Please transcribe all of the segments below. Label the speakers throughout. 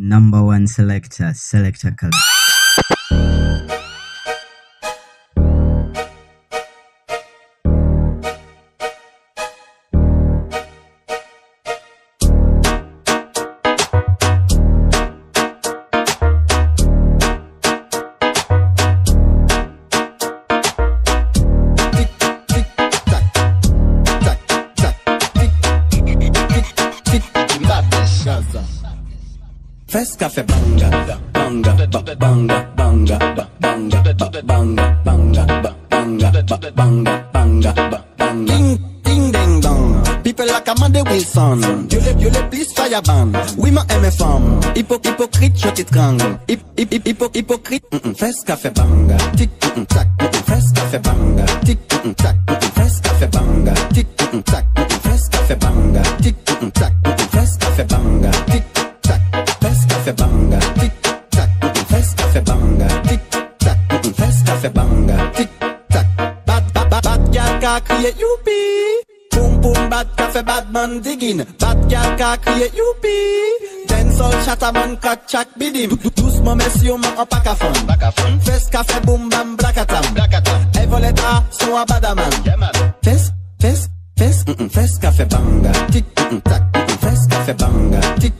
Speaker 1: Number one selector, Selector Kal.
Speaker 2: Je. Hip, hip, hip, hypo, hypocrite. Mm -mm. First café banga. Tic, mm -mm, tac. Mm -mm. First café banga. Tic, mm -mm, tac. Mm -mm. First café banga. Tic, mm -mm, tac. Mm -mm. First café banga. Tic, mm -mm, tac. Mm -mm. First café banga. Tic, tac. First café banga. Tic, tac. Mm -mm. First café banga. Tic, tac. Mm -mm. First café banga. Tic, tac. Bad, bad, bad, bad gal ka crier youpi. Boom boom bad café bad man digging. Bad gal ka crier youpi. Dancehall chataman chak bidim. Doucement messieurs mon en fond. Fes café boom bam blakatam. Hey voleta son a badaman. Fes, fes, fes, fes café banga. Tic, tac, fes café banga. Tic,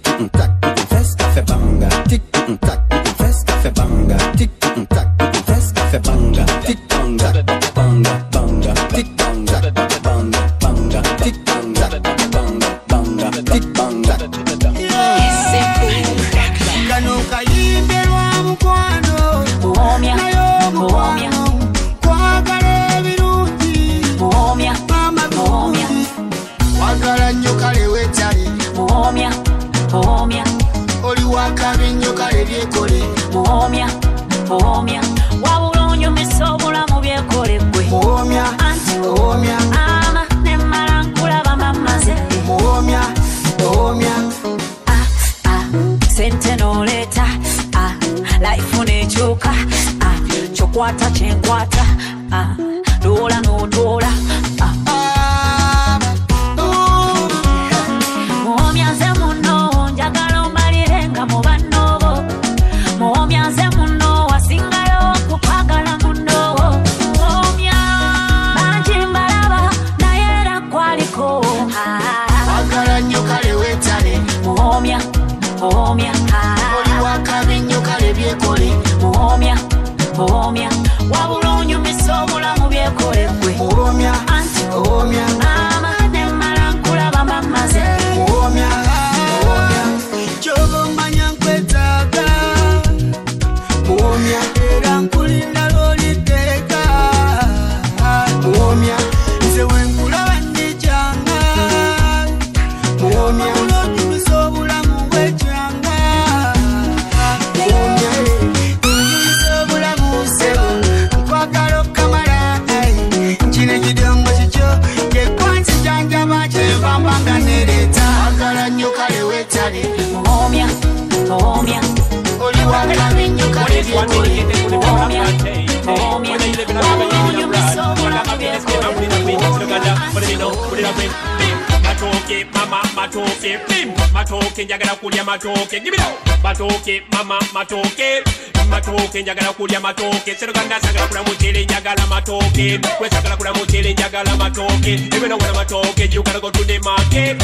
Speaker 3: matoke. Seruganda sagala kula muchere njagala matoke. Kwesagala kula muchere njagala when matoke you gotta go to the market.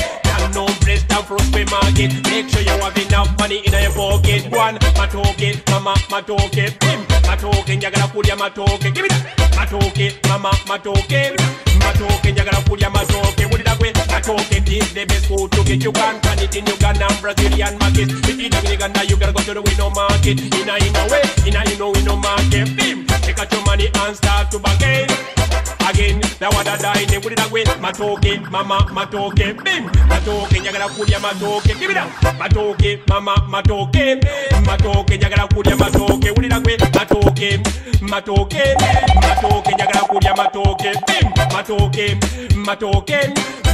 Speaker 3: No place down for supermarket. Make sure you have enough money in your pocket. One matoke mama matoke. Bim matoke njagala kulya matoke. Give it up. matoke mama matoke. Matoke njagala kulya matoke. Wulira gwe matoke is the best food to get. You can find it in Uganda and Brazilian market. You don't in Uganda you to the window market. In a in a way in a in a window market. Bim take out your money and start to bargain. Again na wada dine wulira gwe matoke mama matoke bim matoke njagala kulya matoke give it up matoke mama matoke matoke njagala kulya matoke wulira gwe matoke matoke matoke njagala kulya matoke bim matoke matoke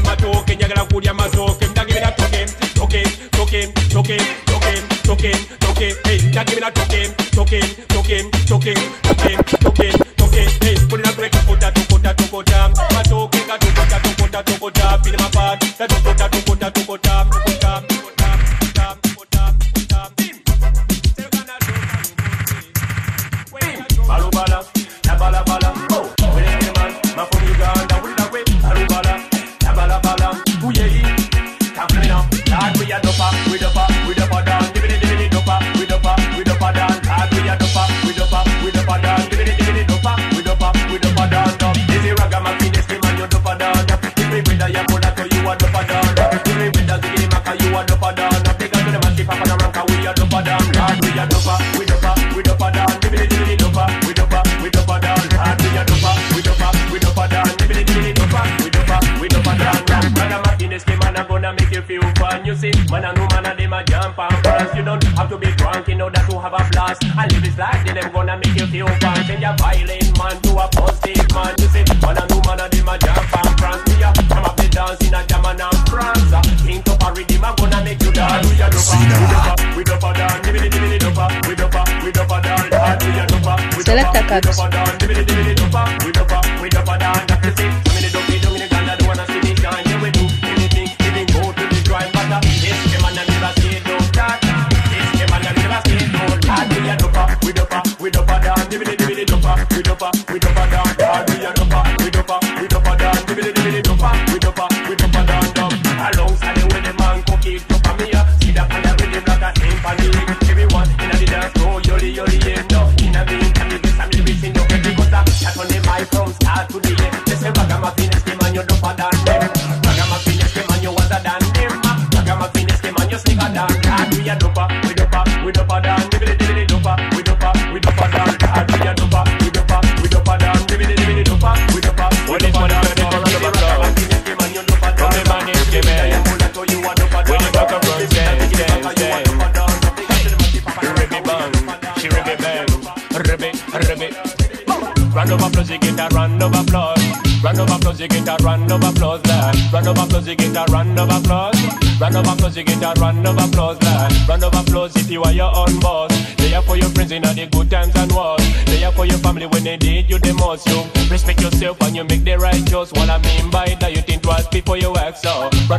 Speaker 3: matoke njagala kulya matoke ndagibira toke. Toke toke toke toke toke toke hey ndagibira toke toke toke toke toke toke toke hey Status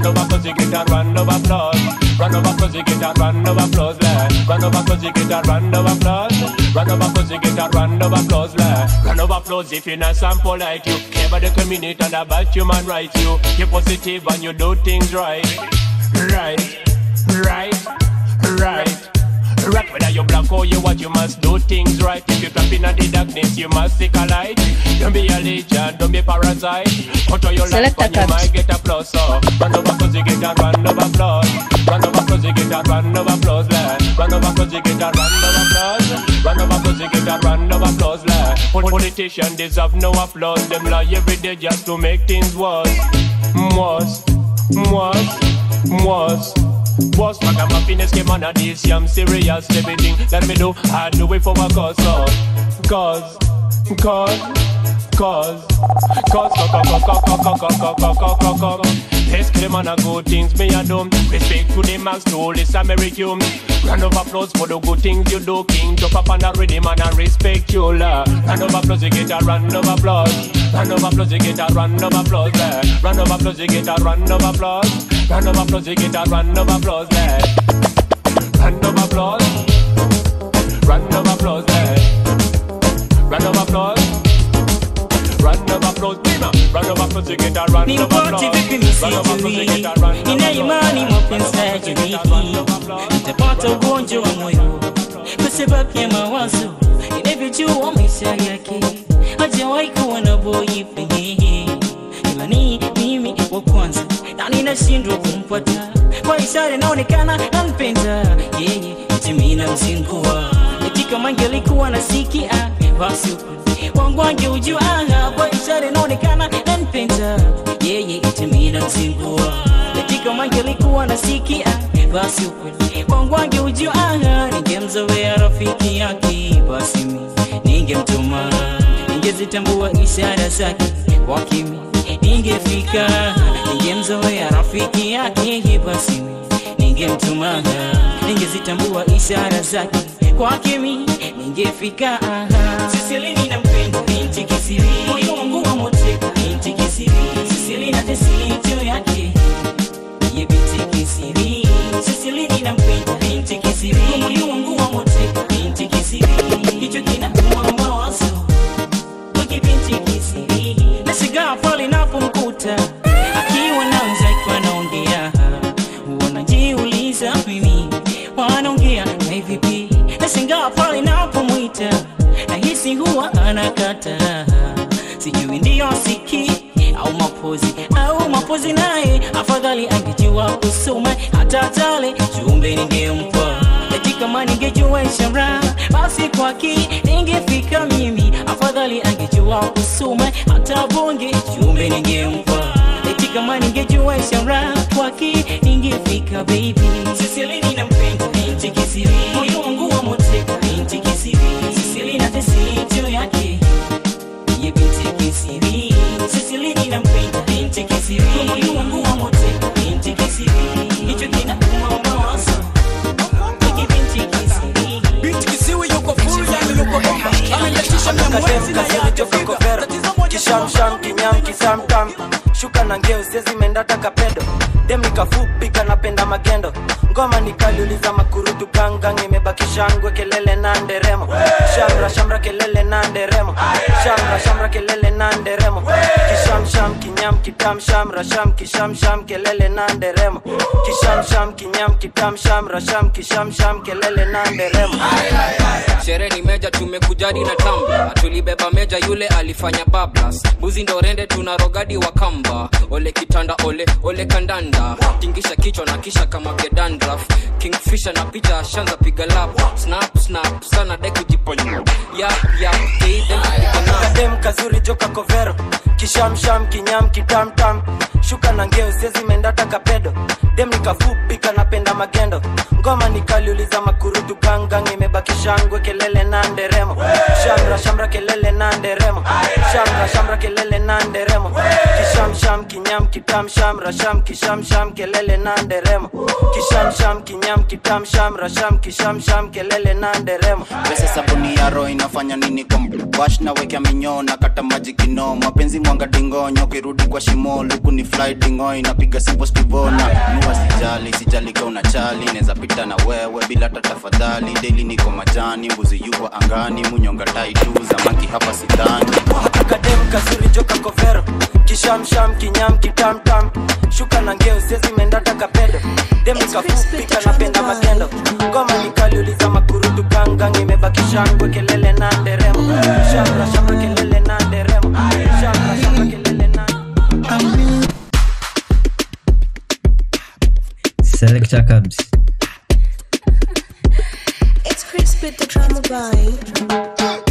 Speaker 3: Run over cause you get a
Speaker 4: run over applause.
Speaker 3: Run over cause you
Speaker 4: get a run over applause. Run over cause you get a run over applause. Run over cause you get a run over applause. Run over applause if you're not sample like you. Care the community and about human rights. You, you're positive and you do things right. Right, right. Whether you or you must do things right. If you're trapping at the darkness, you must seek a light. Don't be a legion, don't be parasite. Control your
Speaker 5: Select a
Speaker 4: and you might get a plus. So, oh. run over cause you get a run of applause. Run over cause you get a run of applause. Run over cause you get a run of applause. Run over cause you get a run of applause. Politicians deserve no applause. Them lie every day just to make things worse. Worse, worse, worse. Boss, ragamuffin escape man of this I'm serious everything that me do I do it for a cause Cause Cause Cause Cause Cause Cause Cause Cause Cause Cause Cause Cause Exclaim on a good things me a do Respect to the max to this American Round of applause for the good things you do King jump up on a rhythm and I respect you la Round of applause you get a round of applause Round of applause you get a round of applause eh. Round of applause you get a round of applause Round of applause you get a round of applause eh. Round of applause Round of applause eh. Round of applause Round of applause Bima Round of applause you get a round of applause Round of applause you get a round of
Speaker 6: misijui Nina imani mapenzi
Speaker 4: applause
Speaker 6: hayajuliki Nitapata ugonjwa wa moyo Kwa sababu ya mawazo Ninavyojua maisha yake Hajawahi kuwa na boyfriend Ila ni mimi wa kwanza. Na ninashindwa kumpata. Kwa ishara inaonekana anpenda Yeye eti mimi nikika Eti kama angelikuwa nasikia Basi wangu wangu angeujua Kwa ishara inaonekana anpenda Yeye eti mimi nikika Eti kama angelikuwa nasikia Basi ukweli. Wangu angeujua Ningemzoea rafiki yake Basi mimi ningemtuma. Ningezitambua ishara zake kwa kimi Ningefika ningemzoea rafiki yake Basi mimi ningemtuma Ningezitambua ishara zake. Kwa kimi Ningefika Sisilini nampenda binti kisiri. Wa kisiri. Yake. Kisiri. Binti kisiri Nashangaa pale napomwita Nahisi huwa anakata. Sijui ndiyo siki au mapozi au mapozi naye afadhali angejua kusoma. Hata tale chumbe ningempa. Eti kama ningejua ishara basi kwaki ningefika mimi. Afadhali angejua kusoma hata bonge chumbe ningempa. Eti kama ningejua ishara kwake ningefika baby. Sisili ninampenda binti kisiri. Moyo wangu Sisili ninampenda binti kisiri moyo wa moteka binti kisiri hicho kinauma mawazo. Hiki binti kisiri
Speaker 5: binti kisiwi yuko full yani yuko bomba. Ameletisha mia mwezi na yake fika
Speaker 7: kishamsham kinyam kisamtam shuka na ngeo zezimendata kapedo dem nikafupi kanapenda magendo ngoma nikaliuliza makurutu gangang imebaki kishangwe kelele na nderemo. Shamra shamra kelele na nderemo. Shamra shamra kelele na nderemo. Kishamsham kinyam kitam shamra sham kishamsham kelele na nderemo. Kishamsham kinyam kitam shamra sham kishamsham kelele na nderemo.
Speaker 8: Sherehe ni meja tumekujadi na tamba. Tulibeba meja yule alifanya bablas buzi ndo rende tuna rogadi wa kamba. Ole kitanda ole ole kandanda. Tingisha kichwa na kisha kama vya kingfisha na picha ashanza piga lap snap snap sana dai kujiponya. Yap yap
Speaker 7: kadem kazuri joka kovero kishamsham kinyam kitamtam shuka na ngeo zezimendata kapedo. Dem nikafupi kanapenda magendo. Ngoma nikaliuliza makurutu gangang imebaki shangwe kelele na nderemo. Shamra shamra kelele na nderemo. Shamra shamra kelele na nderemo kishamsham kinyam kitam rasham sham kishamsham kelele na nderemo kishamsham kinyam kitam rasham sham kishamsham kelele na nderemo
Speaker 9: pesa sabuni ya roho inafanya nini kwa wash na weka minyoo na kata maji kino mapenzi mwanga dingonyo kirudi kwa shimo luku ni fly dingo inapiga simple stivona nua sijali sijali ka unachali neza pita na wewe bila tatafadhali daily niko majani mbuzi yuko angani munyonga tai tu zamaki hapa sidhani
Speaker 7: kadem kazuri joka kovero kishamsham kinyam kitamtam shuka na ngeo zezimendata kapedo demikafupika napenda magendo ngoma nikaliuliza makurutu kangang imebaki shangwe kelele na nderemo. Shamra shamra kelele na nderemo. Shamra shamra kelele na
Speaker 1: Selector Cubs.
Speaker 10: It's Chris with the drama boy.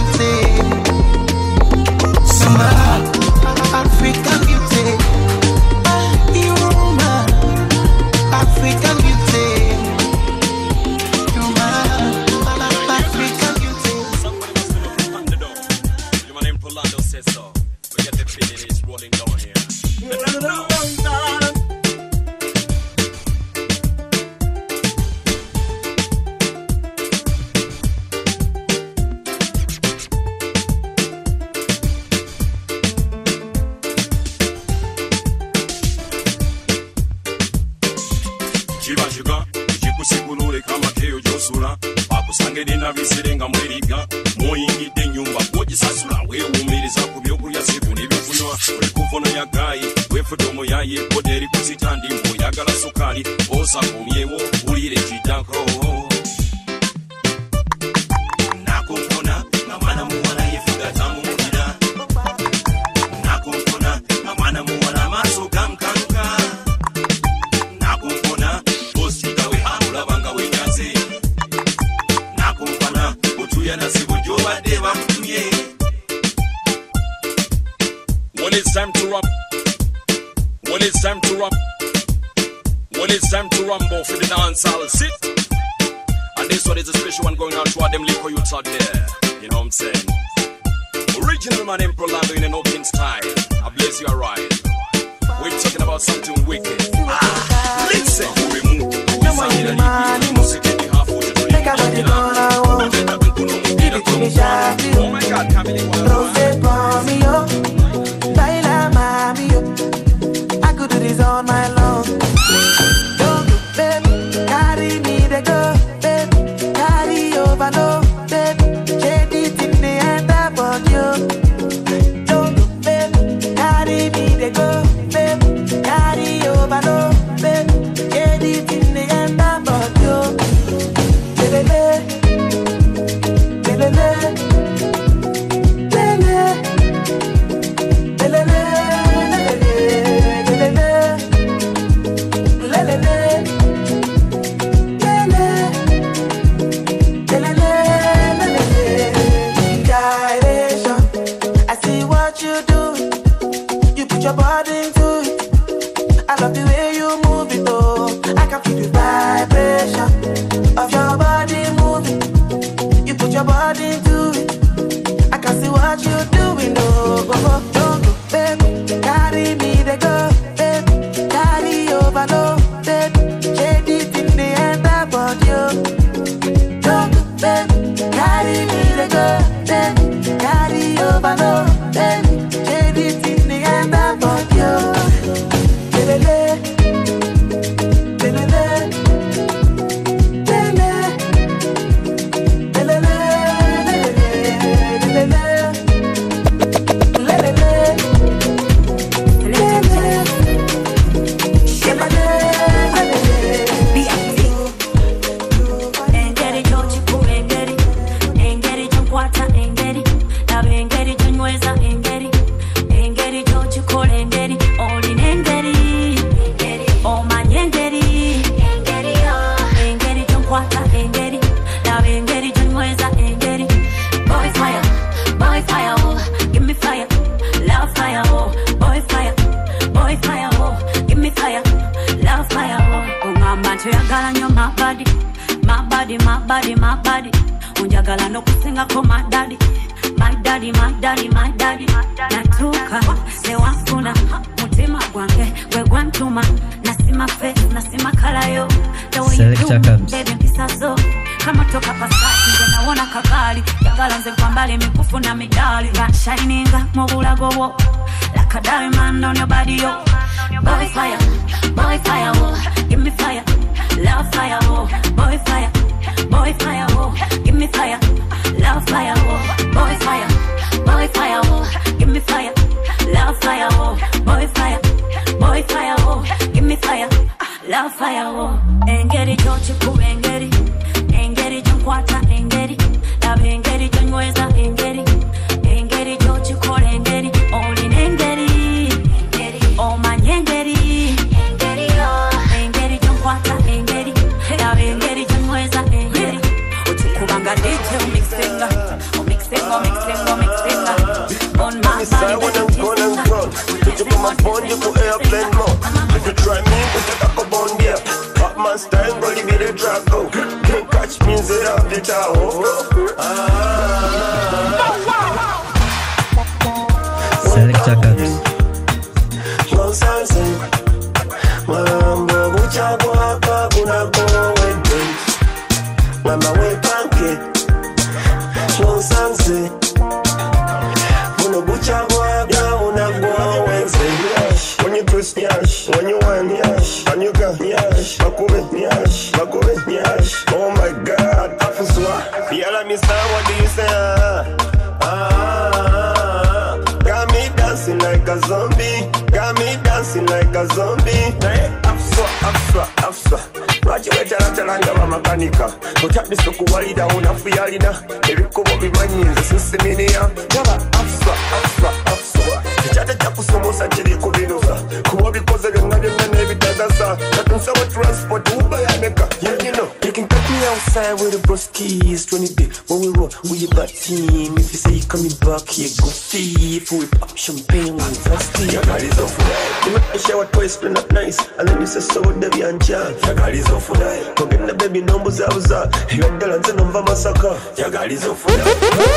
Speaker 11: that
Speaker 3: is a
Speaker 12: fool.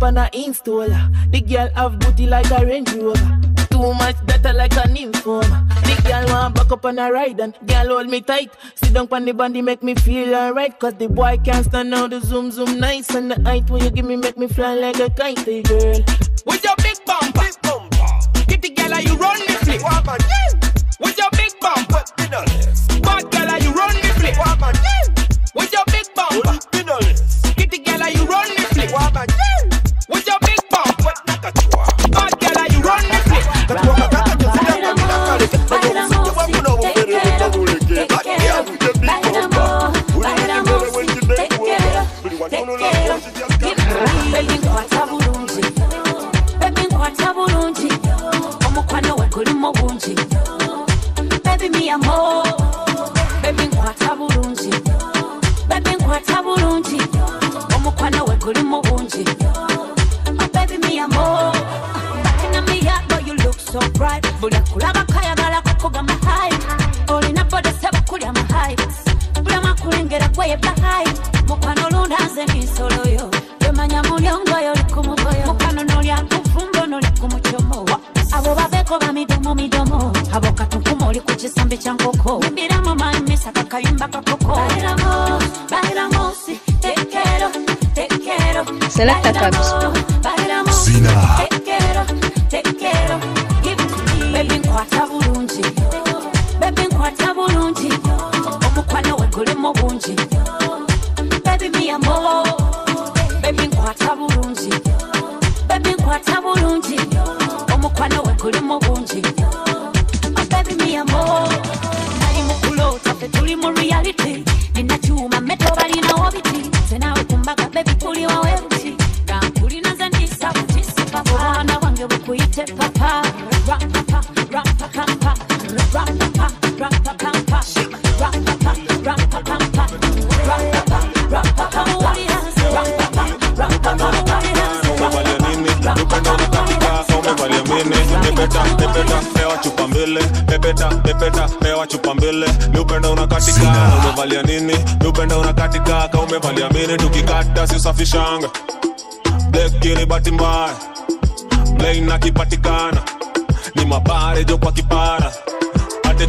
Speaker 12: up
Speaker 13: and
Speaker 14: I install The
Speaker 5: girl have booty like a Range Rover. Too much data like an info. The girl want back up on a ride and girl hold me tight. Sit down on the bandy make me feel alright. Cause the boy can't stand now. the zoom zoom nice. And the height when you give me make me fly like a kite, hey girl.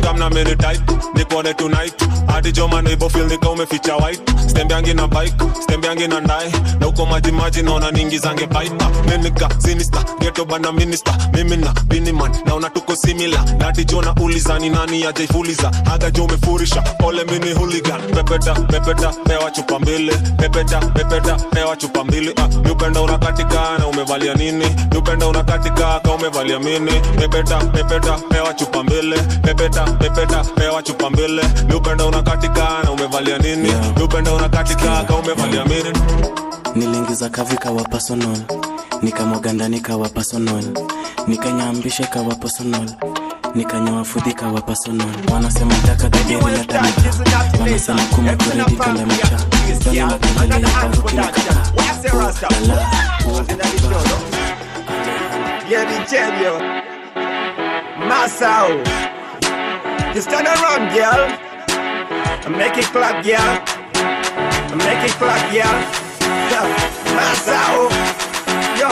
Speaker 15: nigga kamna mini tight nikuone tonight. Hadi joma naibofil nika umeficha white. Stembeangi na bike stembeangi na ndai. Na uko maji maji naona ningi zange pipe minika sinista geto bana minista mimi na biniman naona tuko simila na hadi jona ulizani nani ajaifuliza aga jo umefurisha ole mini hooligan. Pepeta pepeta pewa chupa mbili. Pepeta pepeta pewa chupa mbili. Ah, niupenda unakatika na umevalia nini? Niupenda unakatika ka umevalia mini. Pepeta pepeta pewa chupa mbili. Pepeta pepeta umenipenda mewa chupa mbele miupenda unakatika na umevalia nini yeah. miupenda unakatika ka umevalia mini
Speaker 16: niliingiza kavi kawa personal nikamwaga ndani kawa personal nikanyaambisha kawa personal nikanyawafudhika wa personal wanasema taka dhageri ya tamika wanasema kuma kuredi kanda macha dona ya baruti na kaka
Speaker 12: lala Yeah, DJ, yo. Masao. You stand around, girl. And make it clap, girl. And make it clap, girl. Masao. Yo,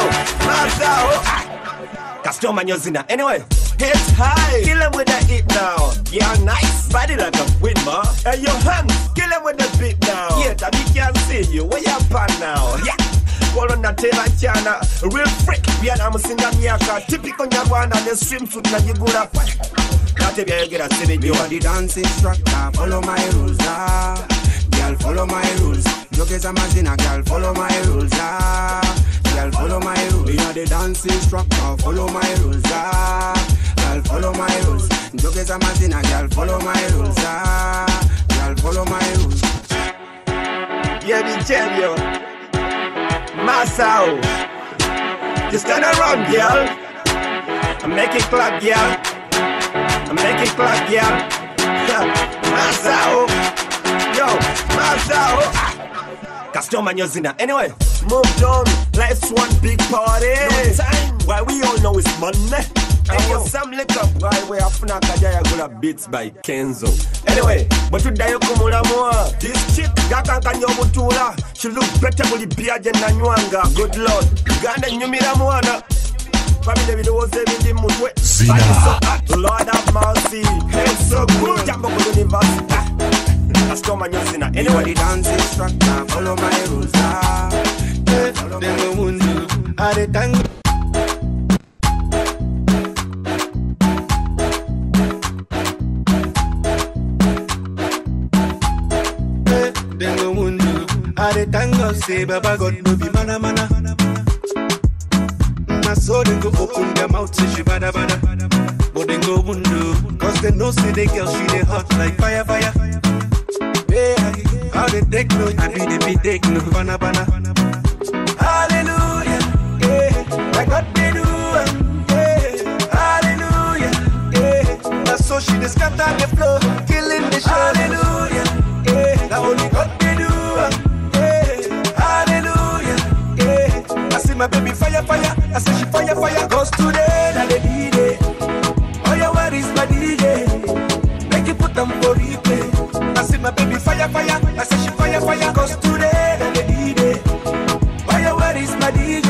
Speaker 12: Masao. Customer Nyozina. Anyway. Heads high, kill him with that hit now. Yeah, nice, body like a winner. And your hands, kill him with the beat now. Yeah, that we can see you. Where you pan now? Yeah. Kolona tera chana real freak byana musinga myaka typical nyarwanda ne swimsuit najigula kate byayogera sebejo
Speaker 17: You are the dance instructor, follow my rules, ah. Girl, follow my rules. Jokeza mazina, girl, follow my rules, ah. Girl, follow my rules. You are the dance instructor, follow my rules, ah. Girl, follow my rules. Jokeza mazina, girl, follow my rules, ah. Girl, follow my rules.
Speaker 12: Yeah, me tell you. Masao. You stand around, girl. And make it clap, girl. And make it clap, girl. Masao. Yo, Masao. Ah. Customer Nyozina. Anyway, move on. Life's one big party. No time. Why we all know it's money. And for some liquor boy, we have Funaka Jayagula Beats by Kenzo. Anyway, but today you come on This chick, Gakanka Nyobutula, she look better with the beard and Nanywanga. Good lord, Uganda Nyumira Mwana. Family bidowoze bindi mutwe
Speaker 18: Zina.
Speaker 12: Body so hot, Lord have mercy Head so good Jambo ku universe. Customer Nyozina.
Speaker 17: You are
Speaker 12: Anyway,
Speaker 17: the dance instructor, follow my rules, ah. Yeah, them go mundi, ah, they tango. Then go wound you. I dey thank God say Baba God no be mana mana. My soul then go open their mouth say she bada bada. But then go wound you. Cause they know say the girl she dey hot like fire fire. How they dey take no, I be the be take no, bana bana. Hallelujah, yeah, my God they do. Hallelujah, yeah. My soul she dey scatter the flow, killing the show. Hallelujah. my baby fire fire. I say she fire fire. Cause today na the day. Oh yeah, where my DJ? Make you put them for replay. I say my baby fire fire. I say she fire fire. Cause today na the day. Oh yeah, where my DJ?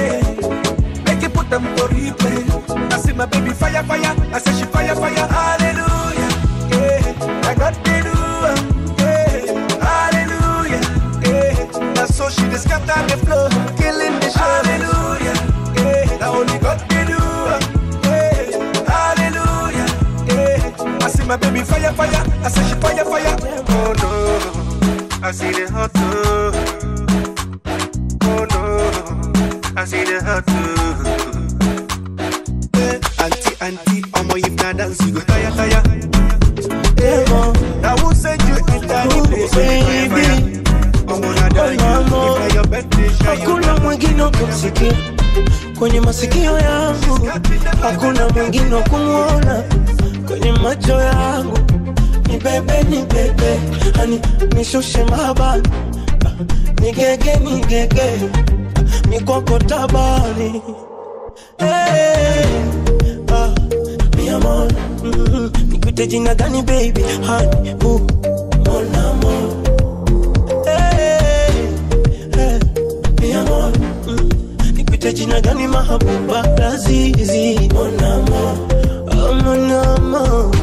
Speaker 17: Make you put them for replay. I say my baby fire fire. I say she fire fire. Hallelujah. Yeah, I got the new. Yeah, hallelujah. Yeah, that's so she just got the floor. My baby fire, fire. I say she fire, fire. Oh no. I see the hot too. Oh no. I see the hot too. Auntie, auntie, omo if na dance you go tire, tire. Mo. Now who said you place when you fire, fire? Omo na die you, if na your birthday, sure you
Speaker 11: hakuna mwingine kwenye masikio yangu, hakuna mwingine kumwona kwenye macho yangu. Ni bebe, ni bebe, ani nishushe mabani, nigege, nigege, mikoko tabani. Hey, ah, mi amor, mm, nikuite jina gani baby? Hani, uh, mm, nikuite jina gani mahabuba lazizi? Mon amour, oh, mon amor.
Speaker 19: Kimamba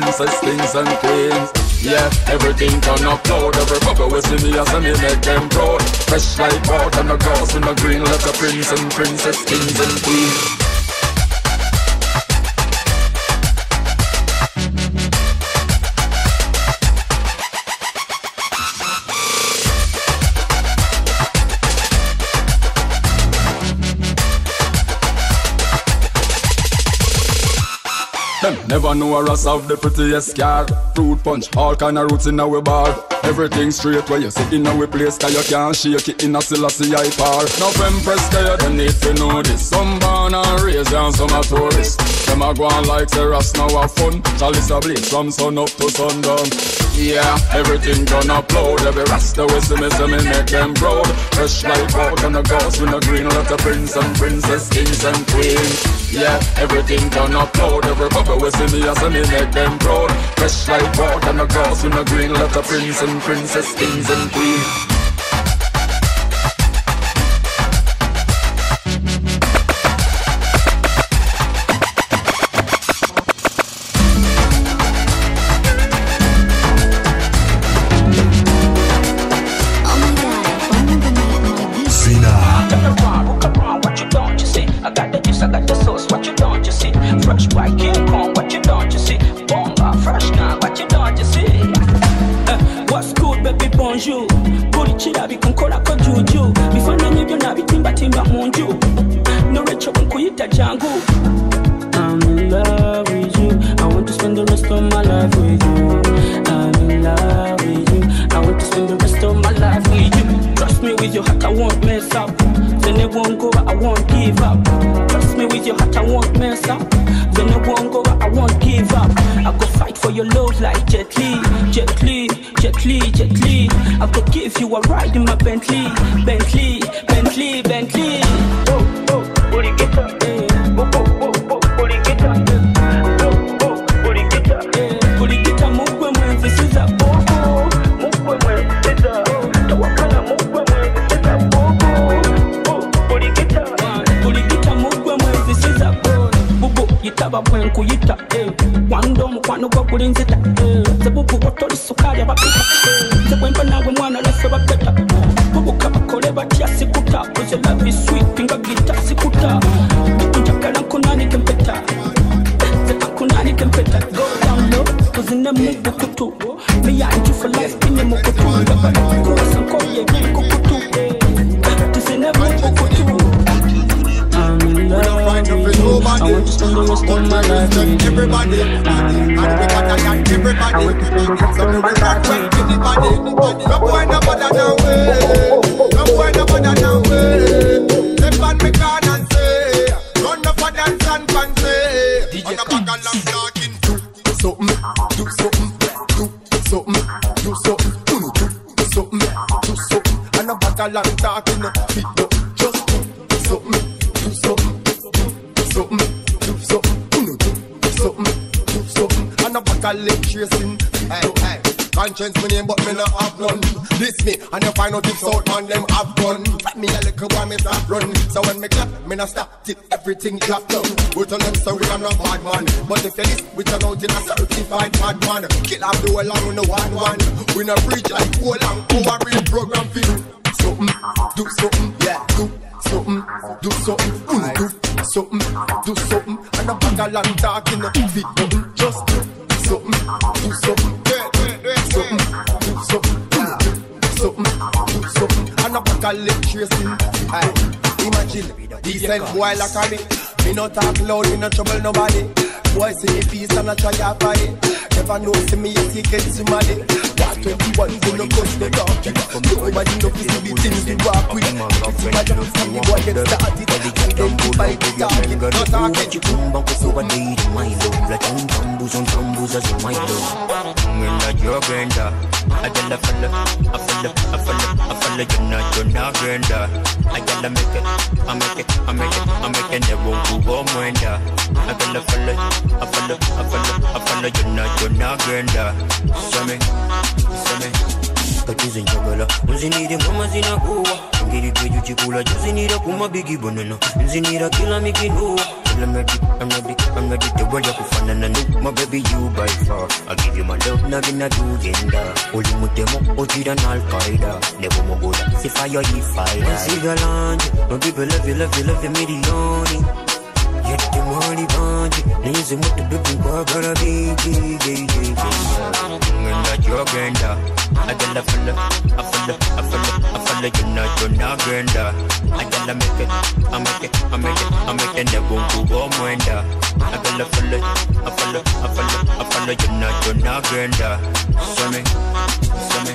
Speaker 20: princess things and Emperors have the prettiest car. Fruit punch, all kind of roots in our bar. Everything straight where you sit in our place, cause you can't shake it in a Selassie I par. Now, Empress, cause you don't need to know this. Some born and raised and some are tourists. Them a go on like Seraph, now have fun. Chalice a blaze from sun up to sundown. Yeah, everything gonna upload. Every rasta we see me, see me make them proud. Fresh like walk on the ghost with a green lot of prince and princess, kings and queens yeah. Everything done upload, every bubble we see me as me make them proud. Fresh like water, no girls, in know green, Let the prince and princess, kings and queens.
Speaker 21: Conscience me name but me not have none. This me and you find out if South man them have gun Let me a little while me stop run. So when me clap me not stop till everything clap down. Go tell them sorry I'm not bad man. But if you we turn out in a certified bad man. Kill off the whole and we no one one We no preach like whole and our real program boy like a me. Me no talk loud, me no trouble nobody. Boy see me peace and I try to fight. Never know see me a secret somebody. Got 21 who no cuss the dog. Nobody know fi see the things we walk with. If you imagine see the boy get started, identify the target, no target.
Speaker 16: Chumba kusuba date Milo Latin tambus on tambus as Milo Ngenda jogenda Ajala falla Afalla afalla afalla Jonna jonna genda Ajala make it I make it I make it I make it Never kubo mwenda Ajala falla Afalla afalla afalla Jonna jonna genda Same Same katuze njagala nzinire ngoma zinakuwa ngeri twejukikula tuzinira kumabigi bonano nzinira kila mikinuwa I'm ready, I'm ready, I'm ready to roll up kufanana no. My baby you by far. I give you my love nagina tugenda Oli mutemo otira na Al-Qaeda Nebo mogola si fire he fighter Sigalanje My people love you, love you, love you milioni Yette mwali banje Nize mutu bibi kwagala bigi Gigi Ngenda jogenda Agenda fella Afella Afella Afella Jonna Jonna genda Agenda make it I make it I make it I make it Nebo kubo mwenda Agenda fella Afella Afella Afella Jonna Jonna genda Same Same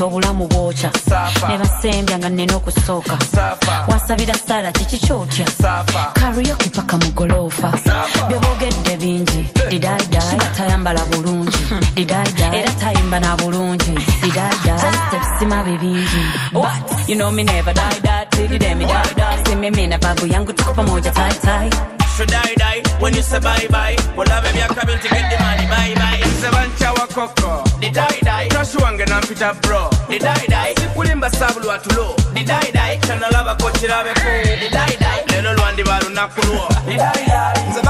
Speaker 22: nti obulamu bwokya ne basembya nga nina okusooka wasabira saala kiki kyotya kaluyoki paka mu goloofa byeboogedde bingi. Didaidaina tayambala bulungi. Didaida era tayimba na bulungi. Didaida sitebisima ah. bibingi. You know me never die, die, till you damn me die, die. See me, me na babu yangu tuko pamoja, tie, tie.
Speaker 23: should die die when you say bye bye. Well, baby, I'm to get the money. Bye bye. Mzebancha wa koko. The die die. Trash wange na mpita bro. The die die. Sikulimba sabulu watulo. The die die. Chanalaba kochirabe ku. The die die. Lelo lwandi balunaku lwo. The die die. Nze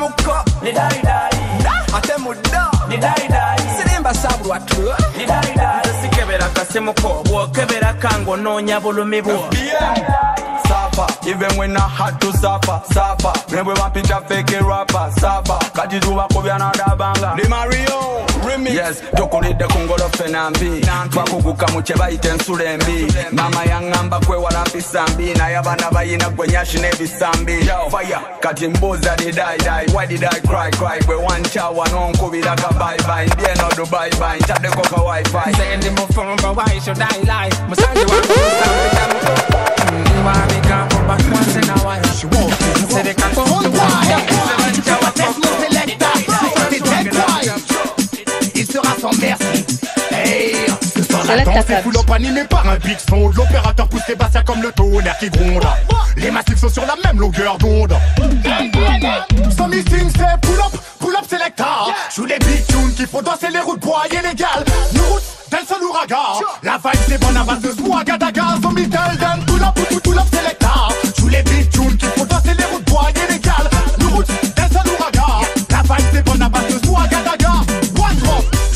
Speaker 23: muko. The die die. Ate muddo. The die die. Sirimba sabulu watulo. The die die. Sikebera kasimuko. Bwokebera kango nonya bulumi bwo. Yeah.
Speaker 24: suffer. Even when I had to suffer, suffer. Never want picture fake a rapper, suffer. Cause you do Juba Kobe
Speaker 23: another banger. The Mario remix. Yes, tukulide kungolo fenambi. Bakuguka muche ba bayite nsulembi. Mama yangamba kwe wala pisambi. Na yabana bayina kwe nyashi nebisambi. Fire, kati mbuza did die die? Why did I cry, cry? Kwe wancha wanonkubira ka bye bye. Mbie no do bye bye.
Speaker 16: Chade koka wifi. Sendi mufumba, why should I lie? Musanji wa mufumba,
Speaker 25: Il sera sans merci. Hey, ce soir la
Speaker 16: Select
Speaker 25: danse
Speaker 16: ta
Speaker 25: est full up animée par un big sound. L'opérateur pousse les basses comme le tonnerre qui gronde. Les massifs sont sur la même longueur d'onde. Sans missing, c'est pull up, pull up selecta. Joue les big tunes qui font danser les routes bois illégales. Nous routes d'un seul ouragan. La vibe c'est bonne à base de swag à daga. Zombie them pull up, pull up selecta. Joue les big tunes qui font danser les routes bois illégales.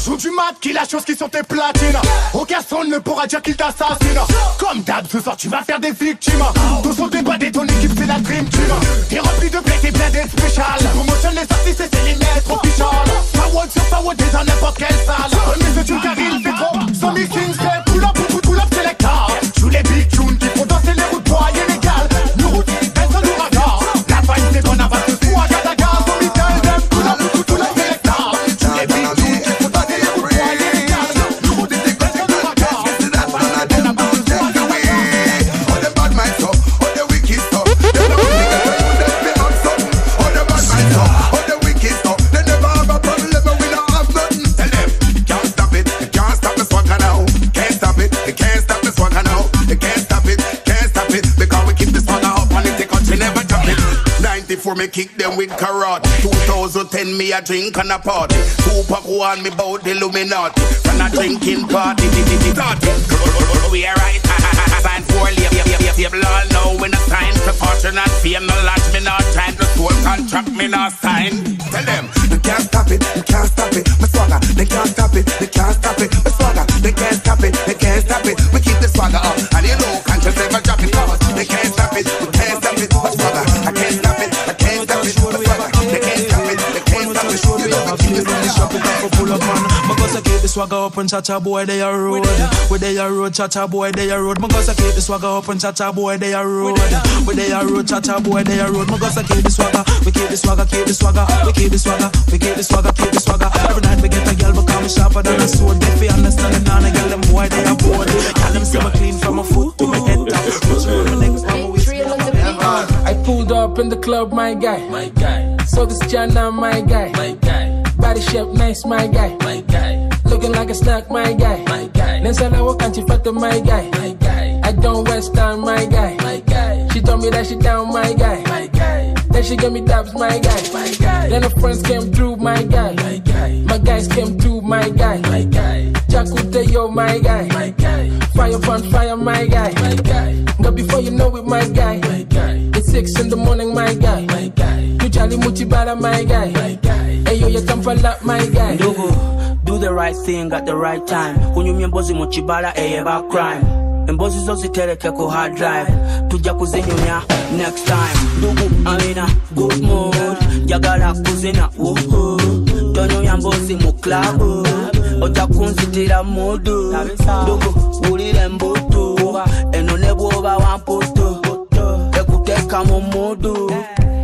Speaker 25: Joue du mat qui la chose qui sont tes platines. Aucun son ne pourra dire qu'il t'assassine. Comme d'hab, ce soir tu vas faire des victimes. Tous sont débadés, ton équipe c'est la dream team. T'es rempli de blé, t'es blindé spécial. Promotion les artistes et c'est les lettres officiales. Power sur power, t'es dans n'importe quelle salle. Mais c'est une car il fait trop. Sans missing, c'est pull up, pull, pull up, selecta. Joue les big tunes qui font
Speaker 26: Before me kick them with karate. 2010 me a drink and a party. Tupac warn me about the Illuminati. From a drinking party Party We are right. Sign for label all know when it's time to fortune and fame No lodge me not time to store contract me not sign. Tell them.
Speaker 25: They can't stop it, they can't stop it, my swagger. They can't stop it, they can't stop it, my swagger. They can't stop it, they can't stop it. We keep the swagger up, and you know, we keep the swagger
Speaker 16: pull up on Because I keep the swagger up and cha-cha boy they a road Where they a road, cha-cha boy they a road Because I keep the swagger up and cha-cha boy they a road Where they a road, cha-cha boy they a road Because I keep the swagger, we keep the swagger, keep the swagger. We keep the swagger, we keep the swagger, keep the swagger. Every night we get a girl become sharper than a sword. They fi understand it now, and girl them boy they a bored. Girl them see me clean from my foot to my head. Top Touch me my legs from my
Speaker 27: I pulled up in the club, my guy. My guy. So this Jana, my guy. My guy. Body shape nice, my guy. My guy. Looking like a snack, my guy. My guy. Then said I walk and she fat my guy. My guy. I don't waste time, my guy. My guy. She told me that she down, my guy. My guy. Then she gave me dabs, my guy. My guy. Then her friends came through, my guy. My guy. My guys came through, my guy. My guy. Jakute, yo, my guy. My guy. Fire upon fire, my guy. My guy. But before you know it, my guy. My guy. Six in the morning, my guy. My guy. You Charlie Muchibara, my guy. My guy. Hey, yo, you come for lap, my guy.
Speaker 28: ndugu do the right thing at the right time kunyumya embozi mu kibala eyeba eh, eh, crime embozi zo zitereke ku hard drive tujja kuzinyumya next time ndugu amina good mood njagala kuzina uhu tonyumya mbozi mu klabu ojja kunzitira mudu ndugu wulira embutu eno ne bwoba wamputu ekuteeka mu mudu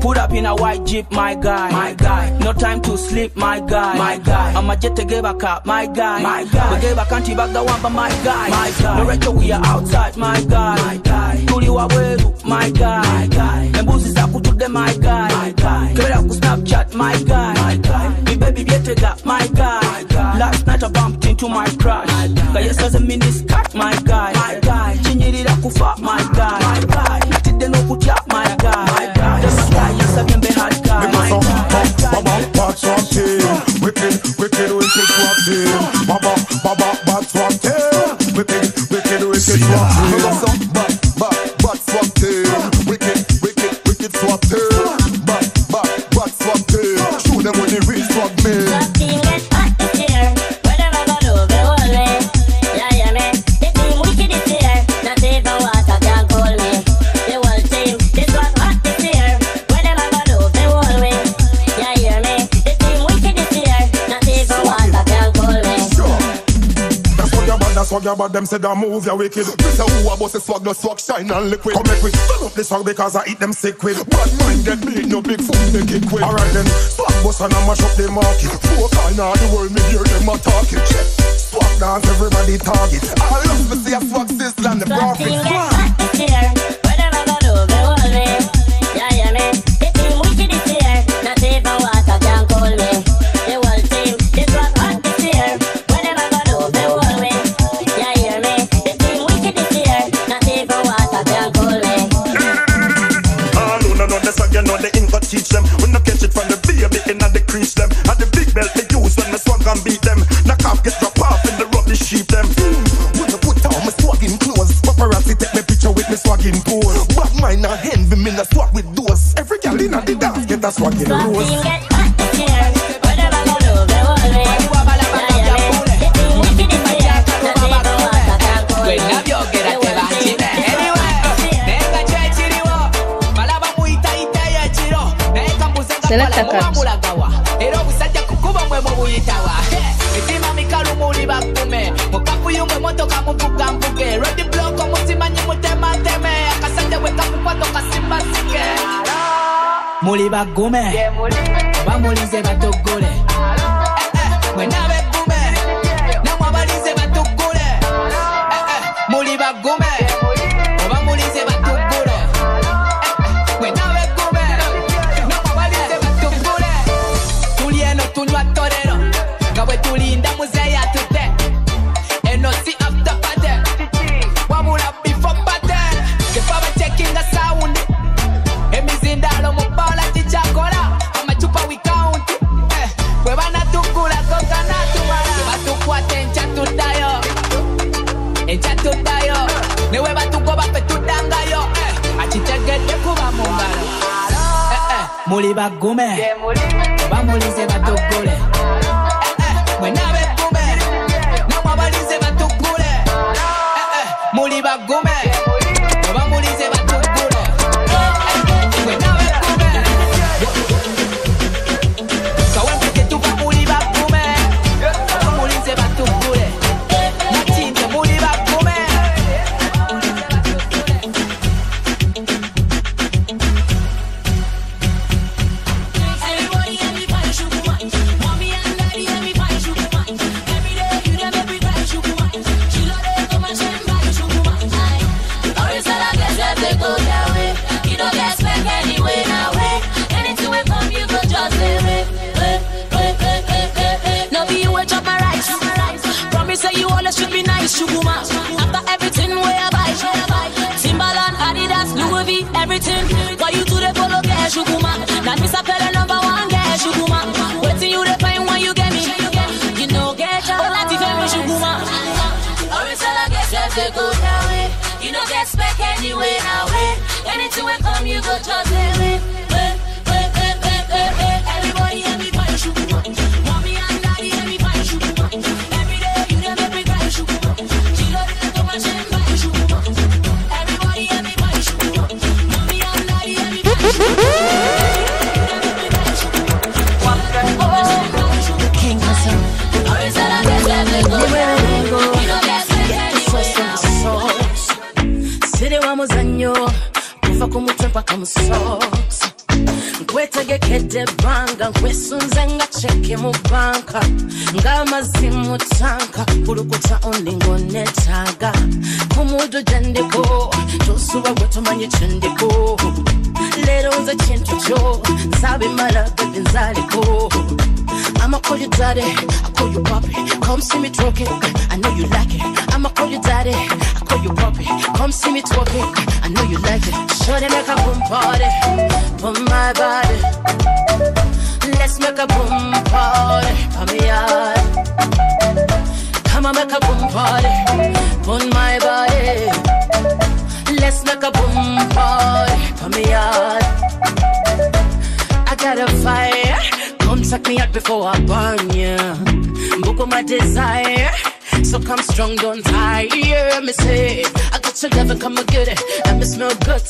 Speaker 28: Put up in a white jeep, my guy. My guy. No time to sleep, my guy. My guy. I'm a jet to give a cap, my guy. My guy. We gave a country back the one, but my guy. My guy. No retro, we are outside, my guy. My guy. Tuli wa weru, my guy. My guy. Embuzi za kutude, my guy. My guy. Kera ku Snapchat, my guy. My guy. Me baby byetega, my guy. My guy. Last night I bumped into my crush. Guy. Kayesaze mini skirt, my guy. My guy. Chinyirira kufa, my guy. My guy. Natidde n'okutya, my guy. My guy. This guy yasabye mbe hard guy. My guy.
Speaker 25: Baba, bad swag team. Wicked, wicked, wicked swag team. Baba, baba, bad swag team. Wicked, wicked, wicked swag team. Baba, bad, bad, bad swag team. Wicked, wicked, wicked swag team. Bad, bad, bad swag team. Show them when they real swag man. swagger, but them say that move, you're wicked. This a who a boss a swag, the swag shine and liquid. Come make we fill up the swag because I eat them sick with. Bad mind get bleed, no big fool they kick with. Alright then, swag boss and I mash up the market. Four kind of the world, me hear them a talking. Yeah. Swag dance, everybody target. I love to see a swag sizzle and the profit.
Speaker 29: Swag. off, drop off in the rubbish sheep them.
Speaker 25: What I put down my swagging clothes. Paparazzi take me picture with me swagging pose. But mine are envy me, I swag with those. Every gal in the dance get a swagging rose.
Speaker 30: Selecta
Speaker 31: Kabs. Siento camufuga mbuge Ready blow como si manyimu tema teme Akasande weka kupato kasimba sike Muli bagume Bamulize batogole eh, eh, Mwena
Speaker 30: va a comer. Vamos, Lizzie va.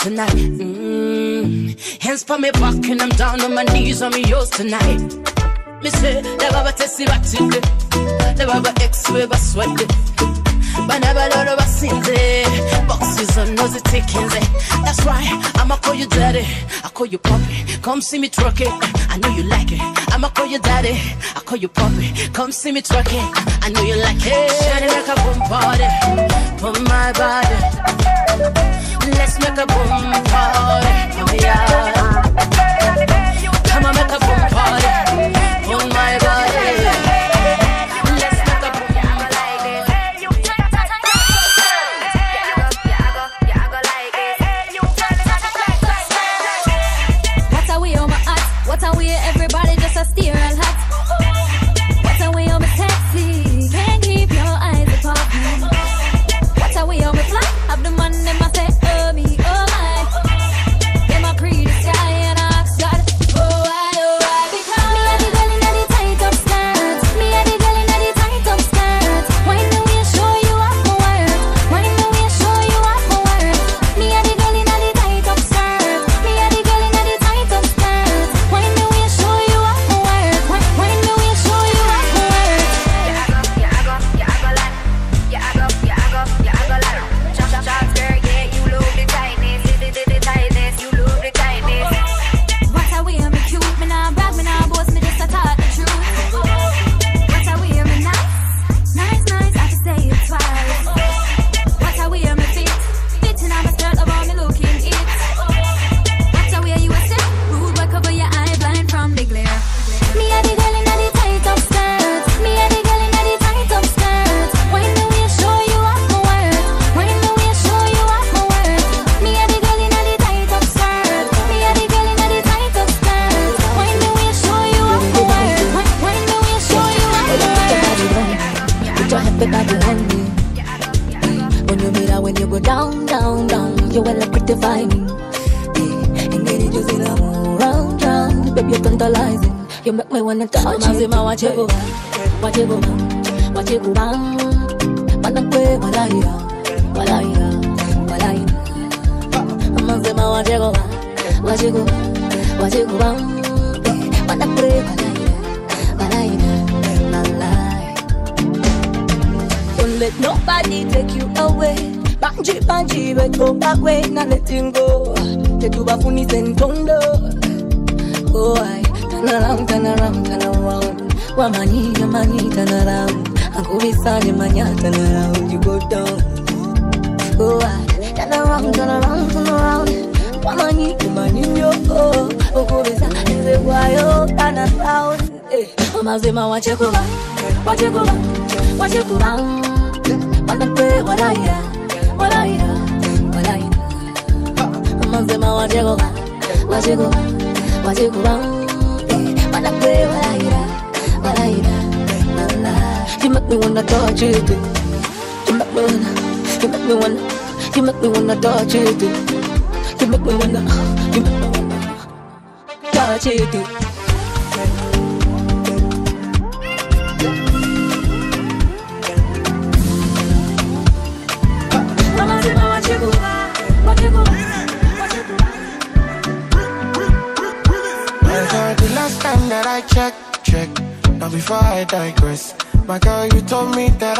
Speaker 30: tonight. Mm. Hands for me back and I'm down on my knees on me yours tonight. Me say, the baba tesi batinde, the baba ex we baswade. Banaba
Speaker 32: lolo basinde, boxes and nosy tickings. That's why I'ma call you daddy, I call you puppy. Come see me truck it, I know you like it. I'ma call you daddy, I call you puppy. Come see me truck it, I know you like it. Shining like a boom party, put my body let's make a boom party
Speaker 33: yeah
Speaker 34: touch it. You make me wanna, you make me wanna touch it. You go
Speaker 35: My girl, the last time that I checked, check. Now before I digress, my girl, you told me that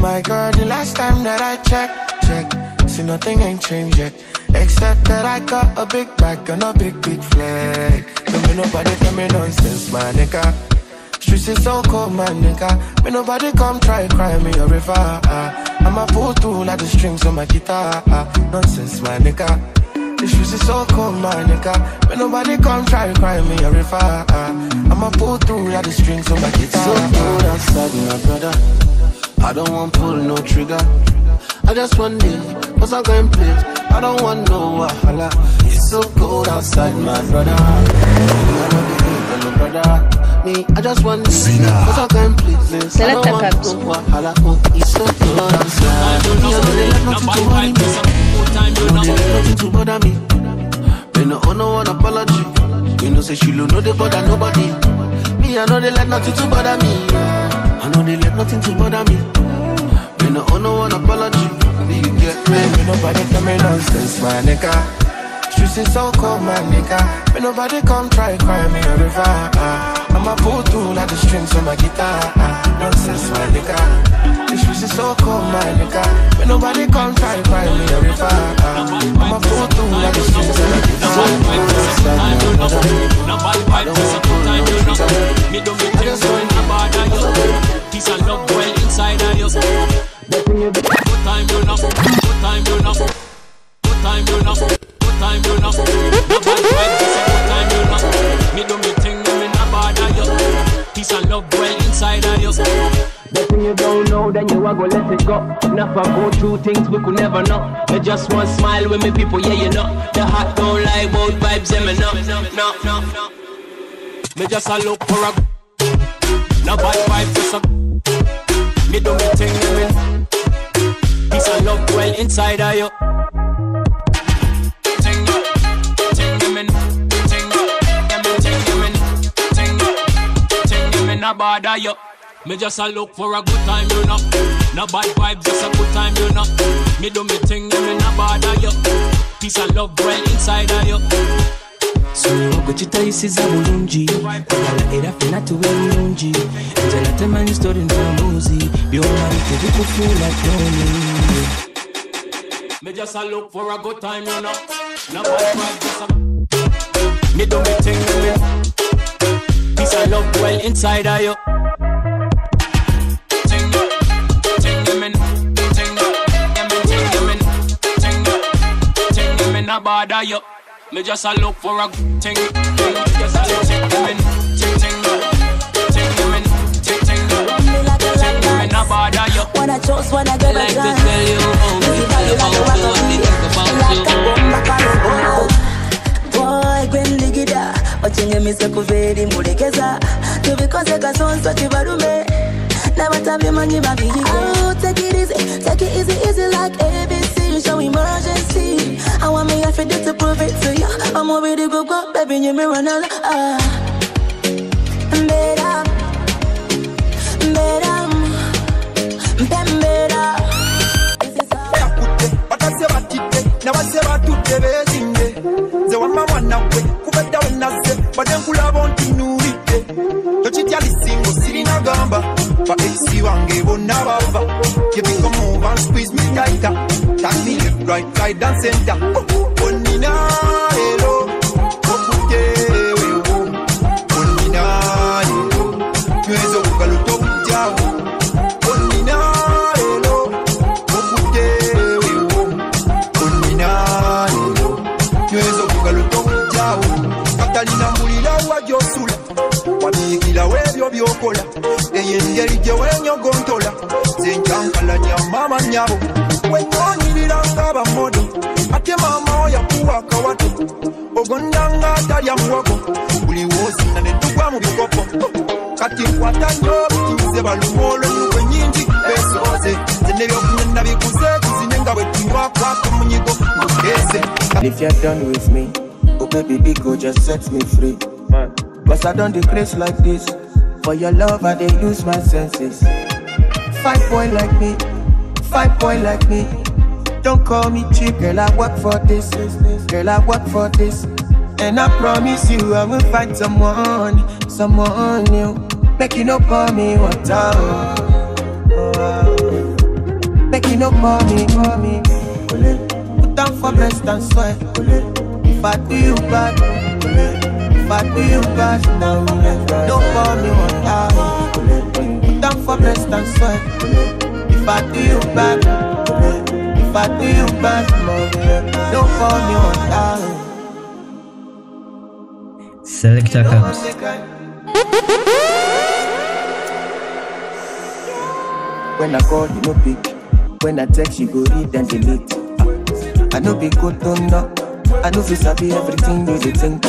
Speaker 35: my girl, the last time that I checked, check. See, nothing ain't changed yet. Except that I got a big bag and a big, big flag. Don't me nobody tell me nonsense, my nigga. Streets is so cold, my nigga. Me nobody come try cry me a river. ah. I'ma pull through like the strings on my guitar. ah. Nonsense, my nigga. The streets is so cold, my nigga. Me nobody come try cry me a river. ah. I'ma pull through like the strings on my guitar. So cold outside, my brother. I don't want pull no trigger. I just want live, what's I going play? I don't want no wahala. It's so cold outside, my brother. I don't believe in no brother. Me, I just want live, what's I going play? I don't
Speaker 36: Selecta
Speaker 35: want
Speaker 36: Kabs.
Speaker 35: no wahala. Oh, it's so cold outside. Me, I don't let nothing to worry me. Don't let nothing to bother me. Me no owe no one apology. You know say she don't know they bother nobody. Me, I know they let nothing to bother me. I know they let nothing to bother me. Me no owe no one apology. Do you get me? Me nobody tell me nonsense, my nigga. Streets is so cold, my nigga. Me nobody come try cry me a river. ah. I'ma pull through like the strings on my guitar nonsense, my
Speaker 23: nigga. This is so cold, my nigga. When nobody come try to find me a river, I'ma support, through don't. Me don't I just peace love well inside,
Speaker 37: Good time, you know, good time, you know. A go let it go. Never go through things we could never know. Me just want smile with me people, yeah you know. The heart don't lie about vibes, yeah me. No, no, no.
Speaker 23: Me just a look for a No bad vibes, just a Me do me thing, me Peace and love well inside of you bother you me just a look for a good time, you know. No bad vibes, just a good time, you know. Me do me thing, yeah, me no bother you. Peace and love well inside of you.
Speaker 37: soniwogo kitayisiza bulungi kulala era fena tuwe bulungi nze natemanyi sitori ntambuuzi byomali tebikufuula toni
Speaker 23: Me just a look for a good time, you know. No bad vibes, just a Me do me thing, me. Peace and love well inside of you. Ting, me, no bother you. Me just a look for a good thing. Just a look, ting, ting.
Speaker 38: When I chose, when I get
Speaker 23: like
Speaker 38: a oh, oh, oh,
Speaker 23: to tell you how me feel about you, what they think about you.
Speaker 38: boy gwendigida okingemisa kuva eri mulekeza tubikoze kasonso kibalume n'abatabyemanyi babiyiga Oh, take it easy, take it easy, easy like ABC show emergency I want me to prove it to you I'm already go go, baby, you me run all ah. Mpembera
Speaker 39: batase batidde nabazze batudde beesimbe nze wamma mwana gwe kubadda we nazze badde nkulaba nti nuulidde tokitya lisingo sirina gamba. Ba ex wange bonna bava and squeeze me tighter. Tag me left right and center byokola. Eyo engeri gye wenyogontola zenjankalanya maama nyabo wengoonyirira nga bamodo ate maama wo yakuwa akawato ogondanga atalya muwogo buli woosina ne tugwa mu bikopo kati kwata nnyo bitiize baluma olw'ennyugo ennyingi beesooze nze nebyokunywa nabikuze tuzine nga bwe tunywa kwaka munyigo ngukeese
Speaker 40: If you're done with me, oh baby, big go just set me free. Cause I don't decrease like this. For your love, I dey lose my senses. Fine boy like me, fine boy like me. Don't call me cheap, girl. I work for this, girl. I work for this. And I promise you, I will find someone, someone new. Make you no call me water. oh, oh. Make you no call me, call me. Put down for breast and sweat. If I do you bad, if I do you bad, no, don't call me what water. Put down for breast and sweat. If I do you bad, if I do you bad, no, don't call me water.
Speaker 41: Selecta Kabs.
Speaker 40: When I call, you no pick. When I text, you go read and delete. I know be good to know. I know fi sabi everything you dey think.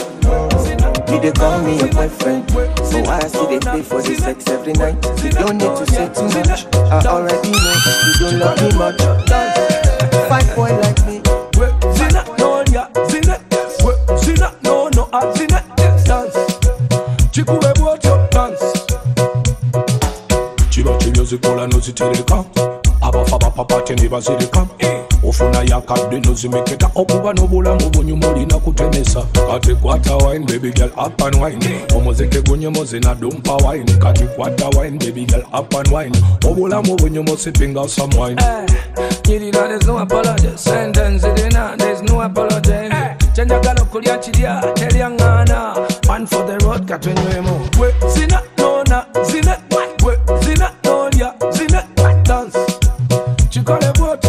Speaker 40: You dey call me your boyfriend, so why I still dey pay for the sex every night? You don't need to say too much. I already know you don't love me much. Fight boy like me.
Speaker 42: Zina, no, yeah, zina, we- zina, no, no, ah, zina, dance. Chikuwe bwocho, dance.
Speaker 43: kiba kimyuzikola nozitereka abafa bapapate ne bazireka okufuna yakadde nozimeketa okuba n'obulamu bunyuma olina kutemesa. Kati kwata wine baby girl up and wine. Omuzike gunyomoze nadumpa wine. Kati kwata wine baby girl up and wine. Obulamu bunyuma osipinga some wine.
Speaker 42: Eh, Nyirira there's no apology. Sentence irina there's no apology. Eh. Kyenjagala okulya kirya teryaŋŋaana one for the road katwenywemu gwe zina
Speaker 44: nona zina gwe zina nolya zina dance. Kikole bwot.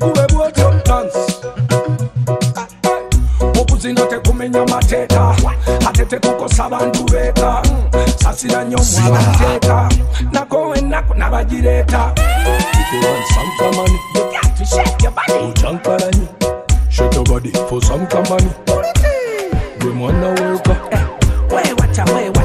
Speaker 44: kuve bottom dance mukuzino tekumenya mateeka ate tekukosa bantu beeka sasira nnyo mwabateeka nako wennaku nabagireeta ojankalanyi shetobadi for some company
Speaker 45: gwe
Speaker 12: mwana weeka wewata wewa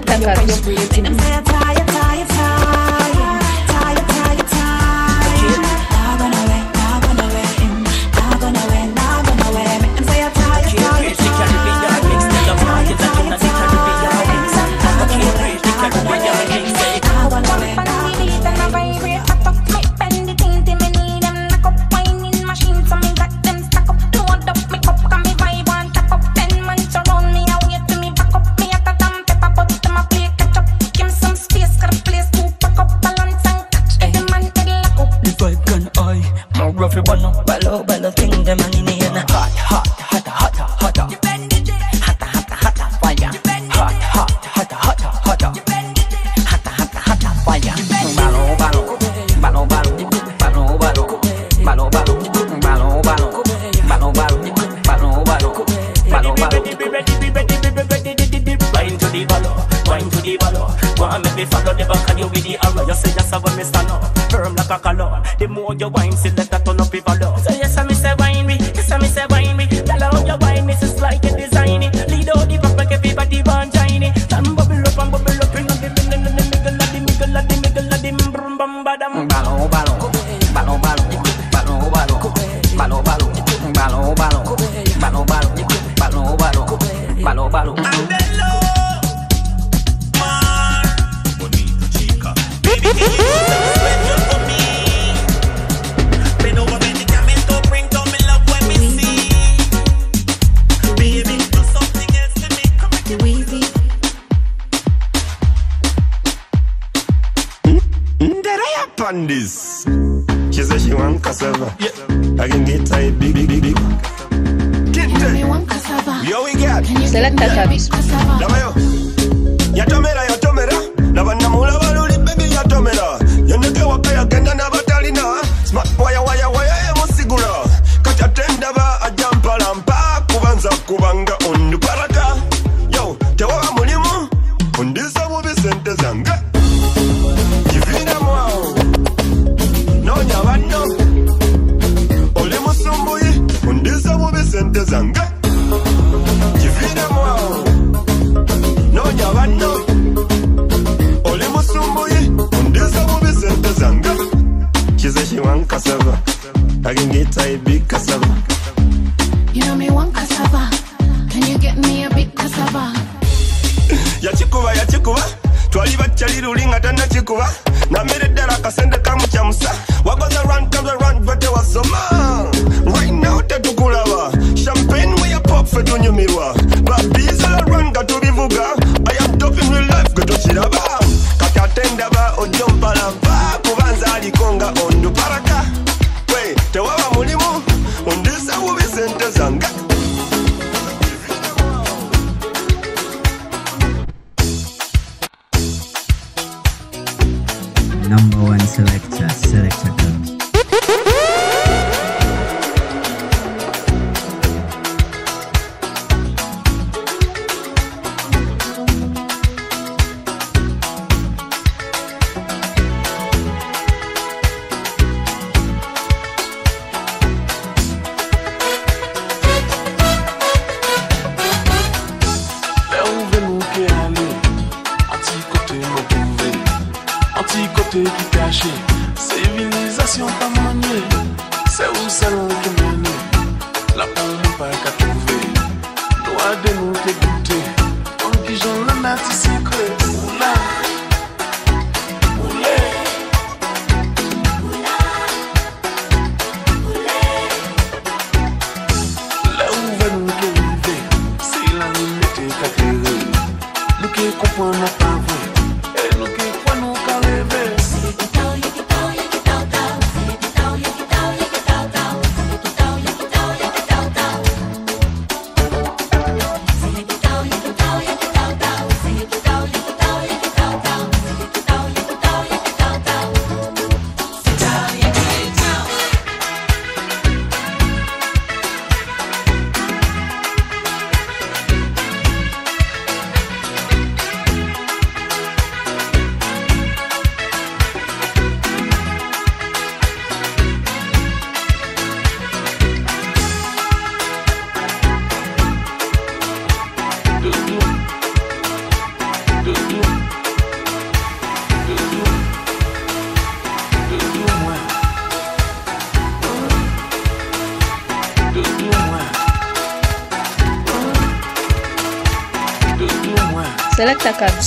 Speaker 12: Tangazo
Speaker 43: Select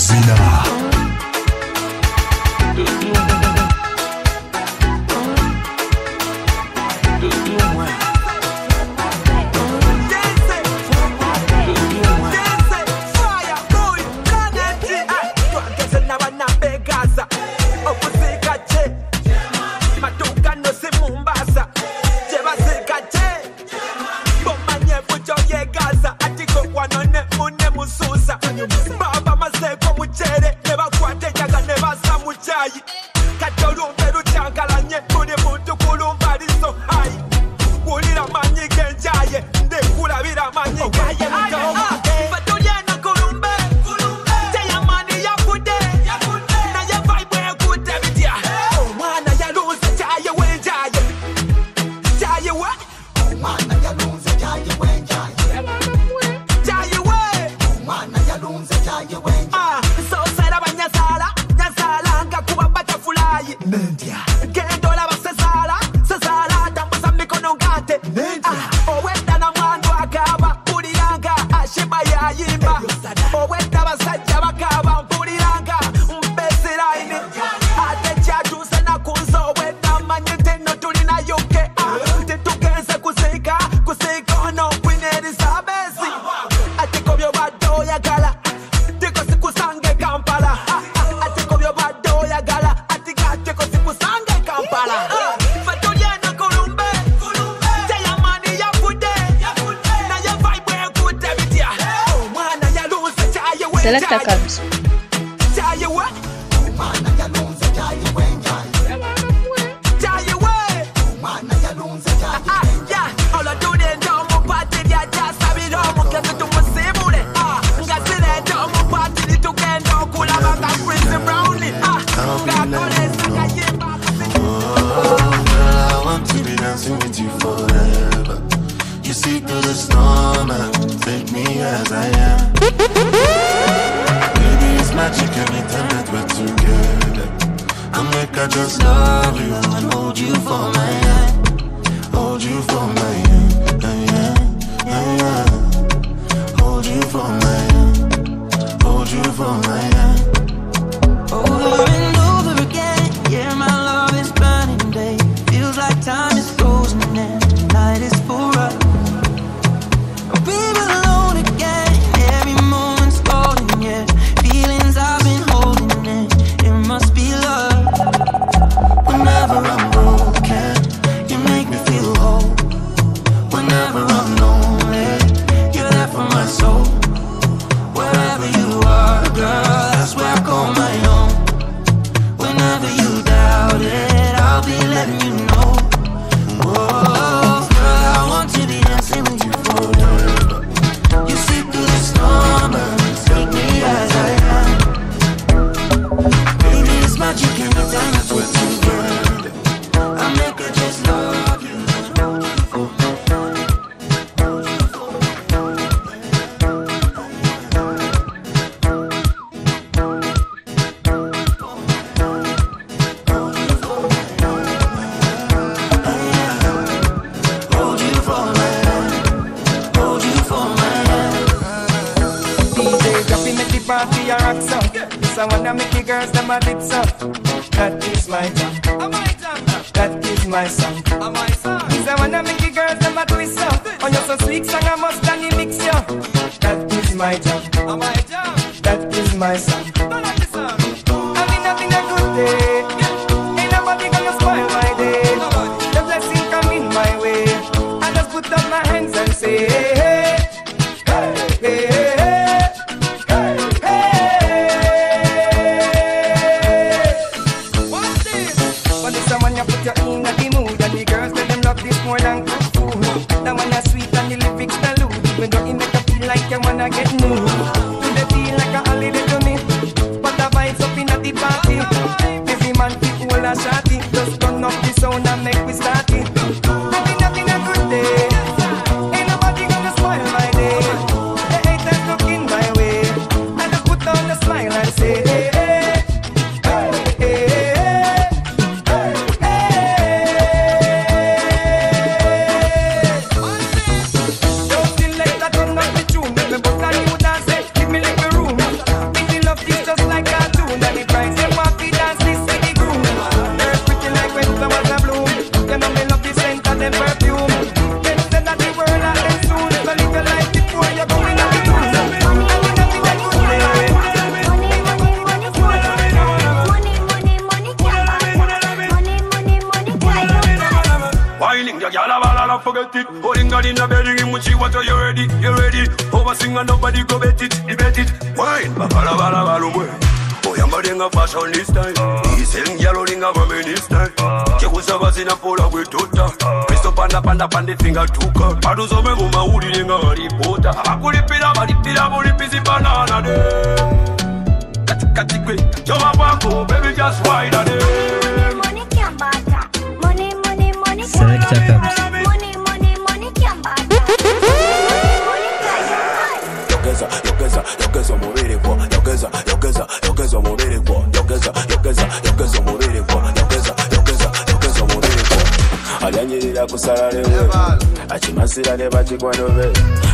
Speaker 46: masira ne bakikwano be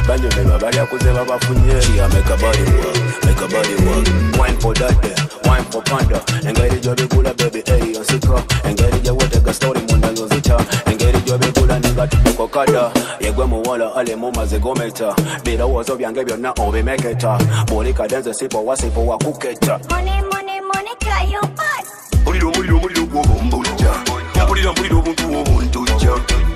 Speaker 46: banyumirwa balyakuze babafunye make a body work make a body work wine for that day wine for panda engeri kula baby eri onsiko engeri gyeweetega story munda yozita engeri gyobigula kada. yegwe muwala alemu mazigometa birowoozo byange byonna obimeketa buli kadenze sipo wasipo wakuketa
Speaker 47: muliro muliro muliro gwoba ombulijja mpulira mpulira
Speaker 10: obuntu
Speaker 48: wobuntu jja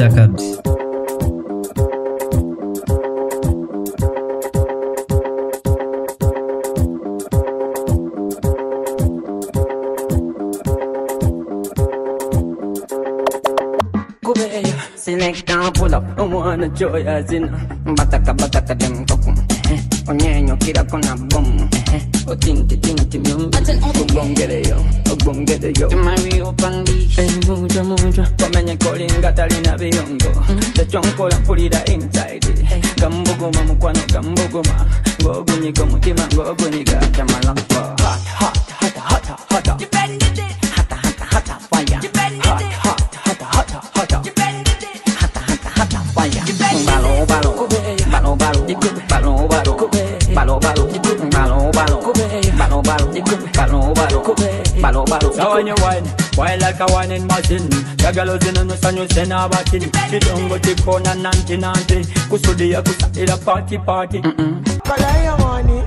Speaker 49: attacked Select and pull up, I wanna joy as in. Bataka bataka dem. kyonkola mpulira inside. Gambuguma mukwano gambuguma. Ng'ogunyiga omutima ng'ogunyiga kyamalampa
Speaker 43: Now when you whine, whine like a whining machine girl who's in us and you send her back in She don't go tip corner nanti nanti Kusudia kusa ila party party.
Speaker 38: Kalaya money.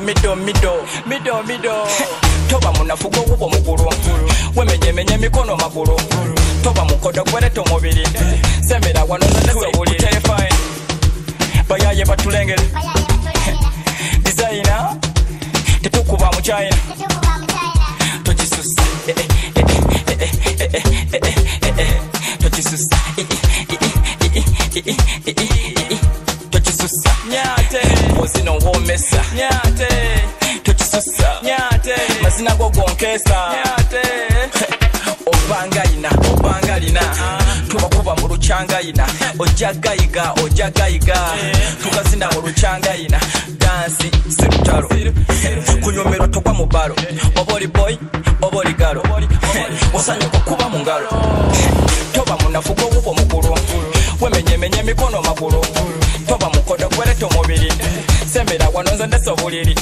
Speaker 50: Middle, middle, middle, middle. ojja gayiga ojja gayiga tukazina mu lukyangayina. Dansi sirutalo. Kunyomerwa togwa mu balo. Oba oli boy oba oli galo. Osanyuka kuba mu ngalo. Toba munafu gwowuba omukulu wemenyemenye emikono magulu. Toba mukodo gwereta omubiri. Semera wano nze
Speaker 51: ndesobuliri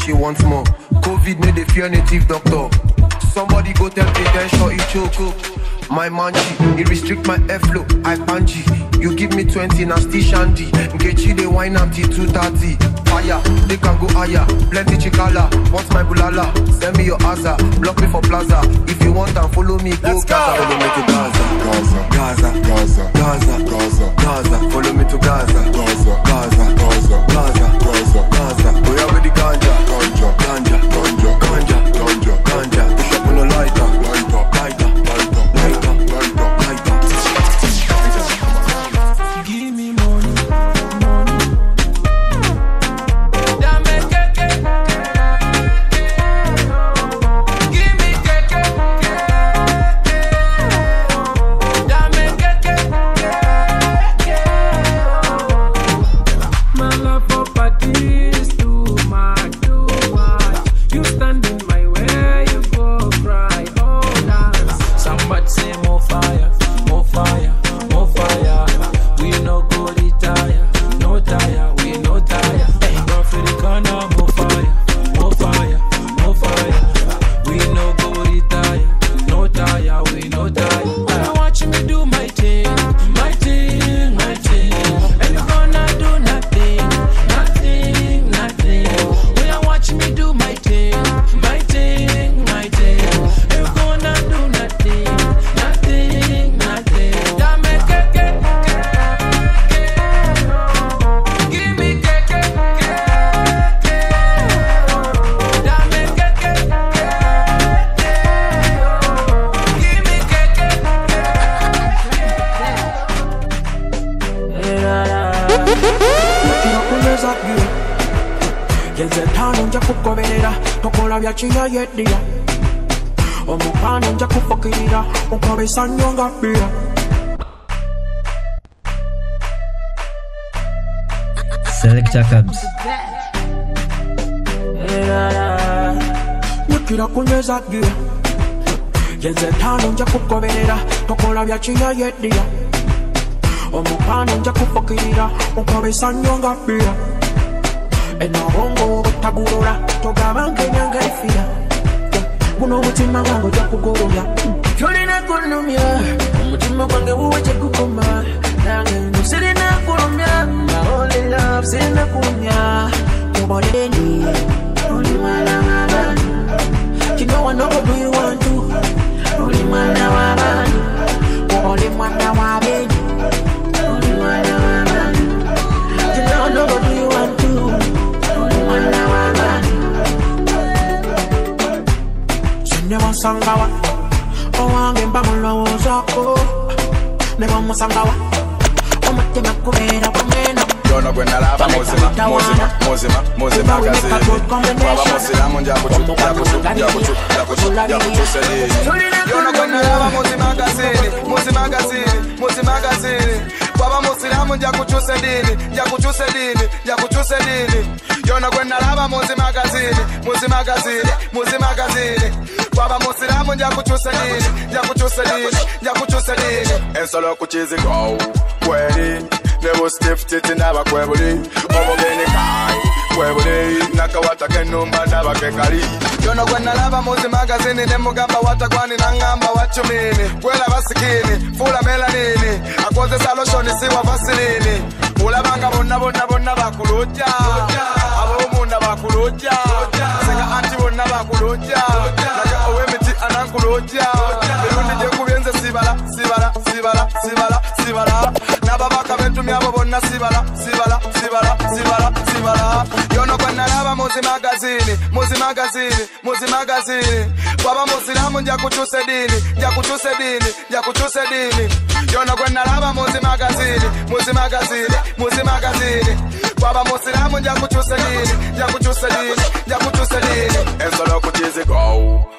Speaker 51: she
Speaker 48: wants more. COVID made the fear native doctor. Somebody go tell short it choke. My manchi, it restrict my airflow. I panji. You give me 20, now still shandy. Nkechi they wine am 230. Fire, they can go higher. Plenty chikala, what's my bulala? Send me your asa, block me for plaza. If you want and follow me, go. Follow me
Speaker 52: nyukira kunyweza gira yenze tano nja kugoberera tokola bya kiyayeddiya omukwano nja kufukirira okobesa nnyo nga bbira enobongo obutagulula togabanga enyanga efira guno omutima gwange ojja kugulumya kyolina kulumya omutima gwange wuwe kyegukoma nange ndo sirina kulumya naole love sirina kulumya oboleni oli w'abantu kino do you want to. Oli mwana w'abantu oli mwana w'abenyi oli mwana w'abantu kino wano do you want to. Oli mwana w'abantu ne wansangawa owange mba mulowoozaako ne bamusangawa omutima gubeera gwamwena
Speaker 53: Yono gwe nalaba muzima, muzima, muzima, muzima kazini Baba musiramu njakuchu, njakuchu, njakuchu, njakuchu, njakuchu sedini Yono gwe nalaba muzima kazini, muzima kazini, muzima kazini Baba musiramu njakuchuse dini, njakuchuse dini, njakuchuse dini Yono gwe nalaba muzima kazini, muzima kazini, muzima kazini Baba musiramu njakuchuse dini, njakuchuse dini, njakuchuse dini Ensolo kuchizi go, kweli nebo stiff titi n'abakwebuli omugeni kai kwebuli nakawata kenumba n'abakekali yono gwe nalaba muzi magazini nemugamba watagwani naŋŋamba wacumini gwelaba sikini fuula melanini akozesa loshoni siwa vasilini ulabanga bonna bonna bonna bakulujja abomunda bakulujja singa anti bonna bakulujja naga ow'emiti anankulujja mirundi gyekubyenze sibala sibala sibala sibala sibala
Speaker 54: n'ababaka betumya abo bonna sibala sibala sibala sibala sibala. Yono gwe muzimagazini muzimagazini muzimagazini bwaba musiramu nja kutusa eddiini nja kutusa eddiini yono gwe muzimagazini muzimagazini muzimagazini bwaba musiramu nja kutusa eddiini nja kutusa eddiini ensolo ku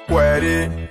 Speaker 54: kweri?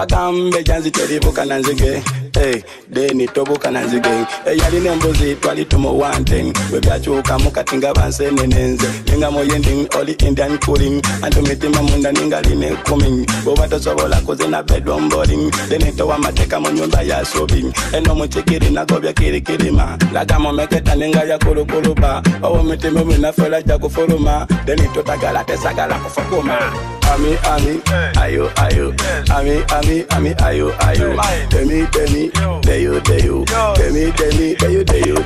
Speaker 55: bagambe janzi teribuka na nzige.
Speaker 56: Hey, deni tobuka na nzige. Hey, yalina embuzi twali tumuwante webyakyuka mukati nga bansenenenze ninga moyendin oli indian kulin antumitima munda ningalina ekumi bwoba tosobola kuzina bedombolin denitowa mateka mu ya yasubi eno mukikiri nagobya kirikirima laga mumeketa ninga yakulukuluba owomitima bwinaffe olajja kufuluma denitotagala tesagala kufukuma. ami, ami, ayo, ayo, ami, ami, ami, ayo, ayo. Demi, demi, deyo, deyo, demi, demi, deyo, deyo.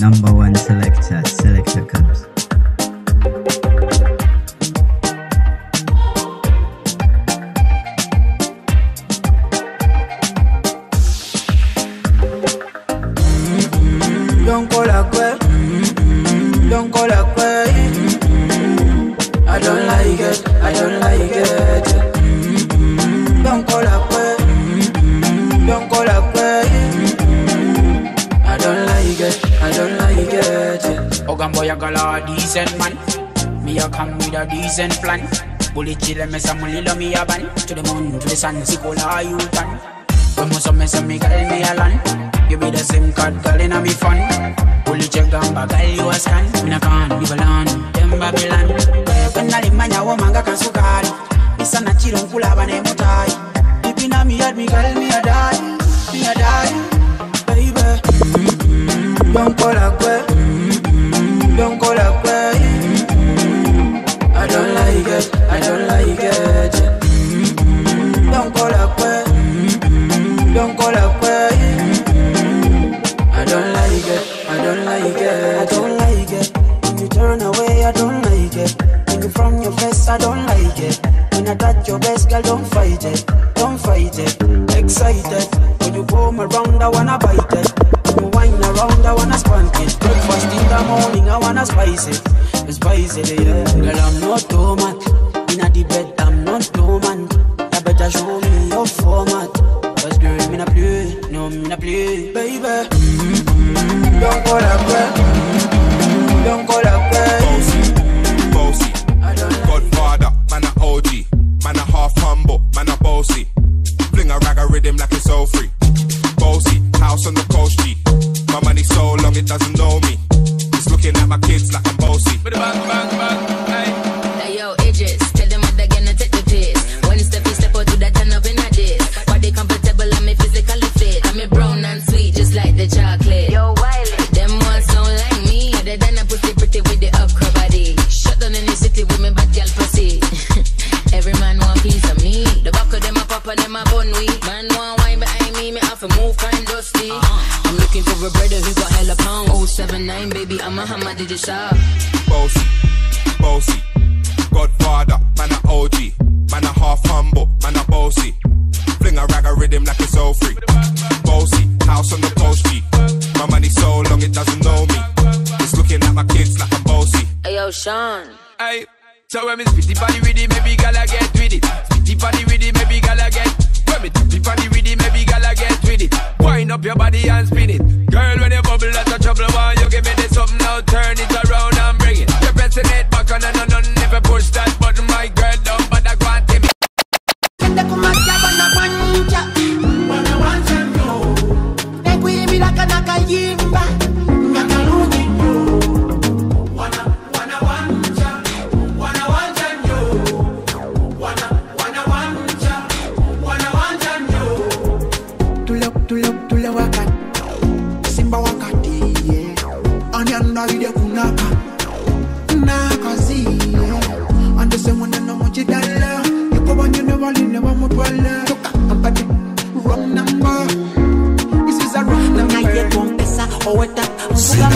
Speaker 41: Number one selector.
Speaker 57: Someone love me a ban To the moon, to the sun, see color you
Speaker 53: tan
Speaker 51: tule tule wakat simba wakati yeah. anianda ile kunaka nakazi yeah. andese mwanana mujidala yuko banyene baline bamutwala toka ampati wrong number. This is a wrong number.
Speaker 53: naye kompesa oweta
Speaker 58: mvuga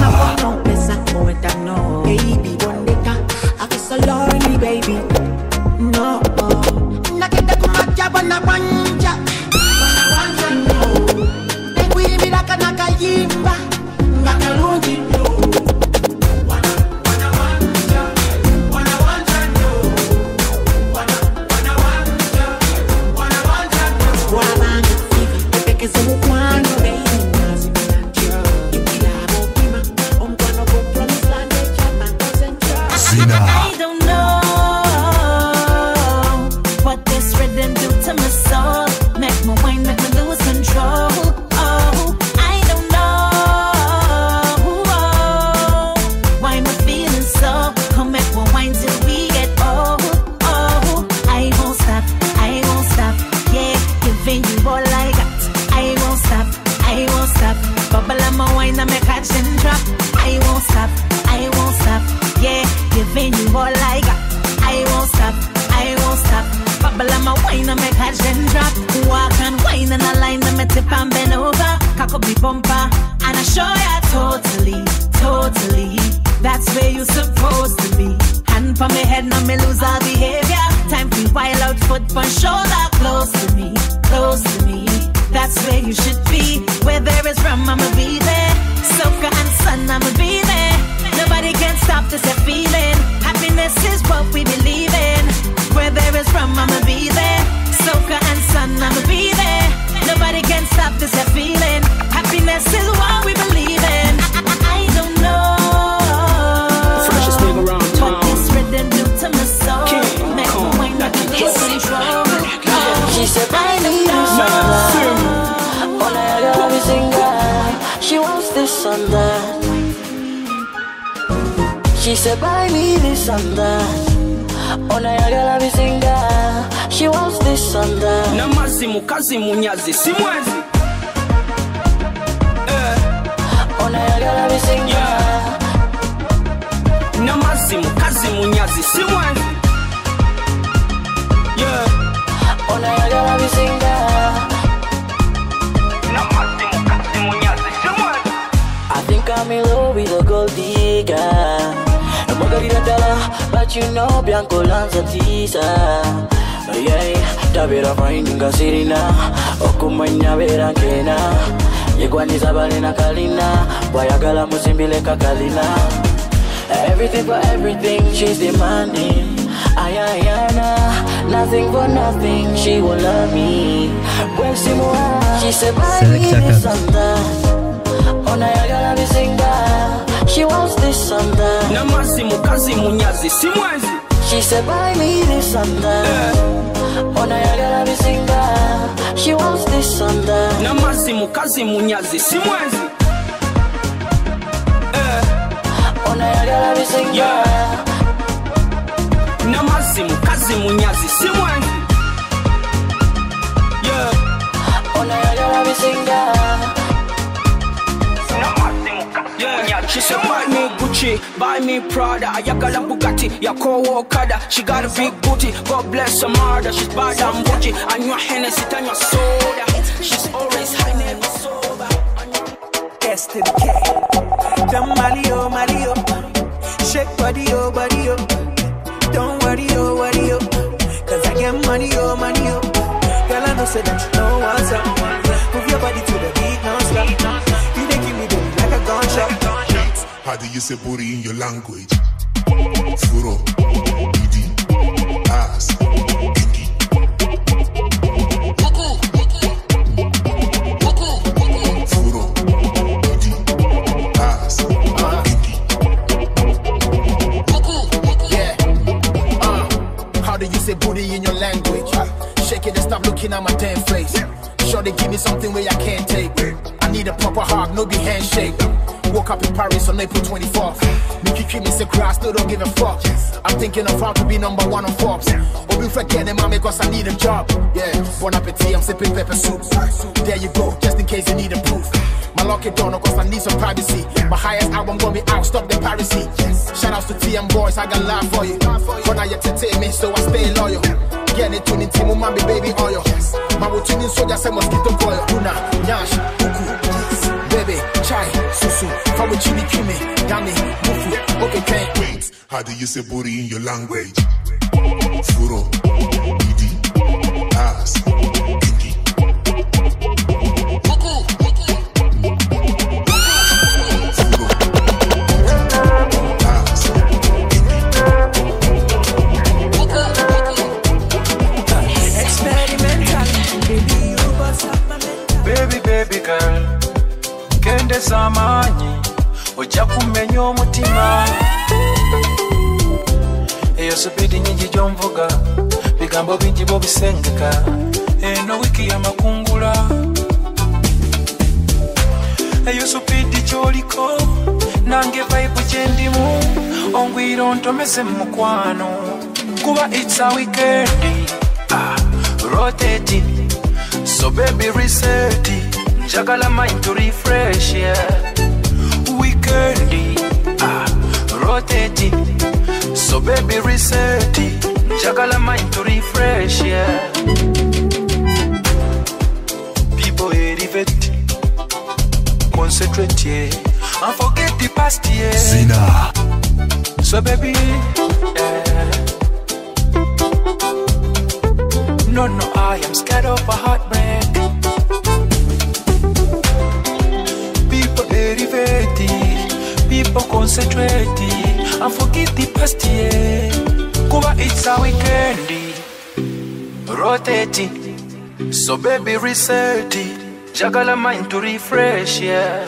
Speaker 58: refresh, yeah.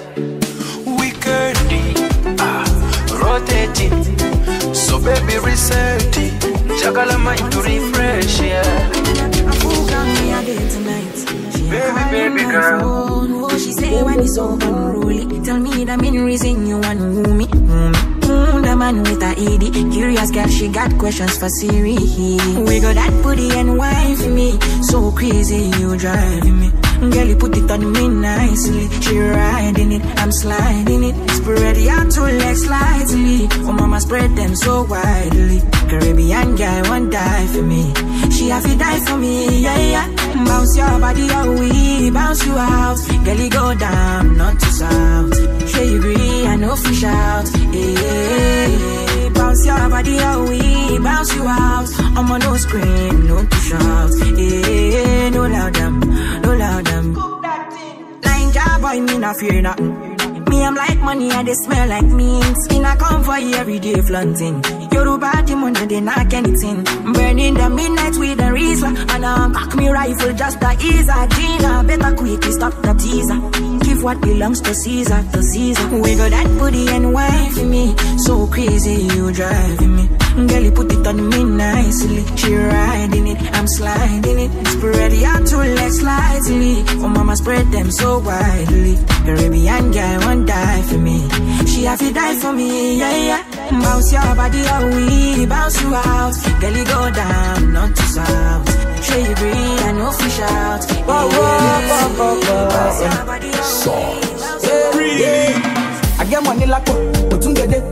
Speaker 58: Weekend, ah, rotating. So baby, reset it. Jagala mind to refresh, yeah. Baby, baby girl.
Speaker 59: Oh, she say when it's so unruly. Tell me the main reason you want woo me. Woo me. Mm, the man with a ED. Curious girl, she got questions for Siri. We got that booty and wine for me. So crazy, you driving me. Girl, you put it on me nicely. She riding it, I'm sliding it. Spread your two legs slightly. Oh, mama, spread them so widely. Caribbean girl, won't die for me. She have to die for me, yeah, yeah. Bounce your body, oh, we bounce you out. Girl, you go down, not to south. Sure you agree, I know fish out. Yeah, bounce your body, oh, we bounce you out. I'm on no scream, no to shout. Yeah, no loud them. Boy, me not fear nothing. Me, I'm like money and they smell like. Me not come for you every day flaunting. Yoruba money, they knock anything. Burning the midnight with a Riesler. And um, cock me rifle just to ease a Gina. Better quickly stop the teaser. Give what belongs to Caesar, to Caesar. We got that booty and wine for me. So crazy, you driving me. Girl, you put it on me nicely. She riding it, I'm sliding it. Spread your two legs slightly. Oh, mama, spread them so widely. Caribbean girl won't die for me. She have to die for me, yeah, yeah. Bounce your body, oh, we bounce you out. Girl, you go down, not to south. Sure you agree, I know fish out.
Speaker 48: Whoa, whoa, whoa, whoa, whoa.
Speaker 59: Sauce.
Speaker 48: I get money like mo tún dédé.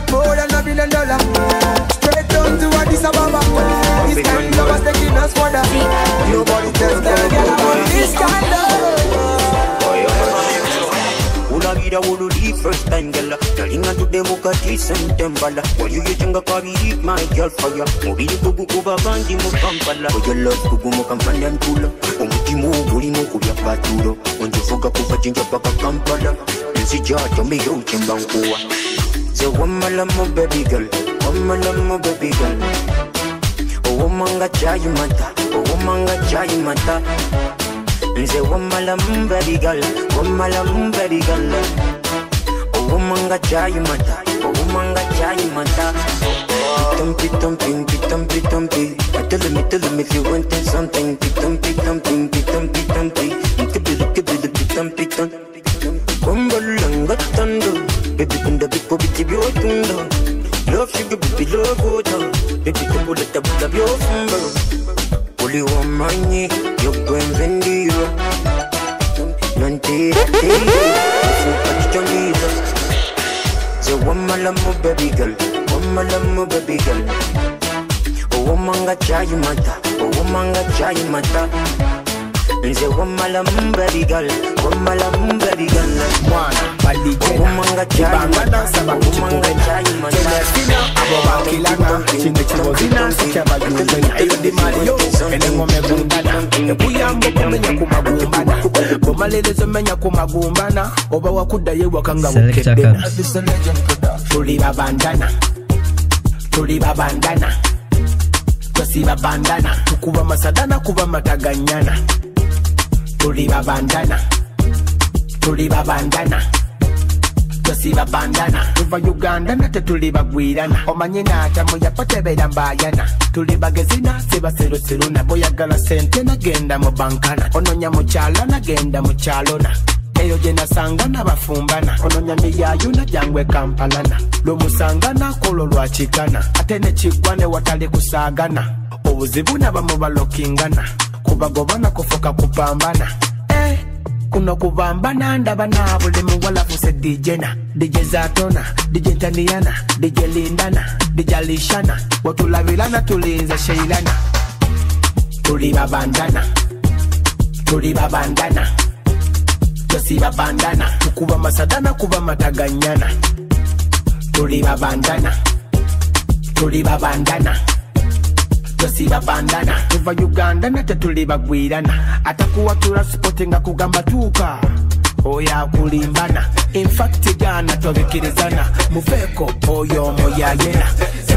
Speaker 48: Want
Speaker 51: more than a billion dollar. Straight down to Addis Ababa. This kind of us taking us further. Nobody tells them, want this kind of.
Speaker 60: ulagira wululi first time gala talinga tudde mukati sentembala waliyuyenga kabiri my girl fire. Mubiri gugukuba bandi mu kampala oyo love gugumuka mpanda ntula omutima ogulimu kulya patulo onjivuga kuva jinja paka kampala nzijato miyokemba nkuwa ze wamalamu baby girl wamalamu baby girl owomanga chayi mata owomanga chayi mata nze wamalamu baby girl wamalamu baby girl owomanga chayi mata owomanga chayi mata Tumpy, tumping, tumpy, tumpy. Tell me, tell me if you want something. Tumpy, tumping, tumpy, tumpy. Tibby, tibby, tumpy, tumpy. Kumbalanga tando. Baby, kunda bipo biti byo tunda. Love sugar, baby, love water. Baby, kumbula tabula byo fumba. Uli wa manyi, yokwenvendiwa. Nantira, tira. Ufuka chichoniza. Ze wamalamu baby girl, wamalamu baby girl. Oh, owomanga chayi mata, oh, owomanga chayi mata. Nze wamala mm, baby girl wamala mm, baby girl
Speaker 61: mwana balijena kibangana saba kukikubena telefina abo bakilana kino kibozina sikyabajubena eyo dimaliyo enengome gundana ekuyamba okumenya ku magumbana. Bomalerezo menya ku magumbana. Oba wakuddayo ewaka nga
Speaker 41: Selecta
Speaker 61: bukeddena
Speaker 41: Kabs.
Speaker 61: tuli babandana tuli babandana twesiba bandana. Tukuba masadana kuba mataganyana tuli babandana tuli babandana twesiba bandana. Tuva uganda nate tuli bagwirana omanye naatamu yapatebera mbayana. Tuli bagezina sibaserusiru naboyagala sente nagenda mu bankana. Ononya mukyala nagenda mu kyalona eyo gye nasanga nabafumbana ononya miyayuna jangwe kampalana. Lwomusangana kolo lwakikana ate nekiggwa ne watali kusaagana obuzibu nabamu balokingana kubagobana kufuka kupambana. Eh, kuno kubambana ndaba na buli muwala fuse dijena dije zatona dije ntaniyana dije lindana dije alishana. Watulabirana tulinze sheilana tuli babandana. Tuli babandana. Twesiba bandana tukuba masadana kuba mataganyana. Tuli babandana tosiba bandana tuva ugandana tetuli bagwirana. Atakuwatula sipoti nga kugamba tuuka oyo akulimbana infact gaana tobikirizana mufeeko oyo omuyo ayena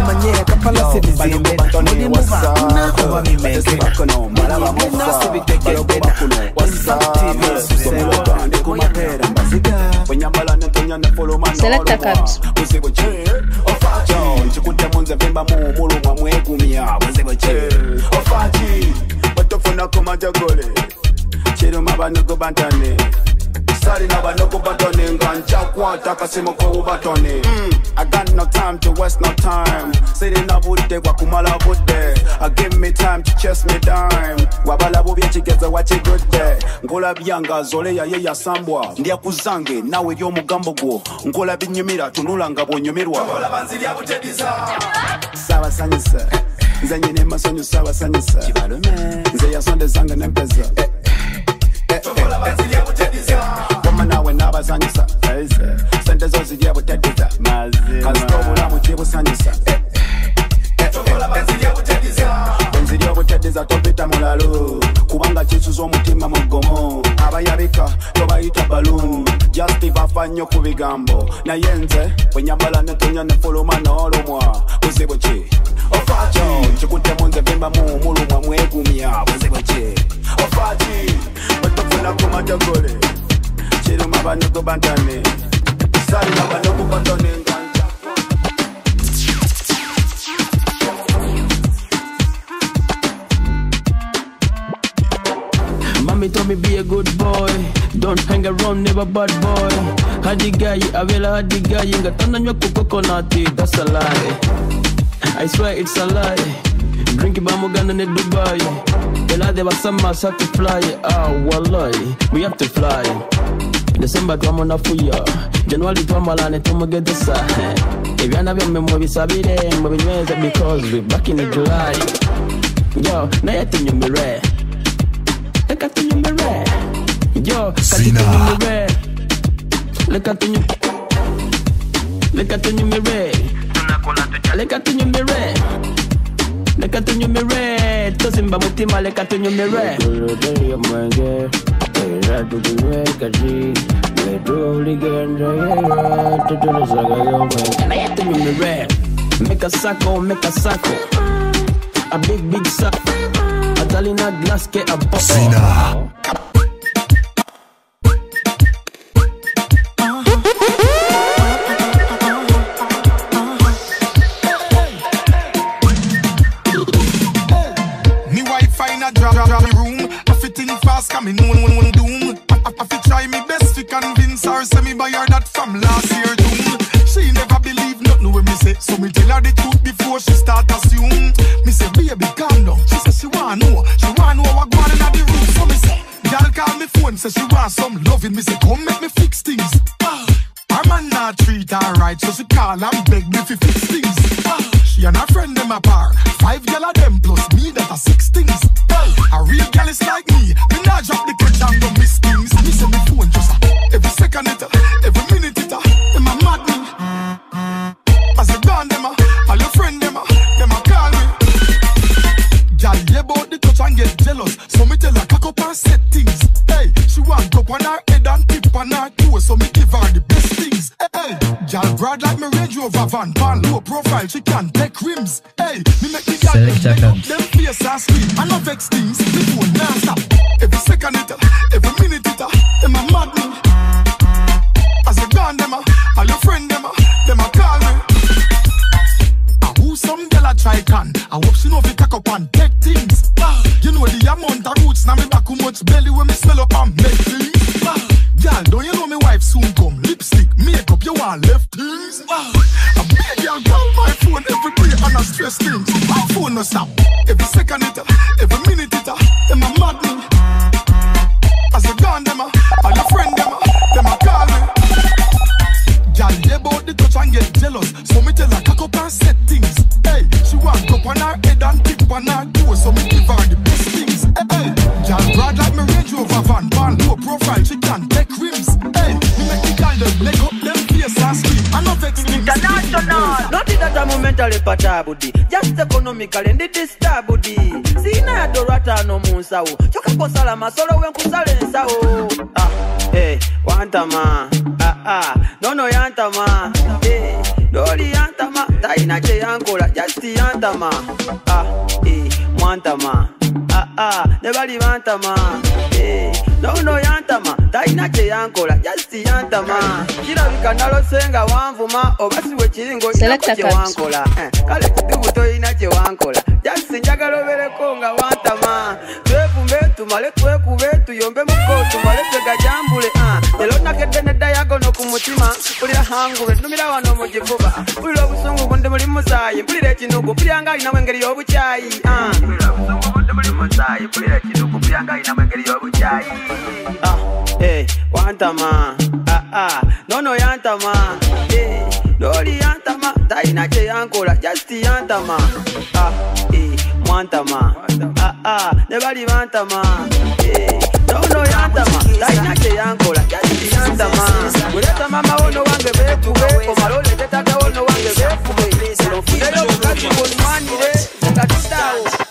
Speaker 61: simanye kapala sibizimbena muli muvana oba bimekena biyigena sibitegedena infacti byesusebona
Speaker 62: Selecta Kabs.
Speaker 46: nkikutemunze vimba muumulumwa mwegumya buzibwe ofaki batofuna komajagole kiruma banogo bantane salina banogo batone nga njakwata akasimu kowubatone I got no time to waste no time. Sirina budde gwakumala budde I give me time to chase me dime wabala bubi ekigeze wakigudde nkola byanga zole yaye yasambwa ndya kuzange nawe ery'omugambo gwo. Nkola binyumira tunula nga bwonyumirwa sabasanyusa nze nyina emasanyu sabasanyusa nze yasonde zange nempeza wama nawe nabasanyusa sente zo zirya butediza kasita obulamu kibusanyusa enziri obutediza topita mulalo kubanga kisuza omutima mugomo abayabika tobayita balum justivafa nnyo ku bigambo naye nze bwenyambala netonya nefuluma n'olumwa buzibu ki ofaki nkikuttemu nze vimba muumulumwa mwegumya buzibu ki ofaki
Speaker 56: Mommy told me be a good boy. Don't hang around, never bad boy. Hadi guy, avela hadi guy. Ngatana nywa ku coconut, that's a lie. I swear it's a lie. Drink bamugana ne Dubai. Ela de basama sa to fly. Ah, wallahi, we have to fly. December twamona fuya. January twamala ne tumugedesa. Ebyana byemme mubisabire mubinyweze because we back in July. Yo, naye tunyumire. Leka tunyumire. Yo, kati tunyumire. Leka tunyu. Leka tunyumire. Leka tunyumire. Leka tunyumire. Tozimba mutima leka tunyumire. Kulodeli mwenge. Era tukunywe kaji. Wetu ligenda yera. Tutulisaga yomwe. Naye tunyumire. Make a sako, make a sako. A big, big sako. Atalina glass ke a bottle.
Speaker 63: Me fast, coming no one, one doom. I, I try me best to convince her, say me buy her that from last year June. She never believe nothing when me say, so me tell her the truth before she start assume. Me say, baby, calm down. She say she want know, she want know what going on the room. So me say, girl call me phone, say she want some loving. Me say, come make me fix things. Ah, Her man not treat her right, so she call and beg me fi fix things. Ah, She and her friend them apart, five gal of them plus me that are six things. Hey, a real gal is like drop the catch and don't miss things. Me say me phone just a every second it, every minute it. Them a mad me. As I gone them a, all your friend them a, them a call me. Girl, yeah, about the touch and
Speaker 64: get
Speaker 63: jealous, so me tell her cock up
Speaker 64: and
Speaker 63: set things. Hey, she want cup on her head and tip on her toe, so me give her the best things. Hey, girl, broad like me Range Rover van, pan low profile, she can take rims. Hey, me make the girl them face and scream. I no vex things, me phone non-stop. Try can? I hope she know fi cock up and take things. Ah, You know the amount of roots now me back how much belly when me smell up and make things. Ah, Girl, don't you know me wife soon come? Lipstick, makeup, you want left things. Ah, I beg you, call my phone every day and I stress things. My phone no stop. Every second it, every minute it, them a mad me. As you gone, them a, all your friend them a, them a call me. Girl, they bout the touch and get jealous. So me tell her cock up and set things. On her head and tip on her toe. So me give her the best things. Hey, hey. Girl, broad like me Range Rover van, pan low profile. She can take rims. Hey, me make the girl them leg up them face and scream. I no vex things.
Speaker 59: International. Nothing that I'm mentally patabudi. Just economically ndi distabudi. Sina dorata no munsawo. Choka kosala masolo wen kusala ensawo. Ah, eh, wantama. Ah, ah, no no yantama. Eh, doli yantama. Taina che yankola, just yantama. Ah, eh, mwantama. Ah, ah, ne bali bantama. Eh, no no yantama. Taina che yankola, just yantama. Kirabika nalosenga wanvuma oba siwe kiringo
Speaker 65: Selector
Speaker 59: kye
Speaker 65: Cut.
Speaker 59: wankola Eh, kale kizibu toyina kye wankola jasi njagala obereko nga wantama twevumbe tumale twekube tuyombe muko tumale twegajambule ah. lero nakedde neddayagono ku mutima mpulira hangube nnumira wano mu kifuba mpulira obusungu bunde muli musaayi mpulira ekinugu mpulira nga alinamu engeri y'obukyayi ah. Ah. wantama ah, ah. nono yantama doli yantama taina kye yankola just yantama ah, eh, mwantama ah, ah. nobody bali bantama eh, nono yantama. Taina kye yankola just yantama. Muleta mama wono wange bekube omala olete tata wono wange bekube olonfuneyo obukazi bwonwanire nga tutaawo ngeno bwekuba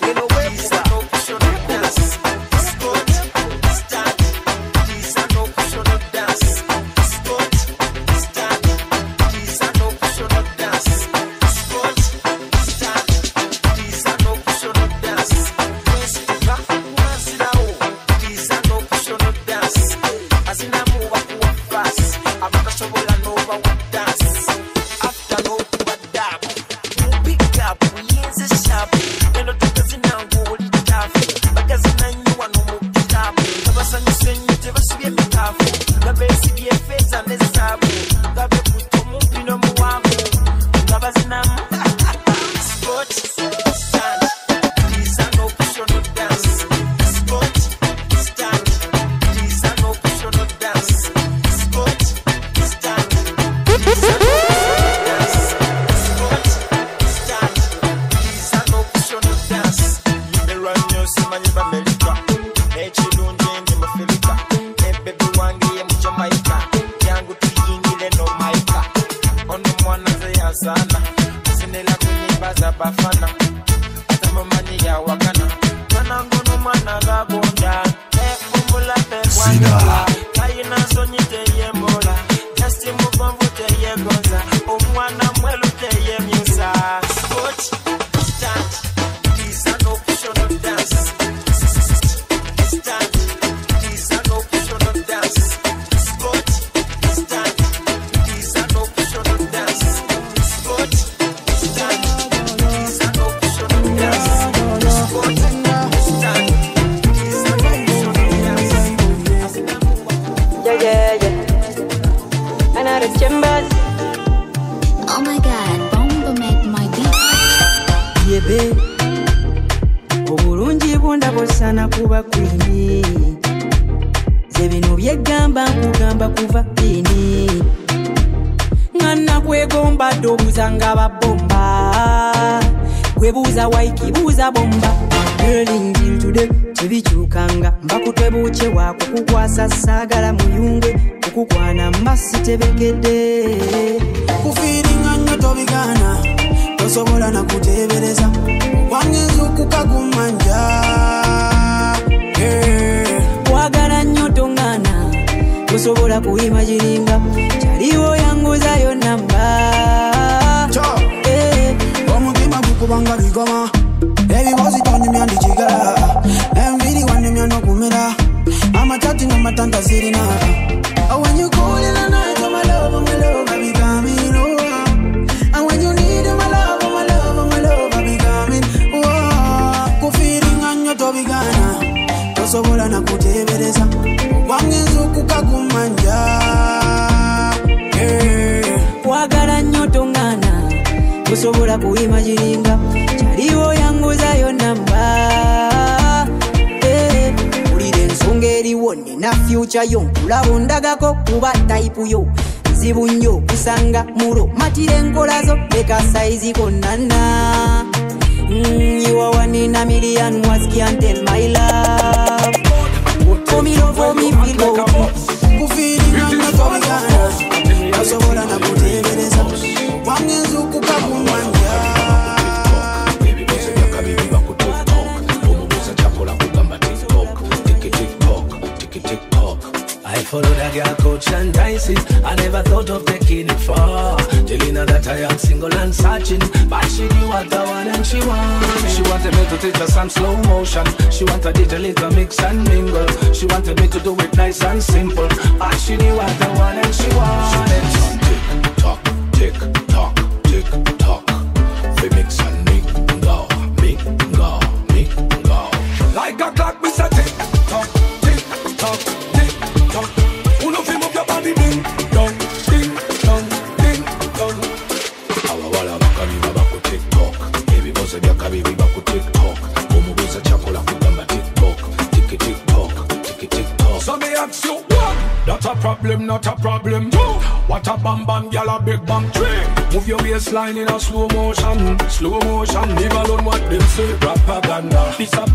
Speaker 66: baseline in
Speaker 59: a
Speaker 67: slow motion, slow motion. Leave alone what them say, propaganda. It's a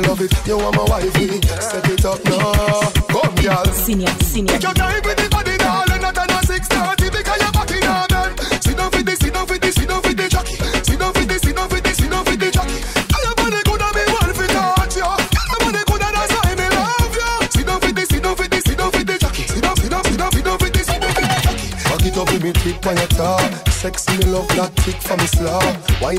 Speaker 63: me love it. You want my wifey? Set it up now. Come, girl.
Speaker 68: Senior, senior.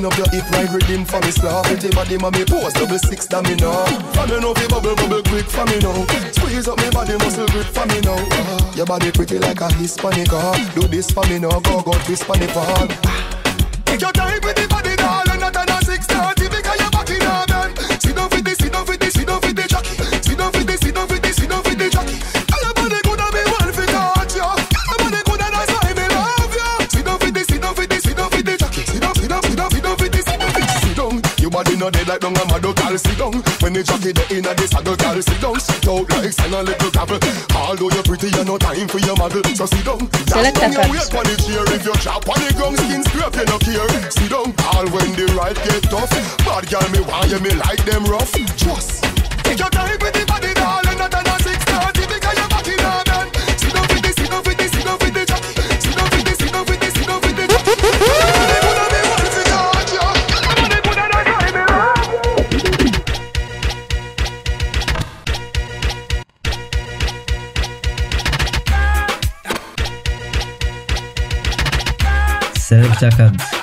Speaker 63: up your hip right rhythm for me slav Pretty body mommy pose double six that me know. From me know fi bubble bubble quick for me now Squeeze up me body muscle grip for me now Your body pretty like a Hispanic Do this for me now go go twist for the fall. when the jockey the inner this saddle Girl, sit down, sit out like sand a little gravel. Although you're pretty, you no time for your model So sit down, down when
Speaker 68: you
Speaker 63: wait on the chair If you chop on the ground, skin scrape, you no care. Sit down, all when the ride get tough. Bad girl, me want you, me like them rough. Trust, take your time with the body, darling, not a
Speaker 49: nothing cakap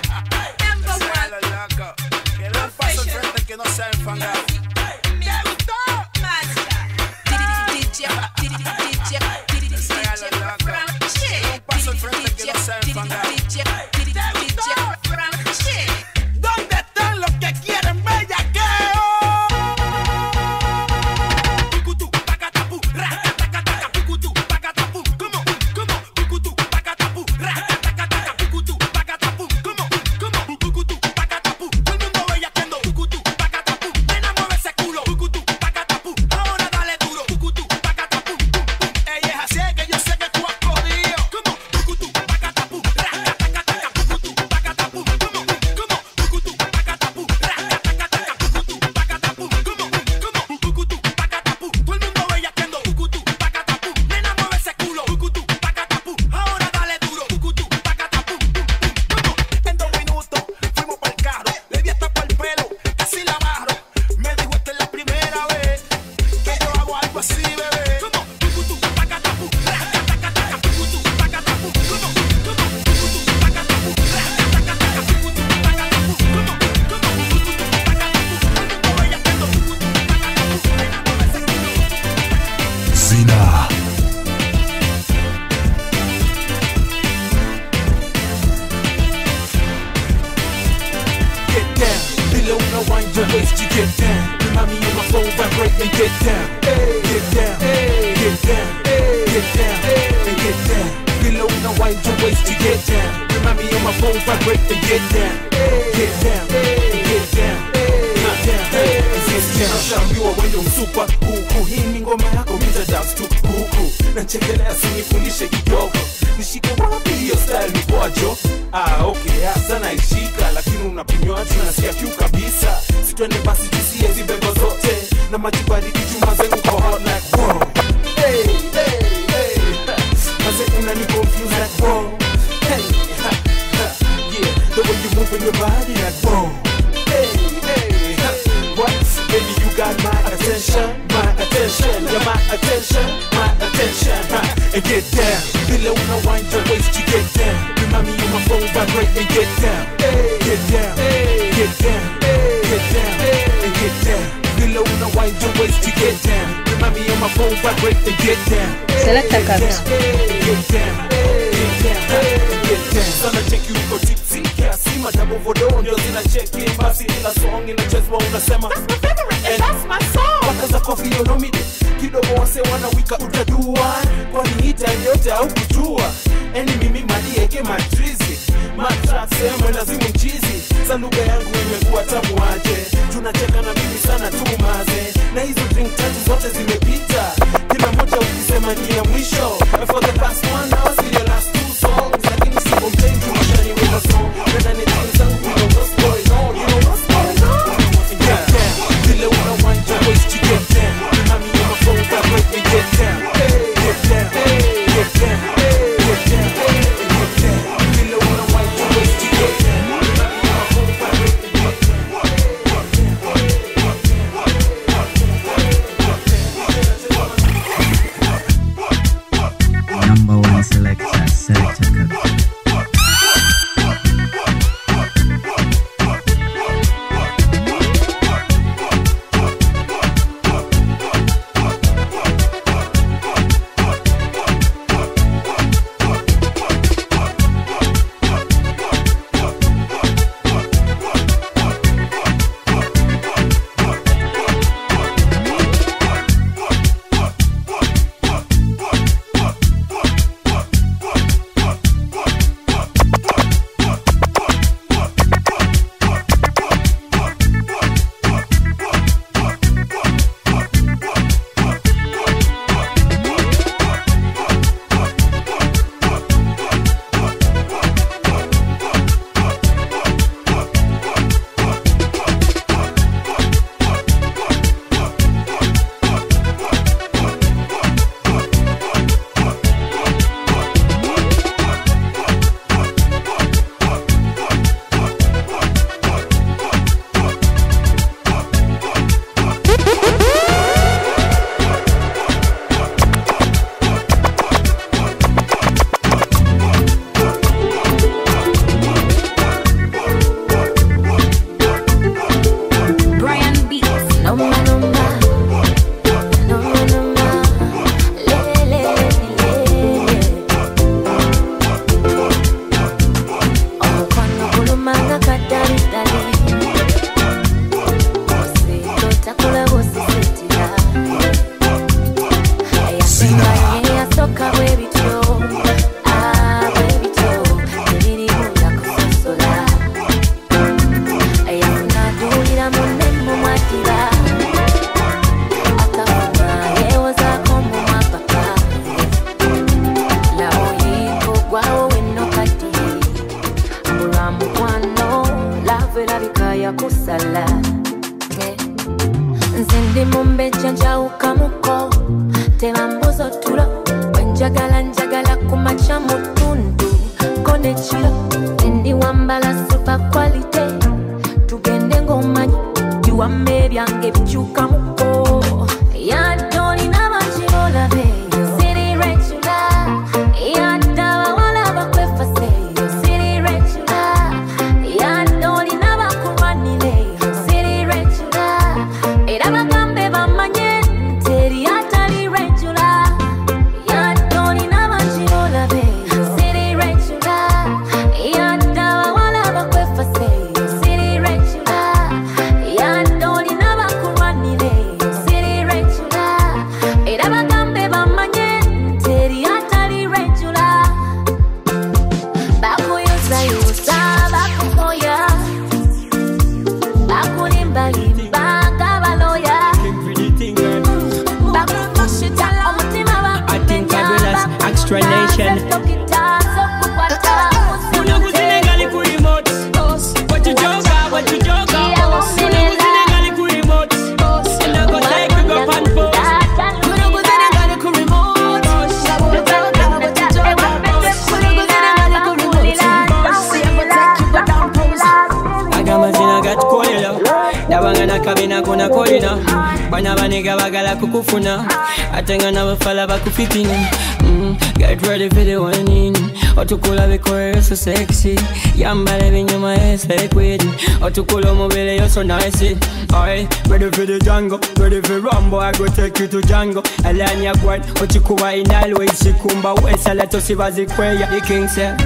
Speaker 49: so nicey. Eh? Alright, ready for the jungle, ready for Rambo, I go take you to Django. Alania Guard, Ochikuwa in Dalway, Sikumba West, Alato Sivazi Kwaya, the king said.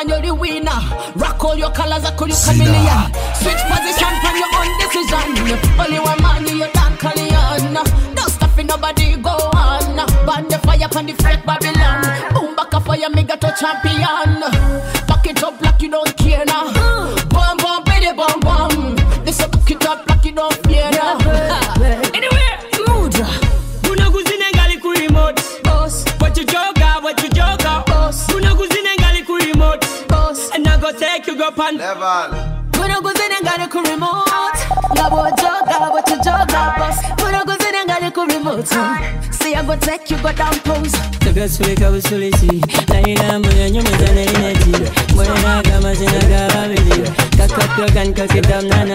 Speaker 32: man, you're the winner. Rock all your colors, I call you chameleon. Switch position from your own decision. Only one man, you're Dan Callion. No stuffing, nobody go on. Burn the fire, pan the fake Babylon. Boom back a fire, mega to champion.
Speaker 49: kasule kabusulisi nalina mbuya nyumizanalinati mbonenaka amazina
Speaker 69: gababiri kakatwakan kakitamnana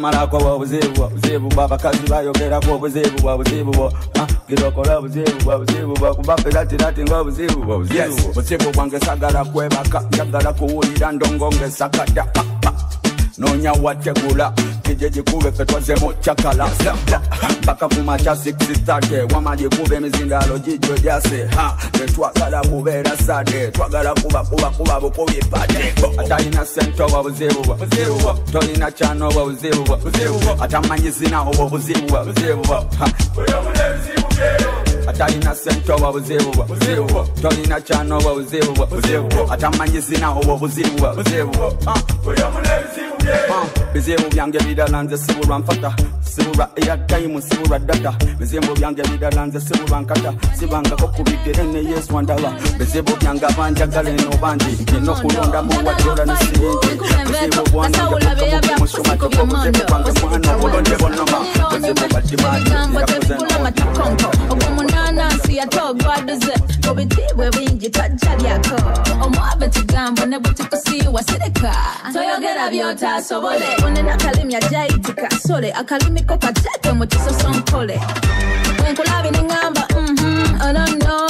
Speaker 69: musajja tamalako bwobuzibu obuzibu bwabakazi bayogerako obuzibu bwobuzibu bwo girokola obuzibu bwobuzibu bwokuba piratirati ngaobuzibu bwobuzibu buzibu bwange sagala kwebaka njagala kuwulira ndongonge sakada nonya wategula kije gikube fetwazemu chakala mpaka kumacha 630 wama gikube emizindalo gijo jase. Ha tetwagala kubeera sade twagala kuba kuba kuba bukubipate atalina sente obwo buzibu buzibu tolina kyano obwo buzibu bwo buzibu atamanyizina obwo buzibu bwo buzibu bwo ha. Atalina sente obwo buzibu buzibu tolina kyano obwo buzibu bwo buzibu atamanyizina obwo buzibu bwo buzibu bwo ha. Bizibu byange birala nze sibulwa nfata sibulwa airtime sibulwa data. Bizibu byange birala nze sibulwa nkata. Sibangako ku bigere ne yesu andaba bizibu byange abanjagala eno bangi nina okulonda mu wajola ne siringi. Bizibu bwangemusomatoko buzibu bwange mwana obulonde bonnoma bizibu badimali
Speaker 68: ogumunanansi yatogwaduze obitibwe bingi tajja lyako omwabe kigambo ne bwetukusiiwa sireka toyogera byotasobole onena akalimi ajayitika sole akalimiko kateeke mu kisosonkole wenkulabi neŋŋamba mm-hmm, onono aswadde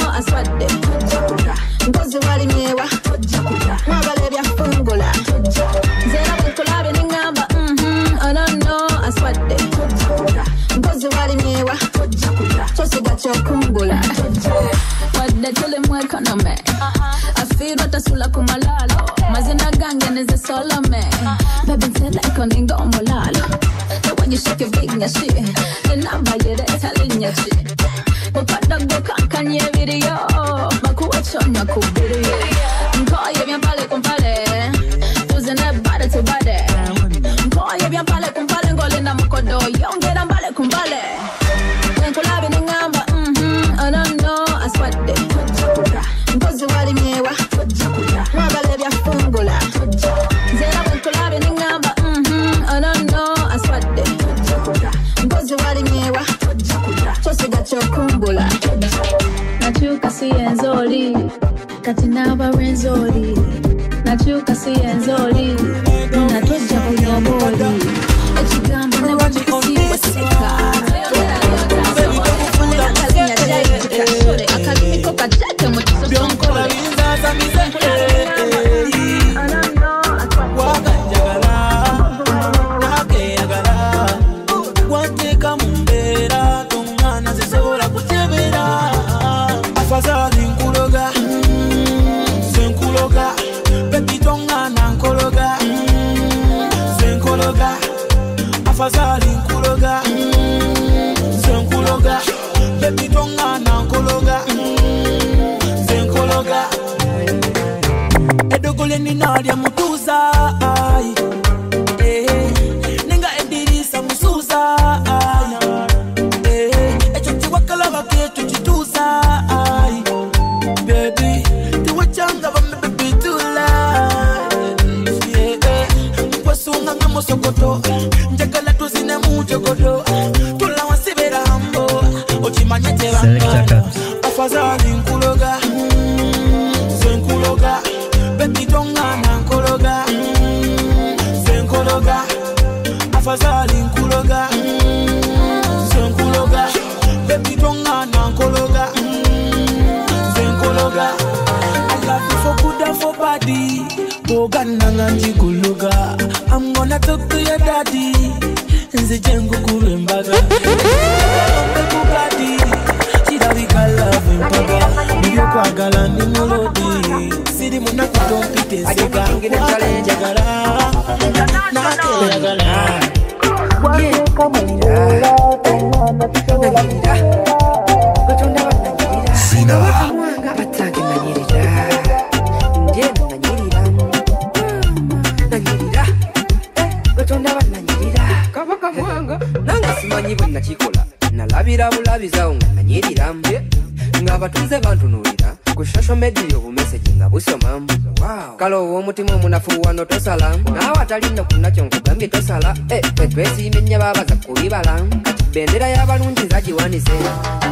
Speaker 70: kale ow'omutima omunafu wano tosalamu naawe atalinda kunakyo nkugambye tosala. Eh, ffe twesiimye nnyo baabaza kubibala kati bendera y'abalungi zagiwanise.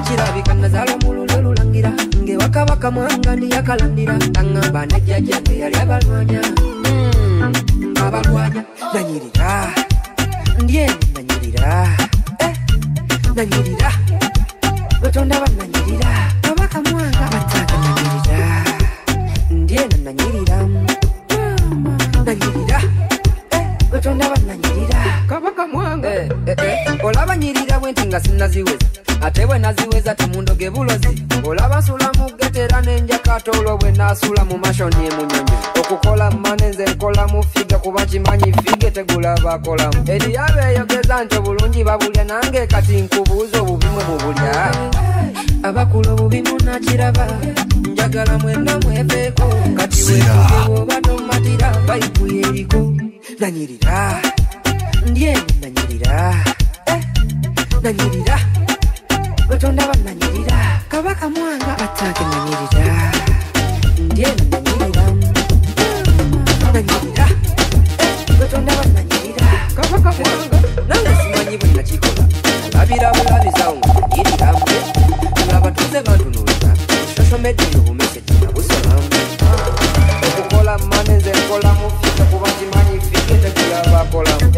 Speaker 70: Kirabika nazaala omululu olulangira ng'ewakabaka mwanga ndiyakalandira aŋŋamba nejjajjange yali abalwanya. Abalwanya. Nanyirira. Ndyeni nanyirira. Eh, nanyirira. Batonda bananyirira kabaka mwanga. Bataka ndyena nanyirira olaba nyirira bwenti nga sinaziweza ate bwe naziweza temundoge bulozi olaba nsula mu getera nenjakatolo bwe nasula mu mashoni emunyonyo okukola mane nze nkola mu figa kuba kimanyi fige tegula bakolamu eriyaba eyogeza nti obulungi babulya nange kati nkubuuza obubimwe mu bulya abakula obubimu nakiraba njagala mwenna mweveeko kati wetuge bwoba tomatira bayibu yeriko nanyirira ndyeni nanyirira. Eh, nanyirira. Batonda bananyirira kabaka mwanga atange nanyirira. Ndyeni nanyirira. Nanyirira. Eh, batonda bananyirira kabaka mwanga. Nange simanyi bwe nakikola. Nalabira bulabizawo nga nanyiriramu ng'abatuuze bantunuulira social media obumeseji okukola mane nze nkola mu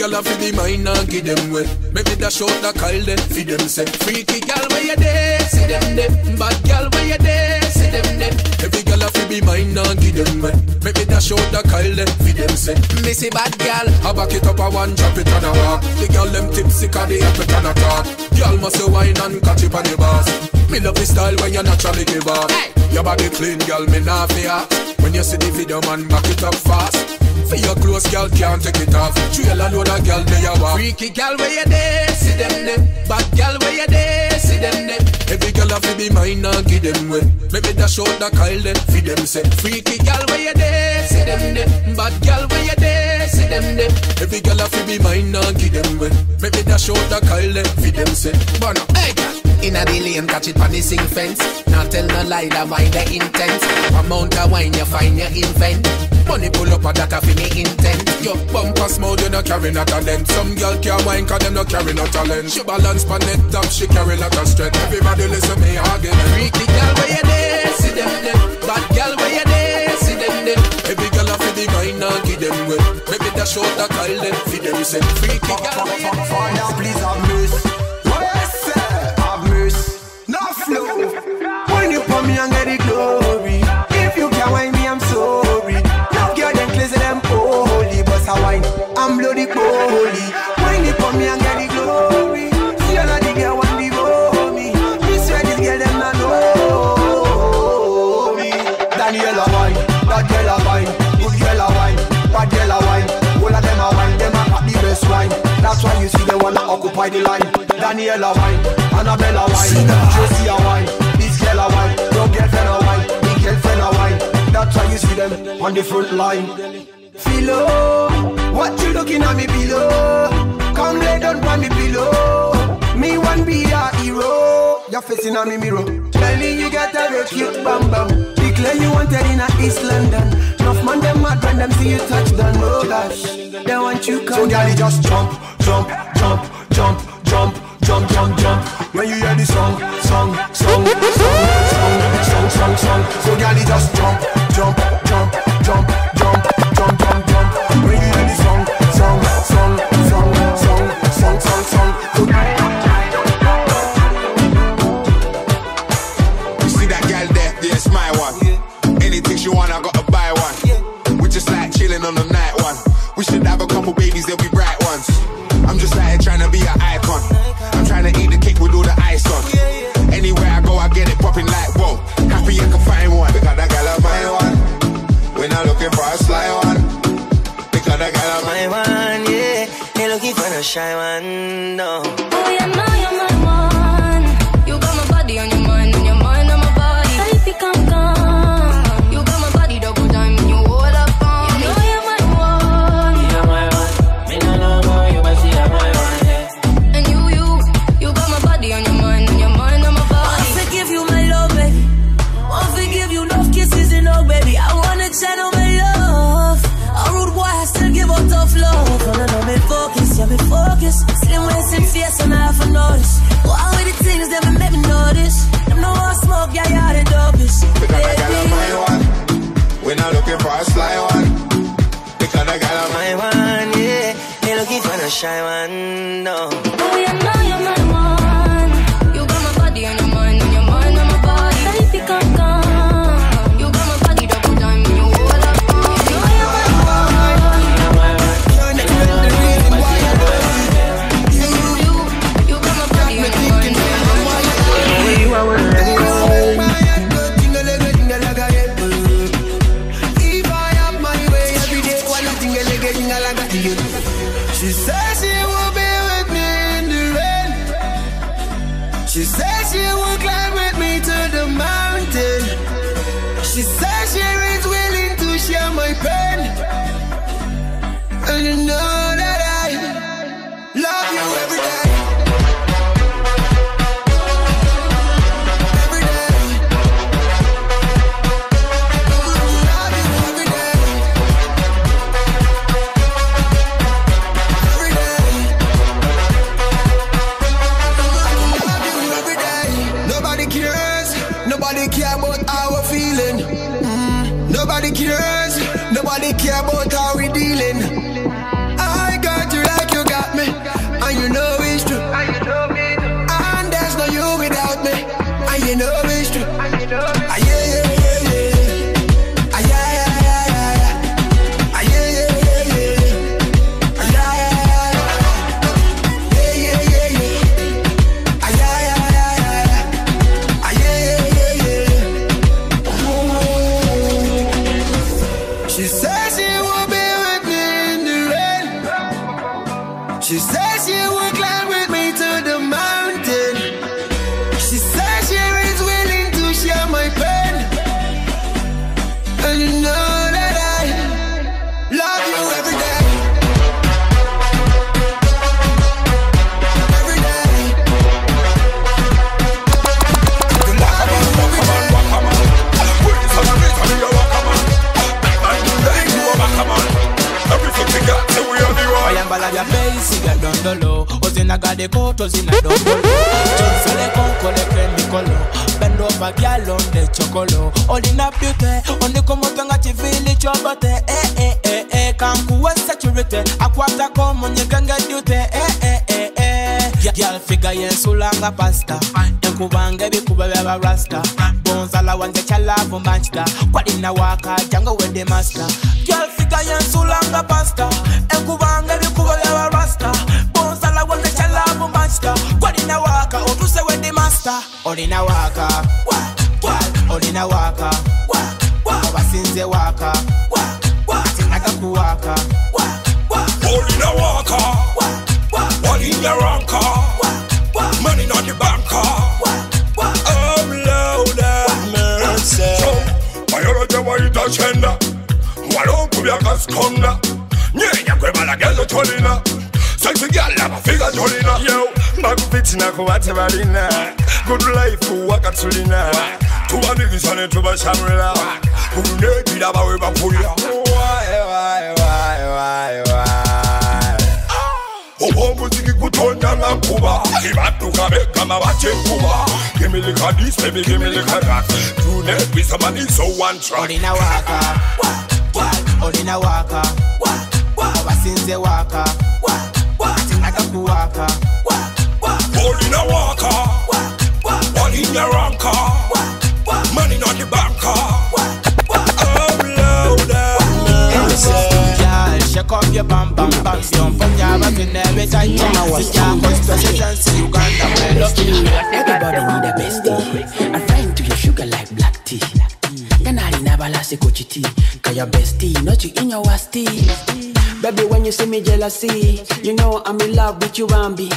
Speaker 67: Gal a fi be mine and give them way. Maybe the short the call them, fi them say. Freaky gal where you there, see them there. Bad gal where you there, see them there. Every gal a fi be mine and give them way. Maybe the short the call them, fi them say. Missy bad gal, I back it up a one, drop it on a walk. The gal them tipsy 'cause they have it on a talk. Gal must wine and catch it on the bars. Me love the style when you naturally give up. Your body clean, girl, me nah fear. When you see the video, man, back it up fast. For your clothes, girl, can't take it off. Trail a load of girl, there you are. Freaky girl, where you there? See them there. Bad girl, where you there? See them there. Every girl have to be mine and give them way. Maybe dash out the Kyle them, feed them say. Freaky girl, where you there? See them there. Bad girl, where you there? See them there. Every girl have to be mine and give them way. Maybe dash out the Kyle them, feed them say. Bono, hey girl. Inna the lane, catch it on the sing fence. Not tell no lie, that mind the intent. Amount of wine you find you invent. Money pull up a data for me intent. Yo, bumper smooth, you no carry no talent. Some girl can't wine cause them no carry no talent. She balance pan it top, she carry lot of strength. Everybody listen me argument. Freaky girl where you there, see them there. Bad girl where you there, see them there. Every girl a fi the wine and give them way. Maybe the show the call them, feed them say. Freaky girl where you there.
Speaker 71: Fire, please have and get the glory. If you can't wine me, I'm sorry. No girl them crazy them holy, but I wine. I'm bloody holy. When you put me and get the glory. See all of the girl want before me. This way this girl them not know me. Daniela wine, that girl a wine, good girl a wine, bad girl a wine. All of them a wine, them a got the best wine. That's why you see they wanna occupy the line. Daniela wine, Annabella wine, Josie a wine, That's why you see them on the front line. Philo, what you looking at me below? Come lay down on me pillow. Me one be a hero. You're facing on me mirror. Telling you got a real cute bam bam. Declare you wanted in a East London. Enough man them mad when them see you touch down. Oh gosh, they want you come. So girl, just jump, jump, jump, jump, jump, jump, jump, jump. When you hear the song, song, song, song, song, song, song, song. So girlie just jump, jump, jump, jump, jump, jump, jump, jump. When you hear the song, song, song, song, song, song, song, song. So gyal.
Speaker 72: You see that gal girlie. It's my one. Anything she want, I gotta buy one. We just like chilling on the night one. We should have a couple babies, they'll be bright ones. fly one. Pick up the girl, my one,
Speaker 38: yeah. They looking for the shy one, no.
Speaker 72: We're not looking for a sly one.
Speaker 38: We got a looking for shy one,
Speaker 51: no.
Speaker 73: wadeko tozina dongolo tonsoleko nkoleko emikolo bend over gyal onde chokolo olina byute ondikomoto nga kivili kyobote eh, eh, eh, eh. kankuwa security akwatako omunyiga ngedyute eh, eh, eh, eh. gyal figa yensulanga pasta. Enkubanga ebikuba byabarasta bonzala wanze kyalavu mankita kwalina wakaja nga wedde master. Gyal figa yensulanga pasta. Enkubanga ebikuba byabarasta mu master. Gwalina waka otuse wedi master. Olina waaka olina waaka obasinze waaka tinagakuwaaka
Speaker 74: olina waka. Walina ranka. Money not the I'm loud and mercy. Bayoloje wayita kyenda wali nyenya gwe balagezo sexy girl fika tolina bakupitina kuba tebalina good life waka tulina tubanigisa ne tubasabula kunegira bawe bapulira obwomuziki gutonda nga nkuba tebadduka begama bakyekuba gimilikadisebigimirikadat tunebisabaniso wantraolinawaaka olina waaka abasinze waaka I got to
Speaker 73: walk. Walk, walk. In a walker. Walk, walk.
Speaker 74: One in your anchor. Walk, walk. Money on the banker. Walk, walk.
Speaker 75: Up
Speaker 74: louder, louder. Shake off your bam bam bam. See on from Java to every time.
Speaker 56: Jama was Java. Presidents
Speaker 75: in Uganda.
Speaker 56: Everybody need a bestie. I'm frying to your sugar like black tea. Ganari nabalase kochiti. Kaya bestie, not you in your wasti. Baby, when you see me jealousy, you know I'm in love with you, Bambi.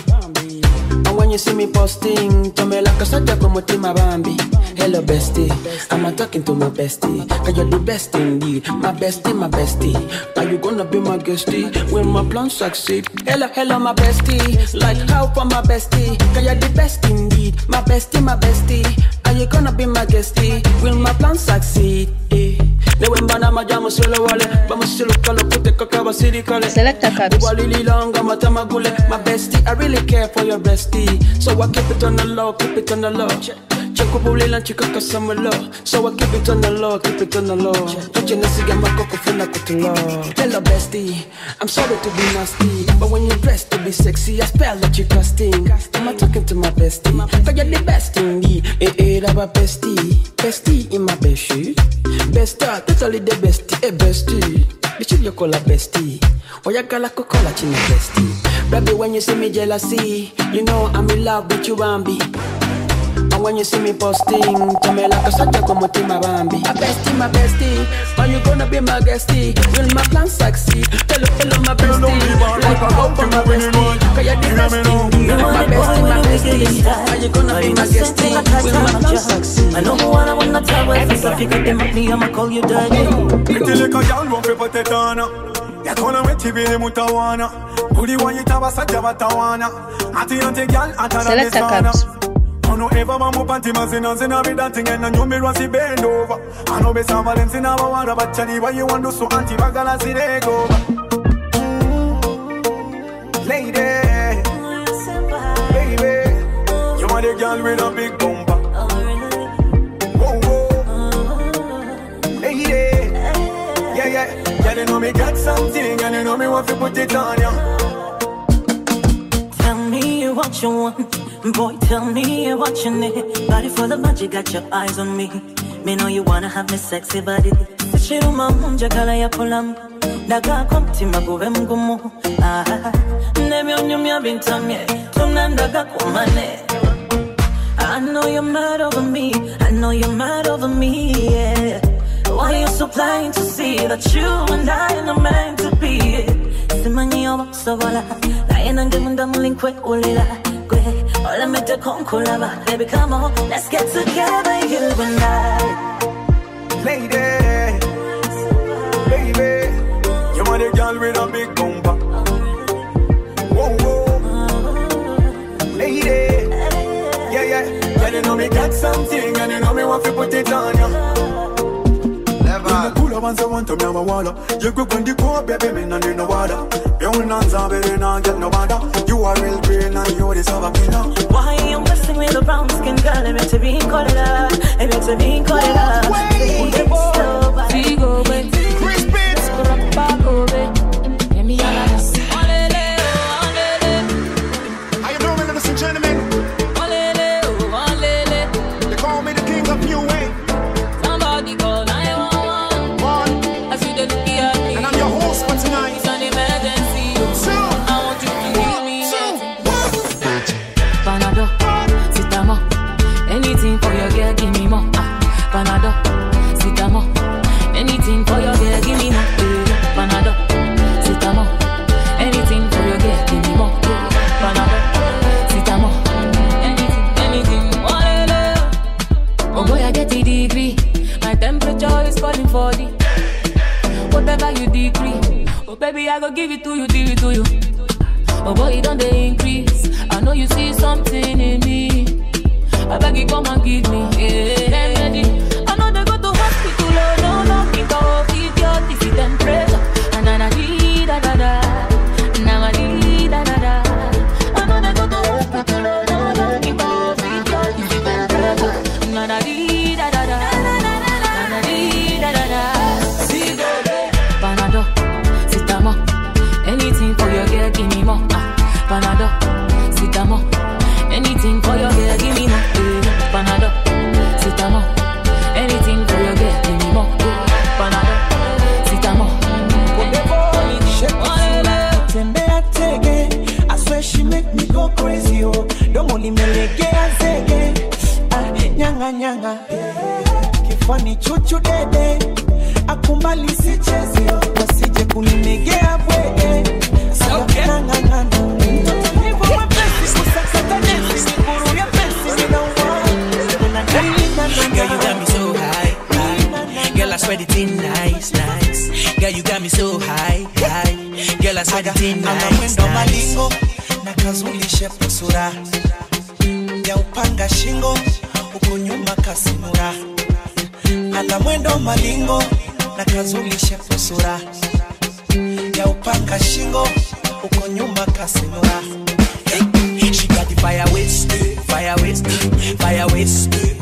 Speaker 56: And when you see me posting, tell me like a soldier como Tima Bambi. Hello, bestie. I'm talking to my bestie. Cause you're the best indeed. My bestie, my bestie. Are you gonna be my guestie when my plan succeed? Hello, hello, my bestie. Like how for my bestie. Cause you're the best indeed. My bestie, my bestie. Are you gonna be my guestie when my plan succeed? Eh. Lewe mbana majamu solo wale Bamusilu kalo kute kaka basiri kale
Speaker 76: Selecta Kabs.
Speaker 56: Uwalili longa matama gule My bestie, I really care for your bestie So I keep it on the low, keep it on the low chakubulila chikaka samalo So I keep it on the low, keep it on the low. Tuche nasiga makoko funa kutulo Hello bestie, I'm sorry to be nasty But when you dress to be sexy I spell that you casting. Am I talking to my bestie? Cause you're the best in me Eh eh, raba bestie. Bestie in my bestie. Besta, totally the bestie Eh bestie. Bichi you call a bestie. Oyagala kukola china bestie? Baby when you see me jealousy You know I'm in love with you Bambi when you see me posting, tell me like a soldier como Tima Bambi. My bestie, my bestie, are you gonna be my guestie? Will my plan succeed? Hello, hello, my bestie. Like a hope for my bestie. Cause you're the best thing. My bestie, my bestie, are you gonna be my guestie? Will my plan succeed?
Speaker 38: I know who wanna wanna tell I figure them at me, I'ma call you daddy
Speaker 63: Pretty little girl won't fi put it on her. yakona wetibili mutawana buli wayita basajja batawaana ati ate gyal
Speaker 76: Selecta Kabs.
Speaker 63: ono eva bamupanti mazina nzina bidanti ngenda nyumirwa zibendova ano besambale nzina bawala bacali bayiwandusu anti bagala ziregoba Lady, baby, you want a girl with a big bumper. Whoa, whoa. Lady, yeah, yeah, yeah, you know me got something and you know me want to put it on ya.
Speaker 38: Tell me what you want Boy, tell me what you need? Body full of magic, got your eyes on me. Me know you wanna have me sexy body. Shiruma munja kala ya pulamu Daga kwa mtima guve mgumu ah, Nebyo nyumya bintamye Tunandaga kumane I know you're mad over me. I know you're mad over me, yeah. Why you so blind to see That you and I are meant to be? Simanyi oba sobola Naye nange munda mulinkwe ulila Gwe Ola mete konkulaba Baby come on Let's get together you and I.
Speaker 63: Lady, baby, you want a girl with a big bumper. Whoa, whoa, lady, yeah, yeah, yeah, you know me got something and you know me want to put it on ya. Never. Kula wanza want to me a wala. You go when the go, baby, me no need no water. You will not baby, not get no water. You are real green and you deserve a killer.
Speaker 38: Why you messing with a brown skin girl? Let me to be call it up. Let me to be call it up.
Speaker 77: Figo, baby.
Speaker 63: Chris Pitts.
Speaker 77: Bago, baby. Baby, I go give it to you, give it to you. Oh boy, don't they increase. I know you see something in me. I beg you come and give me. Yeah. I know they go to hospital. Oh no, no, it go feed your this is temperature. And na dee da da da. Panado, Sitamo. Anything for your girl, give me more. Yeah. Panado, Sitamo. Anything for your girl, give me more. Yeah. Panado, Sitamo.
Speaker 78: Tembea tege, I swear she make me go crazy, oh. Domo zege, ah, nyanga nyanga.
Speaker 79: Kifani
Speaker 78: chuchu
Speaker 79: dede,
Speaker 78: akumbali anakwenda
Speaker 79: malingo na kazulishe posura. Ya upanga shingo huko nyuma kasimura. Ana mwendo malingo na kazulishe posura. Ya upanga shingo huko nyuma kasimura.
Speaker 78: Hey, fire waste, fire waste.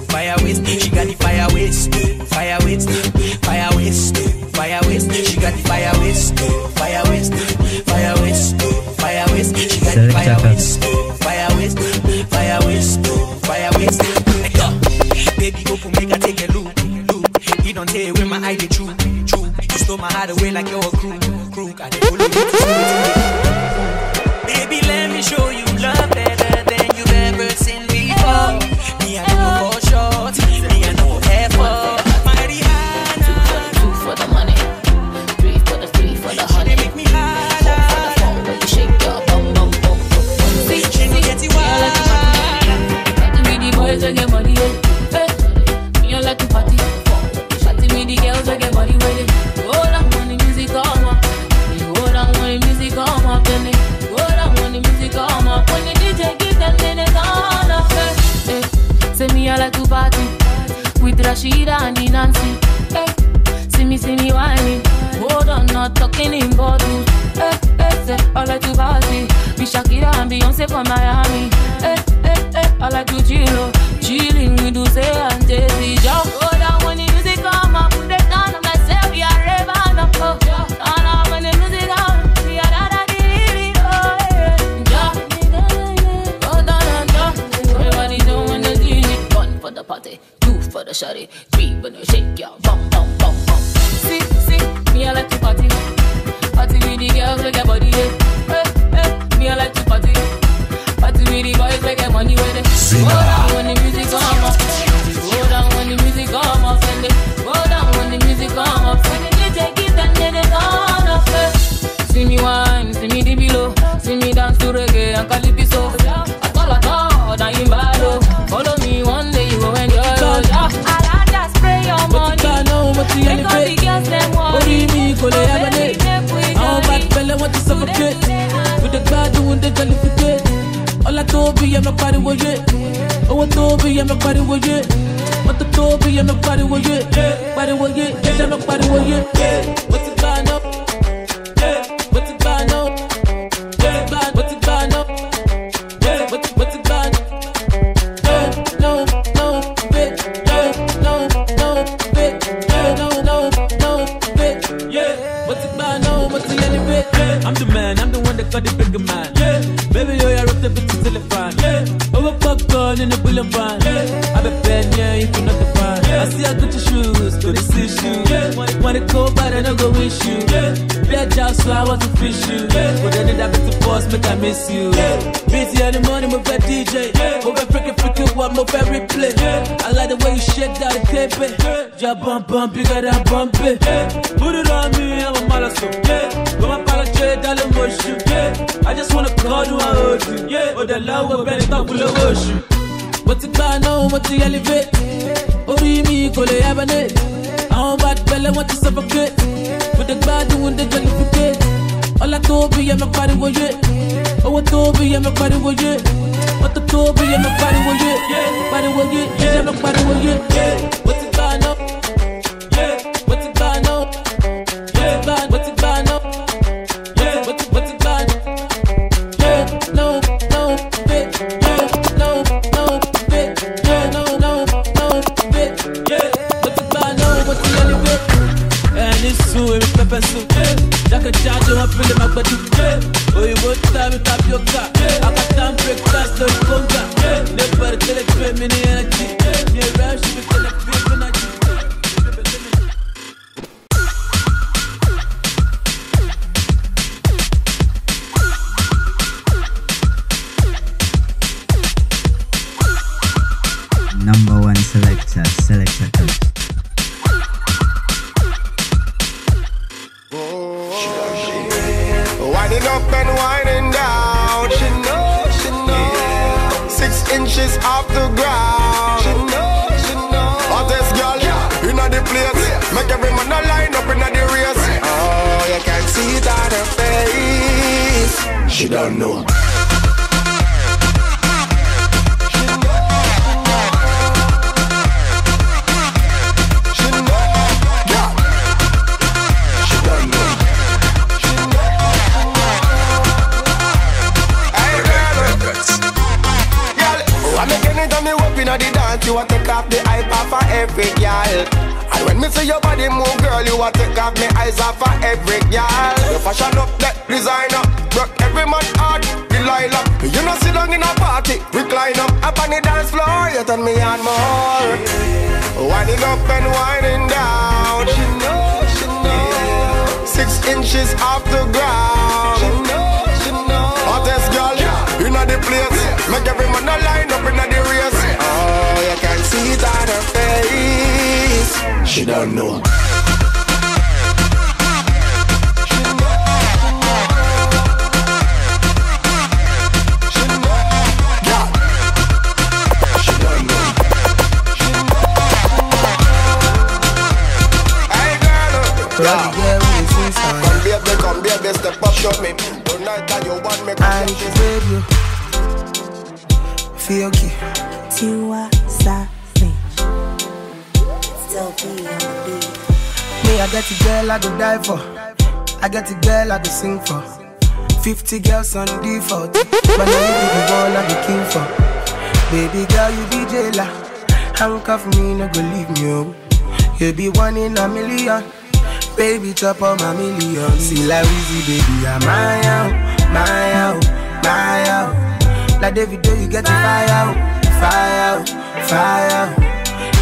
Speaker 80: Chop on my million. See like Weezy, baby, I'm my out, my out, my out. Like David, you get the fire out, fire out, fire out.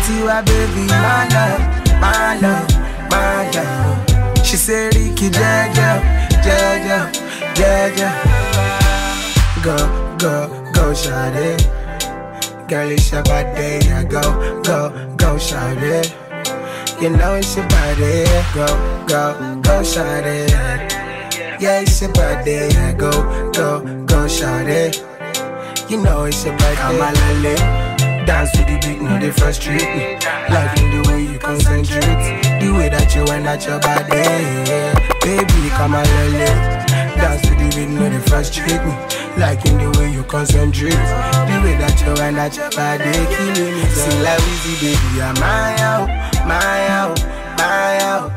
Speaker 80: Tiwa, baby, my love, my love, my love. She said, Ricky, Jaja, Jaja, Jaja. Go, go, go, shawty. Girl, it's your body, yeah. Go, go, go, shawty. You know it's your body, go, go, go, shawty. Yeah, it's your body, yeah. Go, go, go, it. You know it's your body. I'm a lele. Dance to the beat, no, they frustrate me. Like in the way you concentrate, the way that you wind at your body. Yeah. Baby, come a lele. Dance to the beat, no, they frustrate me. Like in the way you concentrate, the way that you wind at your body, killing me. See like Weezy, baby, I'm out, oh. My out, my out.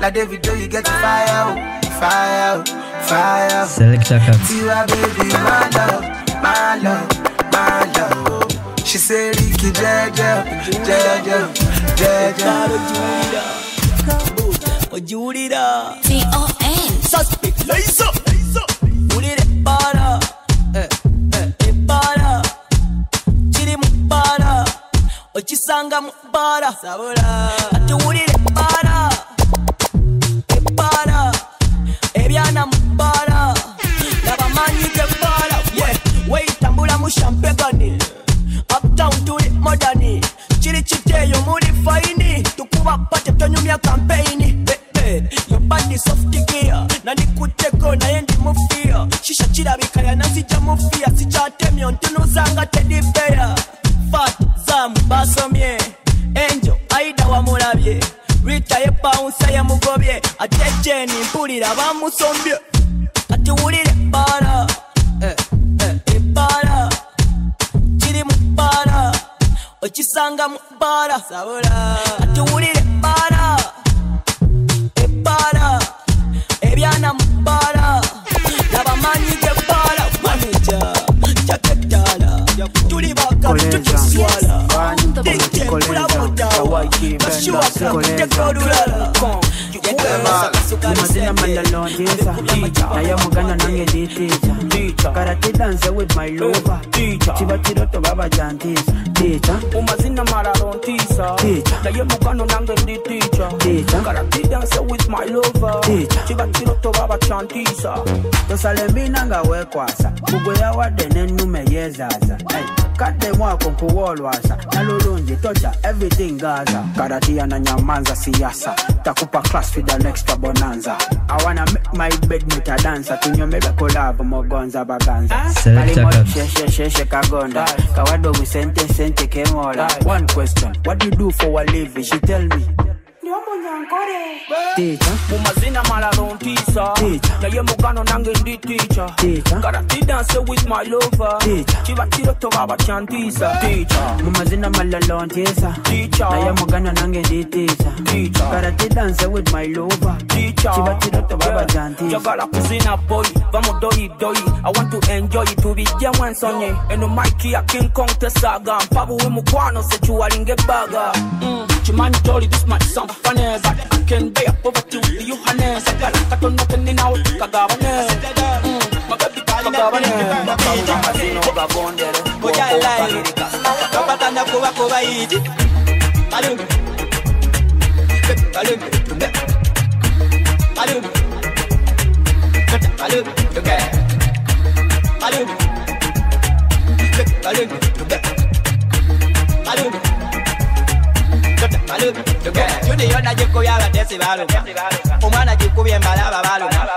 Speaker 80: Like David, do you get the fire out, fire out, fire out.
Speaker 41: Selecta Kabs.
Speaker 80: Tiwa, baby, my love, my love, my love. She said, Ricky, Jaja, Jaja, Jaja.
Speaker 81: Ojurira sabula sabula katuwulire ebbaala ebbaala ebyana mu bbaala nabamanyi gebbaala we weitambula mu champegani uptown tuli modani kiri kiteeyo muli faini tukuba pate tonyumya kampeini yobadi softigia nanikutego naye ndi mufia shisha kirabika yanazija mufia sijatemyo ntunuzanga tedibea fat zamu basomye Rita ye bounce yamugobye Ate Jenny mpulira bamusombye. Ati wulire para eh, eh, para kiri mu bara okisanga mu bara ati wulire bara ebara ebyana mu bara nabamanyi gebara maneja jaketala tuli bakabi tukiswala kashiwaka teka olulala
Speaker 82: Mazina mandalondeza naye muganda nange nditiita karate dance with my lover. kiba kiroto baba jantiisa
Speaker 83: umazina mararo naye mugano nange ndi ticha karate with my lover. Kiba kiroto baba chantiisa
Speaker 82: tosala embina nga weekwasa n'ennume yeezaaza kadde mwako nalulungi tocha everything gaza. Karatia na nyamanza siasa. Takupa class with an extra bonanza. I wanna make my bed mita dansa tunyomere collab mogonza baganza.
Speaker 41: Ah.
Speaker 82: Selecta Kalimo
Speaker 41: Kabs.
Speaker 82: sheshe sheshe kagonda. Kawadogo sente sente kemola one question. What do you do for a living? She tell me Teacher.
Speaker 28: mumazina malalo ntiisa naye mugano nange ndi ticha karati danse with my lover. Kiba kiroto baba kyantiisa ticha
Speaker 82: mumazina malalo ntiisa naye mugano nange nditiisa karate dance with my lover. Kiba kiroto baba jantiisa
Speaker 28: njagala kuzina boy. Bamudoyidoyi i want to enjoy. Tubijjemu ensonyi eno maiki ya king kong tesaga mpabuwe mukwano sekiwalinga ebbaga Mm, kimanyi toli this might sound funny but i can bear poverty with you honey sagala katono keninawo kagabane Mm, magabi kagabane bakawuga mazino gagondere ojalirika
Speaker 81: topatanya kuba kuba iti yona jikuya abatesi baluma. Omwana jikubye embalaba baluma.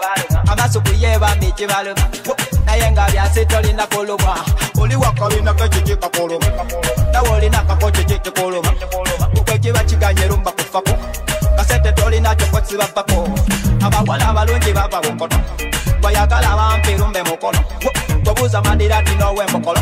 Speaker 81: Amaaso kuye bambi kibaluma naye nga byasi tolina kulumwa oli wakalina kekikikakuluma nawe olina kako kikikikuluma ukwe kiba kiganye lumba kufako kasente tolina kyokosibavako abawala abalungi bava bukono bayagala bampi lumbe mukono tobuuza mandirati nowe mukolo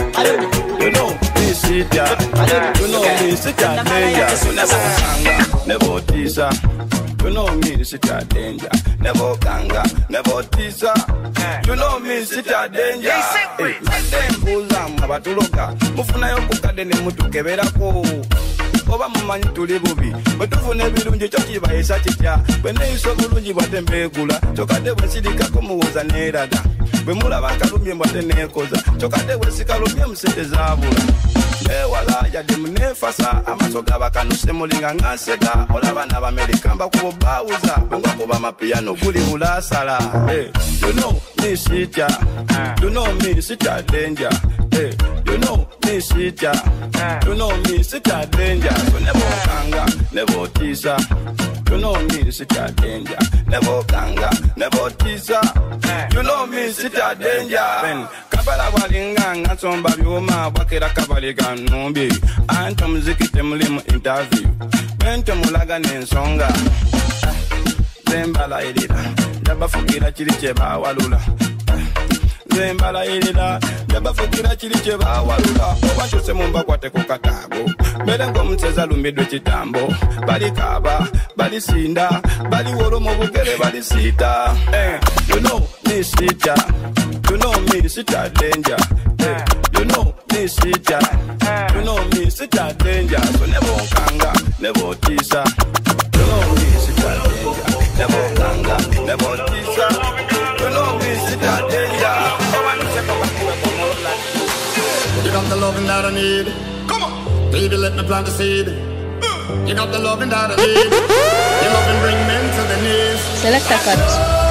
Speaker 84: You know me, sit that. You know me, sit that danger. You never hanga, never teaser. You know me, sit that danger. Never ganga, never teaser. You know me, sit that danger. Hey, mbuuza abatuloka mufunayo kukadde ne mutukeberako oba mumanyi tuli bubi. Bwe tufuna ebirungi kyo kibayisa kitya. Bwe neeyisa obulungi bwadde mbeegula kyokadde bwe sirikako neeraga bwe mulaba nkalumye mbwadde neekoza kyokadde bwe sikalumye musente zaabula ewala yadde muneefasa amaaso gabakanuse mulinga ngansega olaba n'abamerika mbakuba baawuza bwe amapiyano guli bulaasala Hey, eh, you know me sitya. Ah. You eh. Know me sitya danger ah. Hey, you know me sitya you know me sitya danger. So never kanga never teaser. You know me sitya danger. Never kanga never teaser. Ah. You know me sitya danger. Ben, kabala bwalinga nga nsomba byuma bwakera kabali ganumbi anti omuziki temuli mu interview. Bente mulaga n'ensonga. Ah, Zembalayirira njabafugira kiri kye bawalula zembalayirira njabafugira kiri kye bawalula oba nkyuse mumbakwate ku kataago mbere ng'omuseza lumbidwe kitambo balikaaba balisinda baliwolo mu bugere balisiita Eh, you know me sita. You know me sita danger. Eh, you know me sita. You know me sita danger. So never nkanga never tisa. You know me sita danger. Never nkanga never tisa. You know me sita danger
Speaker 85: You got the loving that I need. Come on. Baby, let me plant the seed. You got the loving that I need. Your loving bring men to the knees.
Speaker 86: Selecta Kabs.
Speaker 85: I'm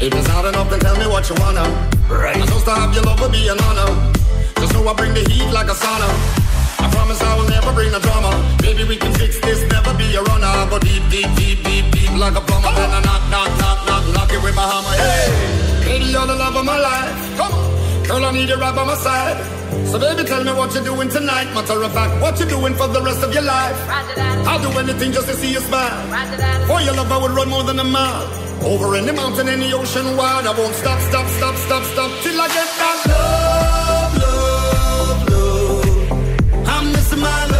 Speaker 85: If it's not enough, then tell me what you wanna. Right. I'm supposed to have your love be an honor. Just know I bring the heat like a sauna. I promise I will never bring a drama. Maybe we can fix this, never be a runner. But deep, deep, deep, deep, deep, like a plumber. Then I knock, knock, knock, knock, knock it with my hammer. Hey, baby, you're the love of my life. Come on, girl,
Speaker 87: I need you right by my side. So baby, tell me what you're doing tonight. Matter of fact, what you're doing for the rest of your life. I'll do anything just to see you smile. For your love, I would run more than a mile. Over any mountain, any ocean wide. I won't stop, stop, stop, stop, stop till I get that love. my love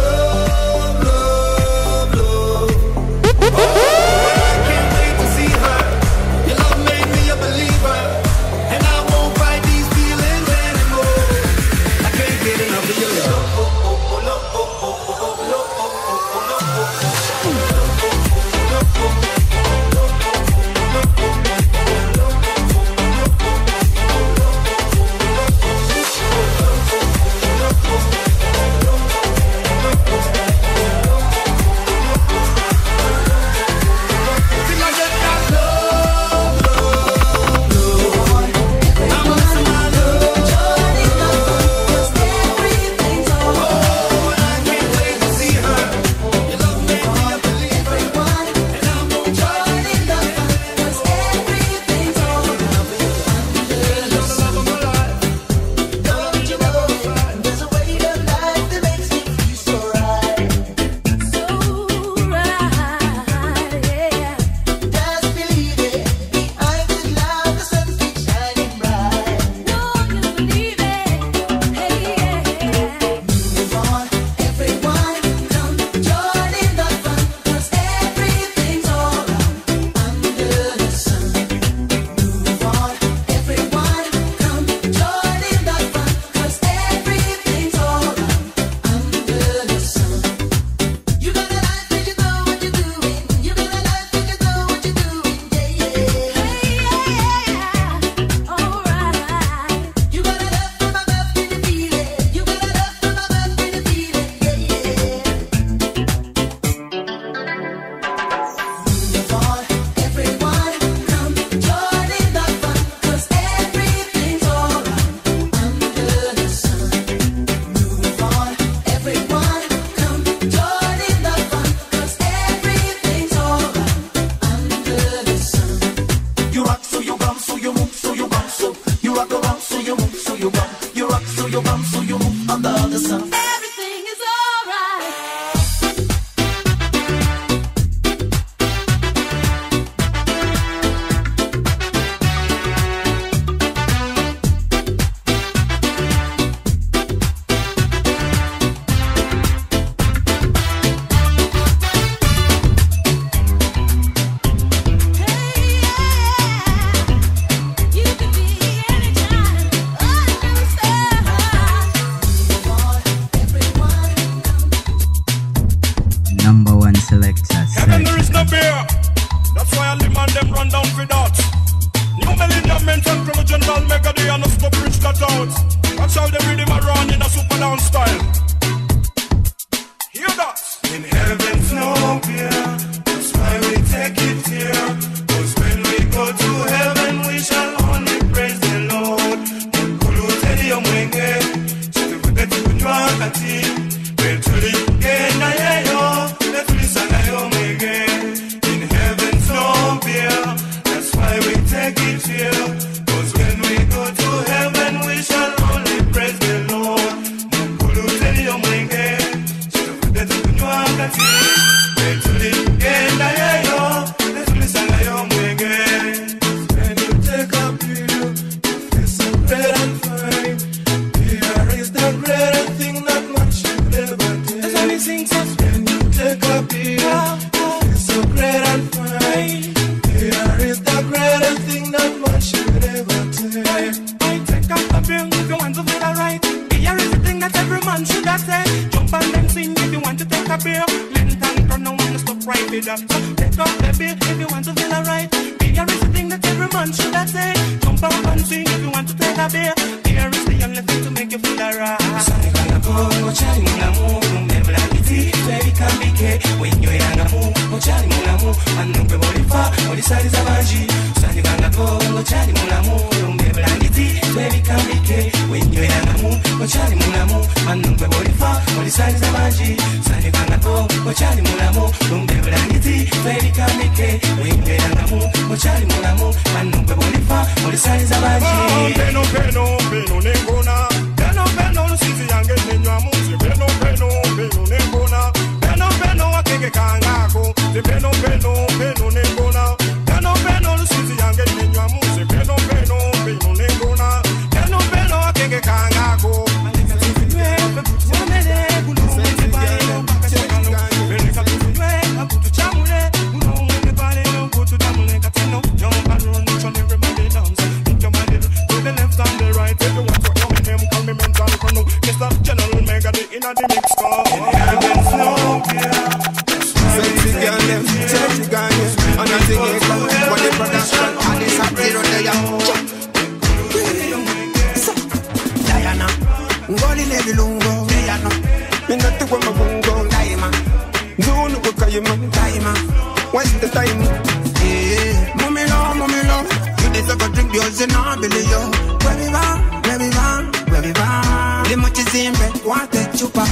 Speaker 88: yours and you. Where we van, where we van, where we van. The much in bed, want the chupa.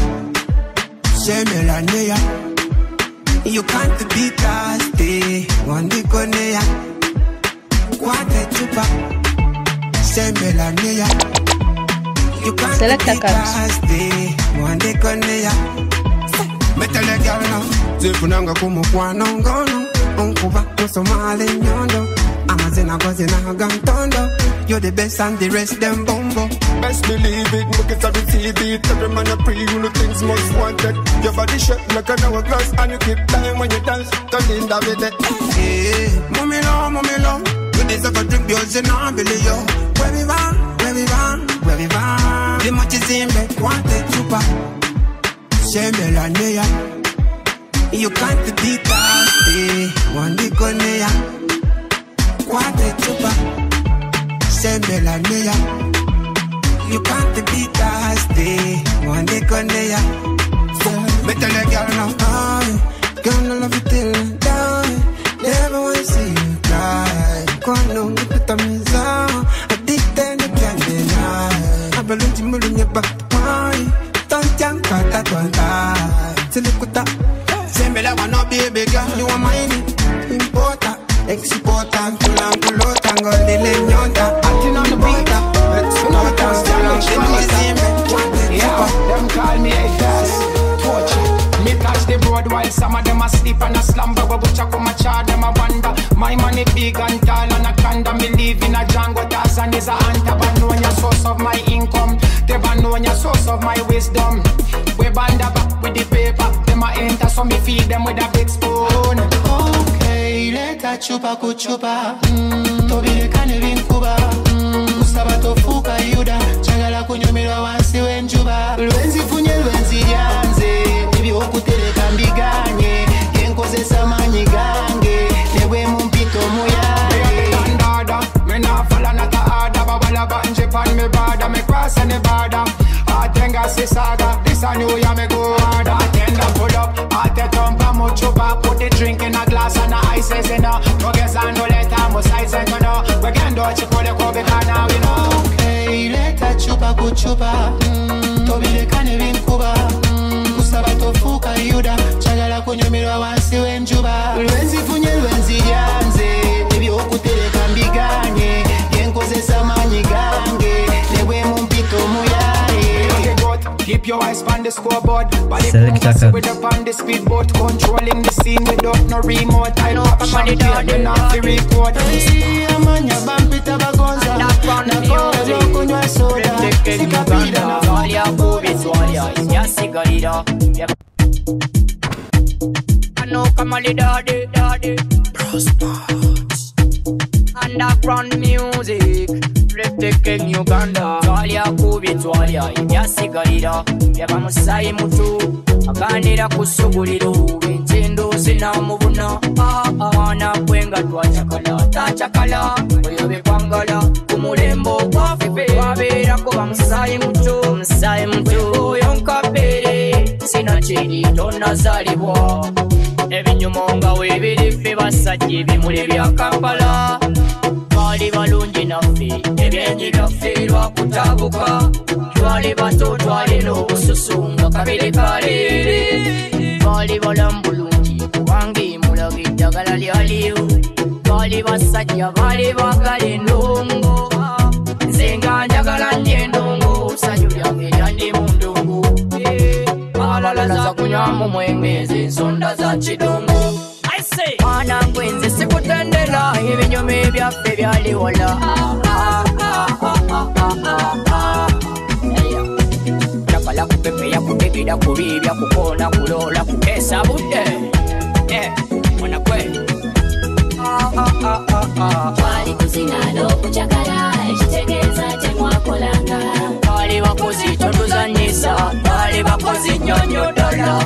Speaker 88: Say me la neya. You can't be thirsty. One day konea. Want the chupa. Say me la neya. You can't
Speaker 89: Select
Speaker 88: be thirsty. One day konea. Me tell girl now. Zifunanga kumukwano ngono. Unkuba kusomale nyondo. Amazina gozina gantondo. You're the best and the rest them bombo. Best believe it, make it a receive it. Every man a pre, you know things most wanted. Your body shape like an hourglass, and you keep time when you dance. Turn in that with it. Yeah, mommy love, mommy love. You deserve a drink, yours and I believe you. Where we van, where we van, where we van. The much is in bed, want the chupa. Say me la neya. You can't be thirsty. Eh. One day chupa. Say me la. You can't be thirsty. One day. Me tell a girl now. Love you till I die. Never want to see you cry. Pita mi you can't deny. Abalunti mulu nye bakwai. Don't jump, kata baby girl, you want kulang kulota, ngolile nyonta. Acting on the beat, exporta, kulang kulota.
Speaker 41: Yeah, them call me a torture. Me touch the road while some of them asleep and a slumber. But which I come a charge them a wonder. My money big and tall and a conda. Me live in a Django Tarzan is a know your source of my income. They but know your source of my wisdom. We band back with the paper. Them a enter so me feed them with a big spoon.
Speaker 90: Okay, leta chupa kuchupa mm, tobirekane binkuba mm, kusaba tofuuka yuda kyagala kunyumirwa wansi w'enjuba lwenzi
Speaker 41: Banje pan me border, me cross any border. Atenga si saga, this a new year me go harder. Atenda pull up, I ate tumpa mo chupa. Put the drink in a glass and the ices in a. No guess I no later, mo size and no. We can do it, you pull the cover now we know.
Speaker 90: Okay, leta chupa kuchupa mm, tobirekane binkuba mm, kusaba tofuuka yuda kyagala kunyumirwa wansi w'enjuba
Speaker 41: Keep your eyes on the scoreboard. Body
Speaker 91: Select
Speaker 41: boom,
Speaker 91: a
Speaker 41: with up on the speedboat, controlling the scene without no remote. I know champagne, you not the record.
Speaker 90: amanya bampita bagonza nakola zokunywa soda. Sikapida na
Speaker 92: Twalia kubi twalia yasigalira Ano kamali daddy daddy. Underground music Museveni Uganda. Twalya kubi twalya ebyasigalira byaba musayi mutu agaanira ku ssuguliro. Enkindo zinaamubuna mwana gwe nga twakyakala takyakala oyobe kwangala ku mulembe okwaffe twabeerako bamusayi mutu. Musayi mutu. Oyo nkabeere sina kiri tonnazaalibwa ebinyumo nga weebiriffe basajja ebimuli bya kampala. Twali balungi naffe ebyenyi byaffe lwakutabuka twali bato twalina obususu nga kabiri kaleere twali balamu bulungi kubanga emulaga eddagala lyaliyo. Twali basajja baali baagala endongo nze nga njagala nnyo endongo ssanyu lyange lyandi mu ndongo abalala za kunywamu mwenge nze ensonda za kidongo mwana gwe ibinyome byaffe byaliwola njagala kupepeya kutegera kubiibya kukoona kuloola kukeesa budde. Eh, Munagwe
Speaker 93: twali
Speaker 92: bakozi totuzanyisa twali bakozi nyonyodola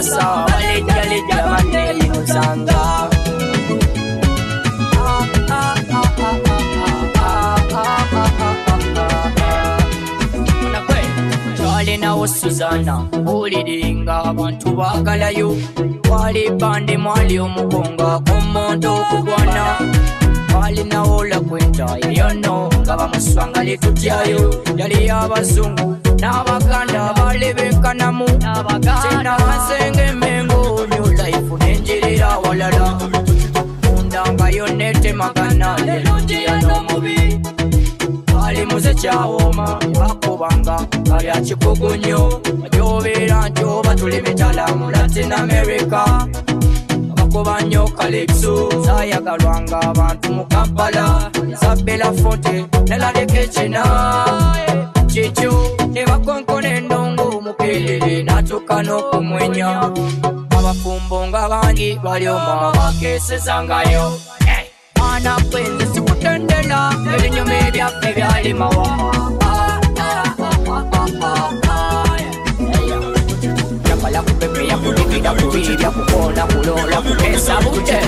Speaker 92: musa walijja lijja banne musanga olinawo suzana owuliriringa abantu baagalayo wali bandi mwali omukonga ku muntu okugwana twalinawo lakwenta eyono nga bamuswanga litutyayo yali y'abazungu n'abaganda balebekanamu sinabansenga emengo new life nenjirira walala. Mundangayo netemagana lelungiya n'omubi. Ali muze kyawoma bakubanga abya kikugunyo ajobeera nti oba tuli mitala mu latin america bakuba nnyo kalipso zayagalwanga abantu mu kampala. Zabela fonte nelalekekina kikyo ne bakonkona endongo omukelere natuka n'okumwenya. Abafumbo nga bangi bali oma bakesezangayo mwana kwenze sikutendera ebinyuma ebyaffe byalimawa yakala kupepe yakulikira kubirya kukona kulola kutesa bute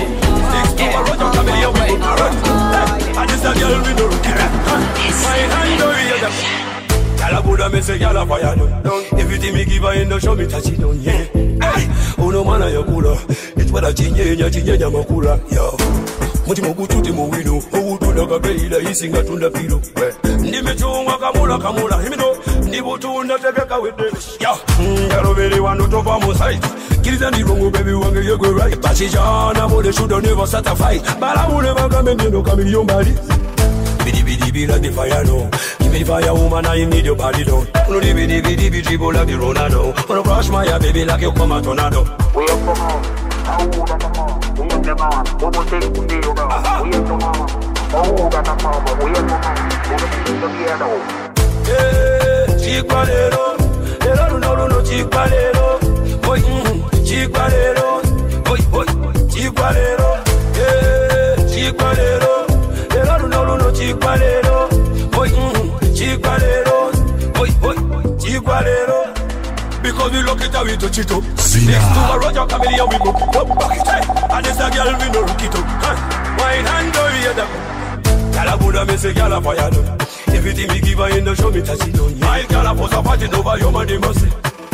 Speaker 94: Buddha me say gyal a fire down. Everything me give her in the show me touch down, yeah. Ay, uno mana ya kula, etwala chinyenya chinyenya makula, yo. mutima ogututi mu wino owutunda kabeira isinga tunda piro ndi michungwa kamula kamula imino ndi butunda tegeka wedde njalobere mm, wano tova mu site kiriza ndilongo bebi wange yegwe right bachijana mole should never start a fight balamule bagambe ngendo kamiliyo mbali. Bidi bidi bila the fire no. Give me the fire woman I need your body down No di bidi bidi bidi dribble like the Ronaldo. Wanna crush my yeah, baby like you come a tornado We up come on We up the man What will take to feel now We up the man Oh that a mama. We up the man We up the piano Yeah Chikwa lero Lero luno luno chikwa lero. Boy mm Chikwa lero Boy boy Chikwa lero Yeah Chikwa lero Lero luno luno chikwa lero. Boy mm Chikwa lero Boy boy Chikwa lero. Because we look it how we touch it up. Next to a Roger Camellia we go up. Back it hey. And it's a girl we no look it up? Wine and go here the Gyal a Buddha me say gyal a fire down Everything we give her in the show me touch it down My gyal a post a fighting over your money mercy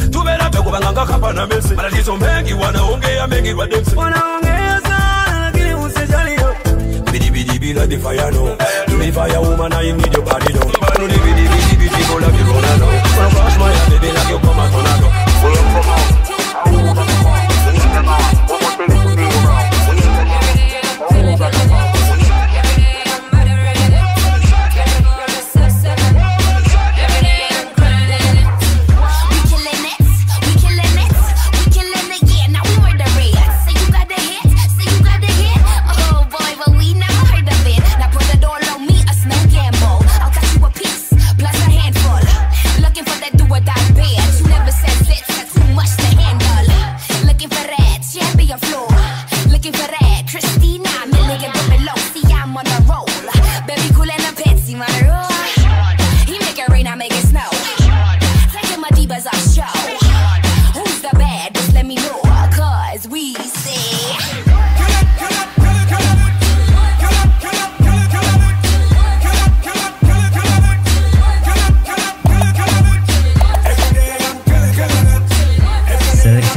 Speaker 94: Tubera pekubanganga kapa na mesi Matatizo mengi wanaongea mengi wa demsi Wanaongea sana lakini usijalio Bidi bidi bila the fire no Give me fire woman I need your body No di bidi bidi bidi go like the Ronaldo Wanna crush my head baby like you come a tornado up come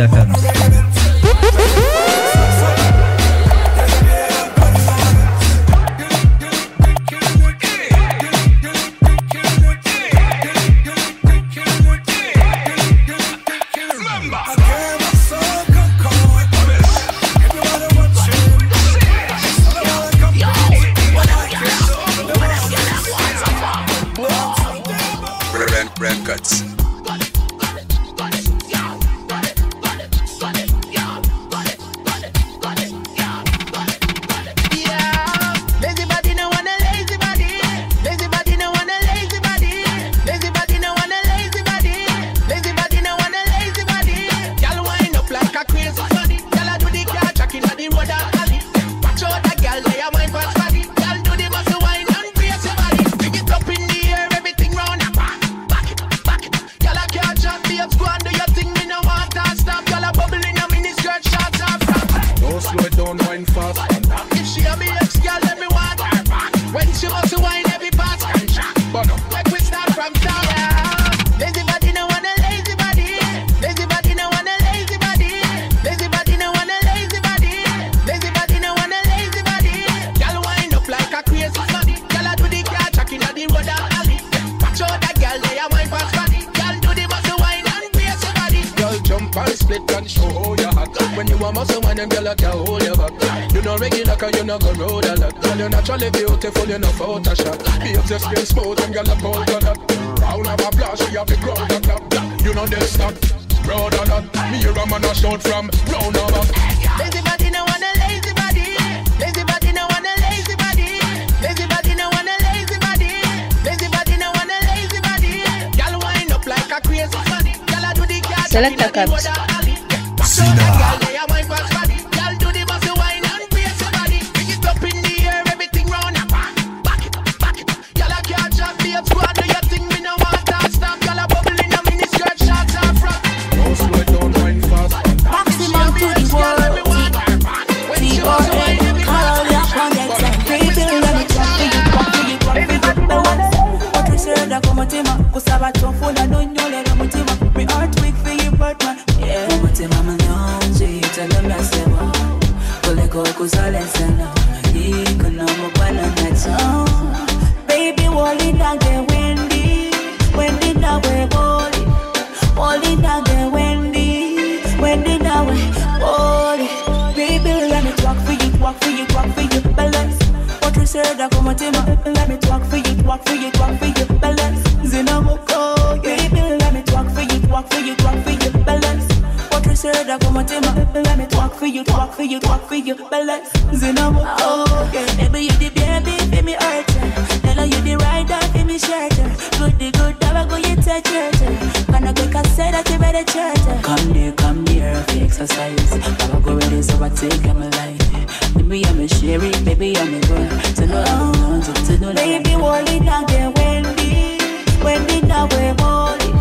Speaker 74: Selecta
Speaker 95: Baby I'm a sherry, baby I'm a girl. To know oh, to, to know Baby hold it down there Wendy. Wendy now we hold it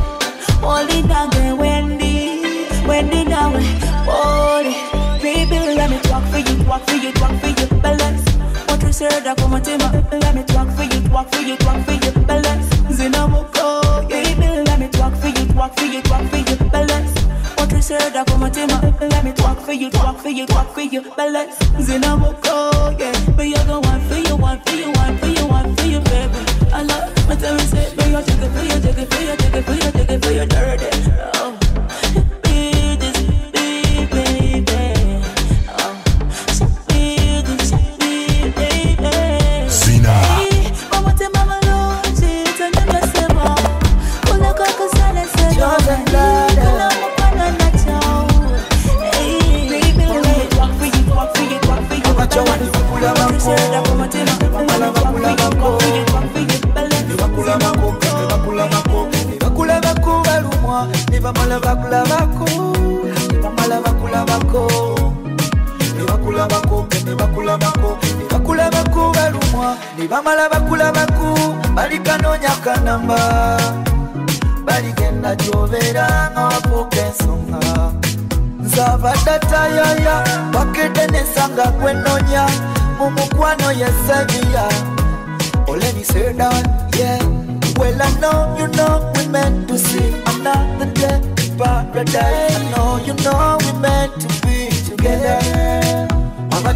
Speaker 95: Hold it down there Wendy. Wendy now we hold it Baby let me talk for you, talk for you, talk for you Balance. Otusherera ku mutima let me talk for you, talk for you, talk for you Balance. Zinamuko Baby let me talk for you, talk for you, talk for you otusherera ku mutima let me talk for you, talk for you, talk for you. Balance zinamuko yeah. But you go one for you, one for you,
Speaker 96: ne bamala bakulabako balikanoonya kanamba baligenda gyobeera nga wafuuka ensonga nzabadde tayaya bakedde nesanga gwenoonya mu mukwano yesebiya down, yeah. Well, I know you know we meant to see another day paradise. I know you know we meant to be together.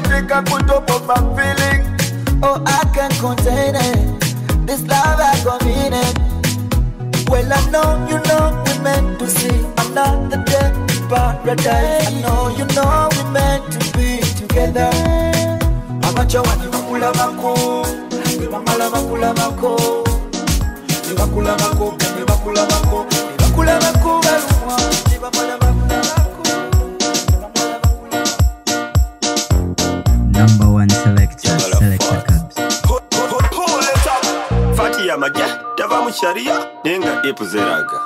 Speaker 96: nsiri I ku top of my feeling. Oh I can't contain it. This love I got in it well I know you know we meant to see another day in paradise. I know you know we meant to be together. Abacawa ne bakulabako ne bamala bakulabako ne bakulabako ne bakulabako ne bakulabako balumwa ne bamala
Speaker 41: one selector, selector cups.
Speaker 12: Fati amagye tava mu sharia naye nga deepu zeraga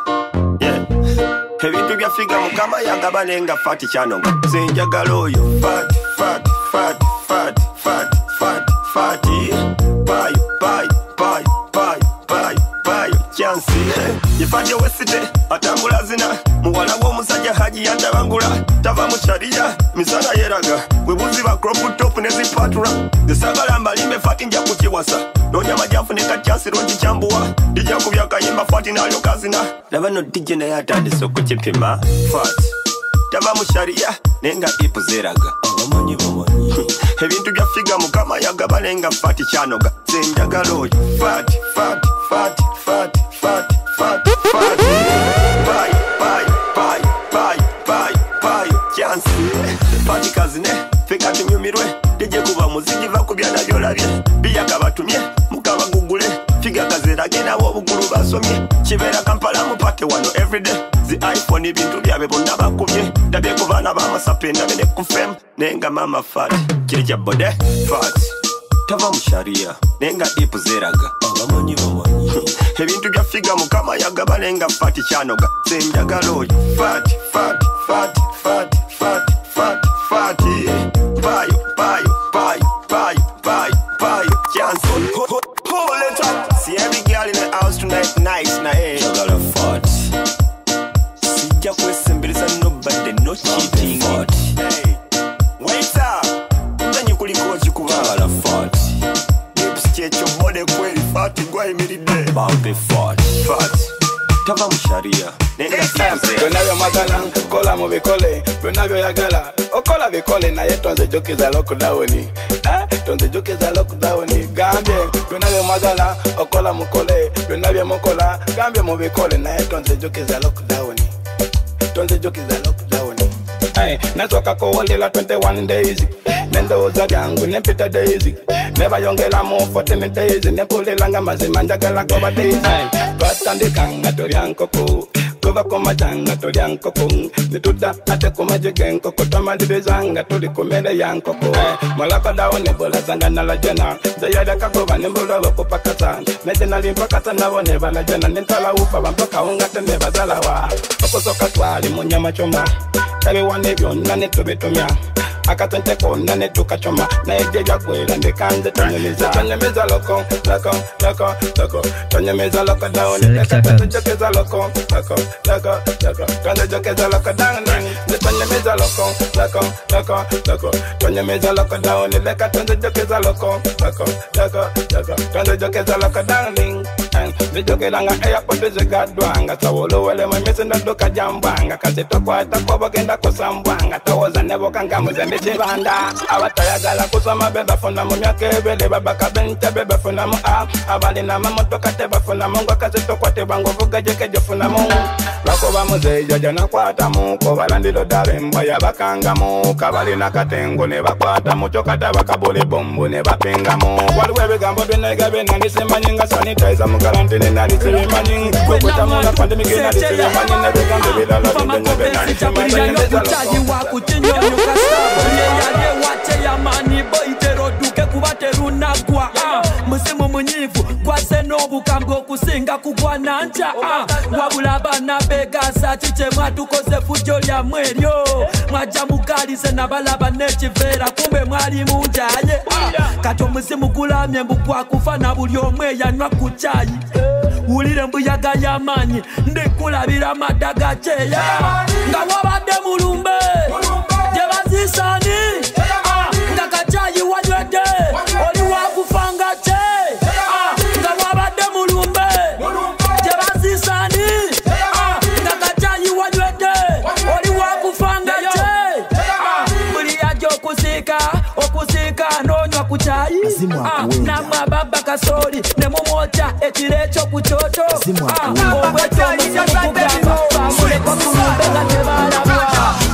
Speaker 12: ebintu byaffiga mukama yagaba naye nga fati kyano nga senjagala oyo fat fat fat fat fat fat fati payo payo payo payo payo payo chansi. Yefati owesite atambula zina. Yandabangula tava mu kyaliya misana yeraga bwebuziba croptop nezipatula zesagala mbalimbe fati nja kukiwasa. Nonya majafu nekatyansi rongi kyambuwa dijja kubya kayimba fati nalyo kazina laba no dijje naye atandise okukipima fati. Tava mu kyaliya naye nga ipu zeraga. Abamanyi bamanyi ebintu bya figa mukama yagabale nga fati kyanoga zenjagala oyo fati fati fati fati fati fati fati. Pai pai pai bayi bayi bayi kyansi patika zine feka tunyumirwe tejekuba muzigi va ku byana byolabye biyaga batumye mukaba gugule figa kazerage nawe obugulu basomye. Kibeera kampala mupake wano everyday zi iphone ebintu byabe bonna bakubye ndabye ku baana b'amasape ndabe ne ku fem naye nga maama faat kiri kya bode faat tava mu shariya naye nga dipu zeeraga ebintu bya figa mukama yagabale nga fati kyanoga senjagala oyo fati fati fati fati fati fati fati payo payo payo payo payo payo kyansi Pull it up. See every girl in the house tonight, nice na eh. Jagala fati Sijja kwesembeleza nobody, no cheating. party kwa gwayimiridde bawude fat. Fat. Tava musharia. Vyo byomagala kola mu vyo ya gala.
Speaker 84: Okola vikole Na ye tonze joki za jukiza lokudawuni eh? tonze joki za jukiza Gambie gambye vyo byomagala okola mukole byonna byemukola gambye mu Na ye tonze joki jukiza lokudawuni tonze joki za lokudawuni Hey, nasooka kuwulira 21 days. Nendowooza byangu nempita days nebayongeramu 14 days nepulira nga mazima njagala goba days. Twatandika nga tolya nkoko kuva ku majanga tolya nkoko nitudda ate ku magi g'enkoko twamaliriza nga tuli ku mmere ya nkoko mulakadawo nebulazanga nalajena zeyalekagoba nembulaba kupakasa nejenali mpakasa nabo nebalajena nentalawufa bampakawo nga tenebazalawa okusoka twali mu nyama coma tabiwane byonna netubitumya akatente konna netukacoma naye je byagwera ndekanze tonyumiza tonyumiza loko loko loko loko tonyumiza loko down. Ndekatujokeza loko loko loko loko tondejokeza loko down. Netonyumiza loko loko loko loko tonyumiza loko down. Ndekatondejokeza loko loko loko loko tondejokeza loko time zijogeranga eyapoti eh, zigaddwanga sawoluwelemu emisindo tukajambwanga kati tukwatako bagenda kusambwanga towoza neboka nga muzembe kibanda abatayagala kusoma bebafuna mu myaka ebiri babakabente bebafunamu a. Abalina amamotoka tebafunamu nga kati tukwatibwanga ovugagyeke gifunamu bakuba muzeejo gyanakwatamu kobalandiro ddala embwa yabakangamu kabalina katengo ne bakwatamu kyokata bakabule bombu ne bapingamu waliwo ebigambo binayiga byenani simanyi nga sanitaiza mukala sanitiza mu karantini nandisibimanyi okutamula pandemiki nandisibimanyi nebigambo ebirala byenyo byenandisimanyi
Speaker 97: wakukinyonyoka sabo yeyali ewate yamani boitero duke kuba terunagwa Ah, musimu munyivu gwase n'obukambwe okusinga kugwa nanja Ah, wabula abaana begasa kikye mwatukoze fujjo lyammwe eryo mwajja mugalize nabalaba n'ekiveera kumbe mwali munjaye Ah, kati omuzimu gulamye mbu gwakufa na buli omu eyanywa ku kyayi wulire embuyaga y'amaanyi ndikulabira madda ga kyeya nga wabadde mulumbe gye bazisani Ah, kyayi wanyedde oliwa kufanga kye nga bwabadde mulumbe. Tebaziisani nga ah, kakyayi wanyedde ah, oliwa kufanga kye buli yajja okusiika okusiika nonywa ku ah, kyayi namwe ababba kasooli ne mumwokya ekiro ekyo ku kyoto obwekyo omuzimu kugamba famuleko tulumbe nga tebalabwa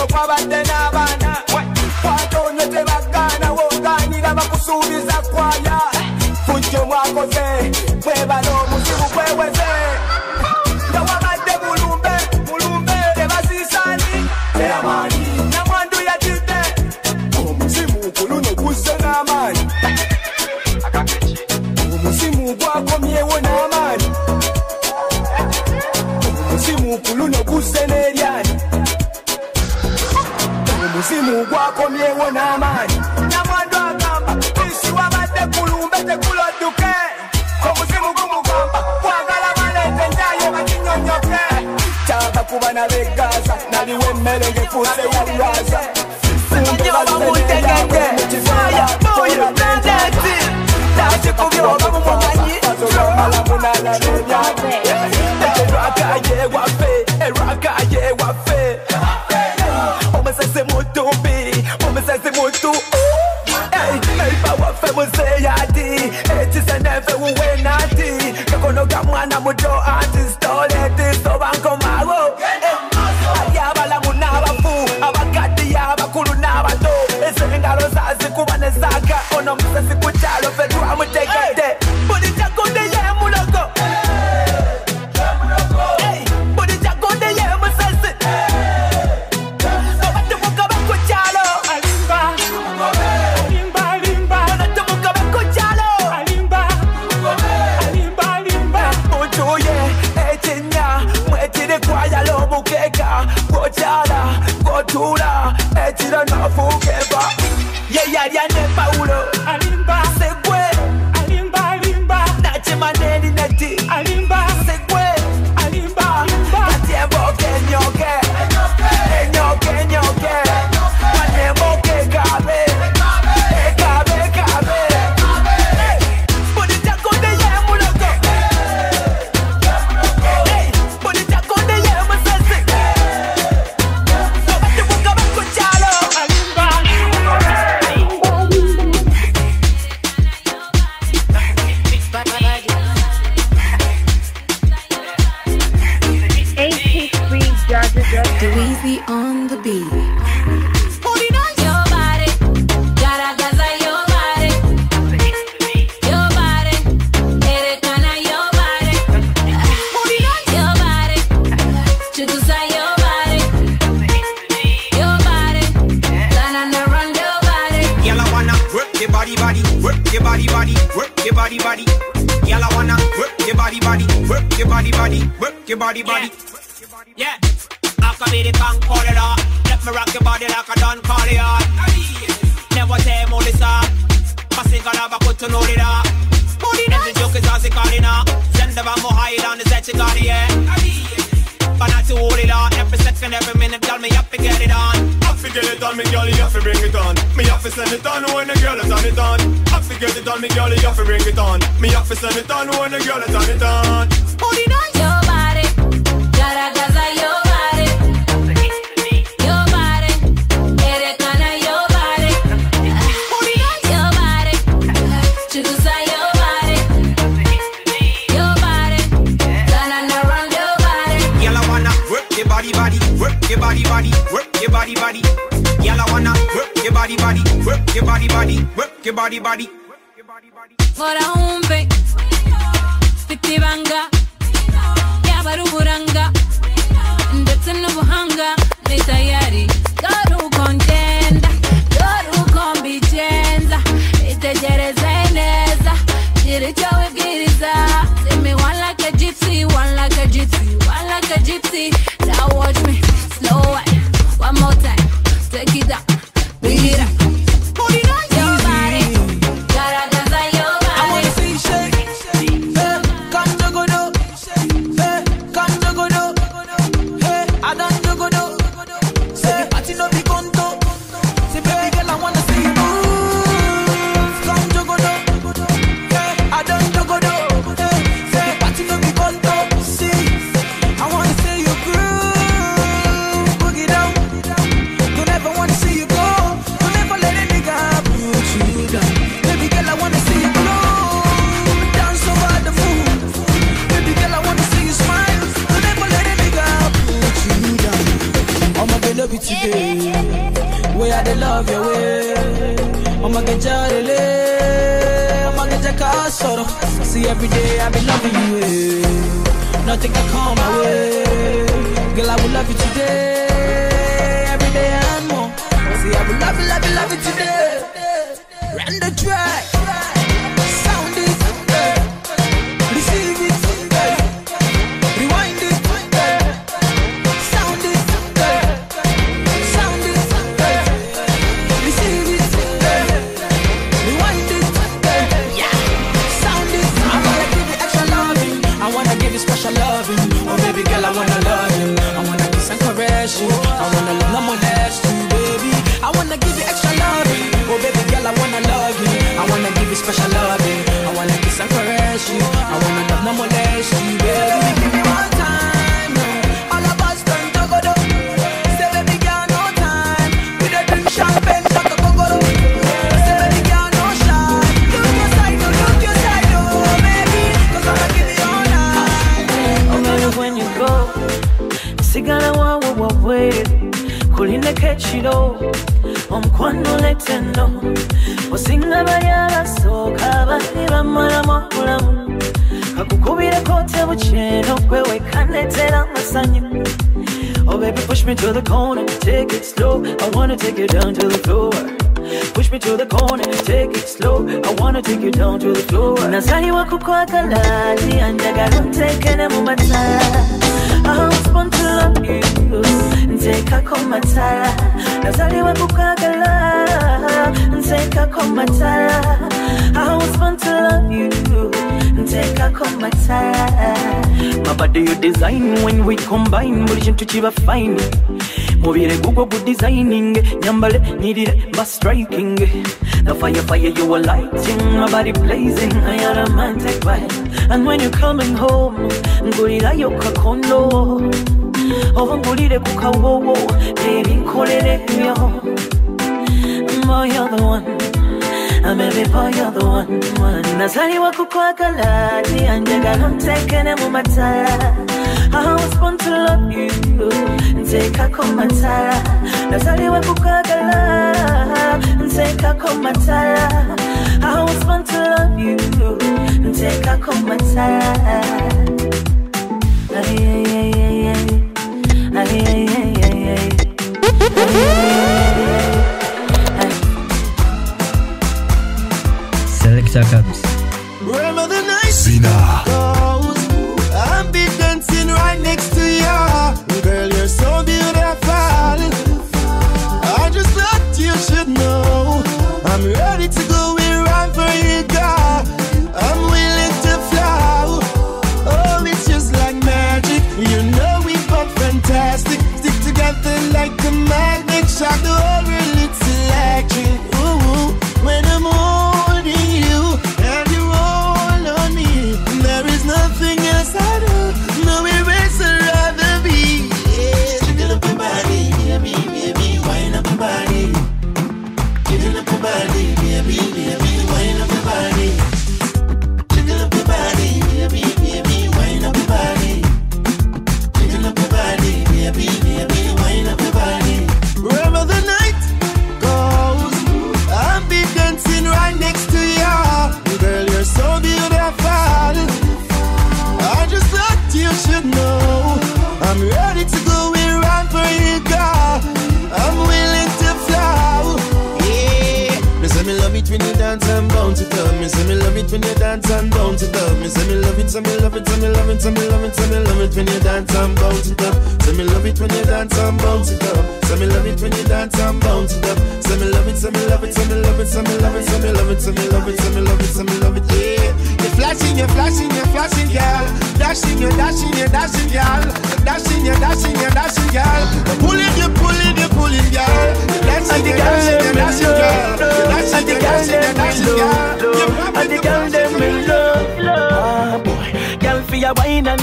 Speaker 98: mutamizo kwabadde n'abaana kwatonye tebagaana woganira bakusuubiza kwaya fujjo mwakoze muzimu gwakomyewo n'amaanyi. Namwandu
Speaker 92: agamba isi wabadde kulumbe tekulodduke gumugamba kwagala baleete bakinyonyoke. Kyava kuba naliwo emmere nenya Eraka ye wafe Eraka ye wafe Omesese mutu mbiri Omesese mutu Hey, hey, bawafe museyadi Eti senefe uwenati Kakono kamwana mudo anti stoleti Sobanko mago Ayabala munabafu Abakati ya abakulu nabato Esengalo zazi kuba nesaka Ono musesi kuchalo yeyalya ne pawulo alimba
Speaker 99: But not to hold it on. Every second, every minute, tell me up to get it on.
Speaker 100: I forget it on me, girl, you have to bring it on. Me have to send it on when the girl is on it on. I forget it on me, girl, you have to bring it on. Me have to send it on when the girl is on it on.
Speaker 48: Your body, your body, body.
Speaker 99: I wanna work your body, body, work your body, body, work your body, body.
Speaker 48: Ora umpe, fitibanga, yabaruburanga, ndetse n'ubuhanga ni tayari. Dore uko ngenda, dore uko mbigenza, itegereze neza, gira wibwiriza. See me one like a gypsy, one like a gypsy, one like a gypsy.
Speaker 101: fine mubire gugwo gudesigning nyambale nyirire mba striking. The fire fire you are lighting. My body blazing. I'm a romantic vibe and when you're coming home ngulirayo kakondo oba ngulire kukawowo baby nkorereyo boy you're the one amebe boy you're the one, one. nazaliwa kukwagala niyanjagala ntekene mu matala I was born to love you Nzeka ko matara Nazaliwe kukagala Take a matara I was born to love you Nzeka ko matara Ay ay ay ay ay Ay ay ay. Ay. Ay
Speaker 40: Selecta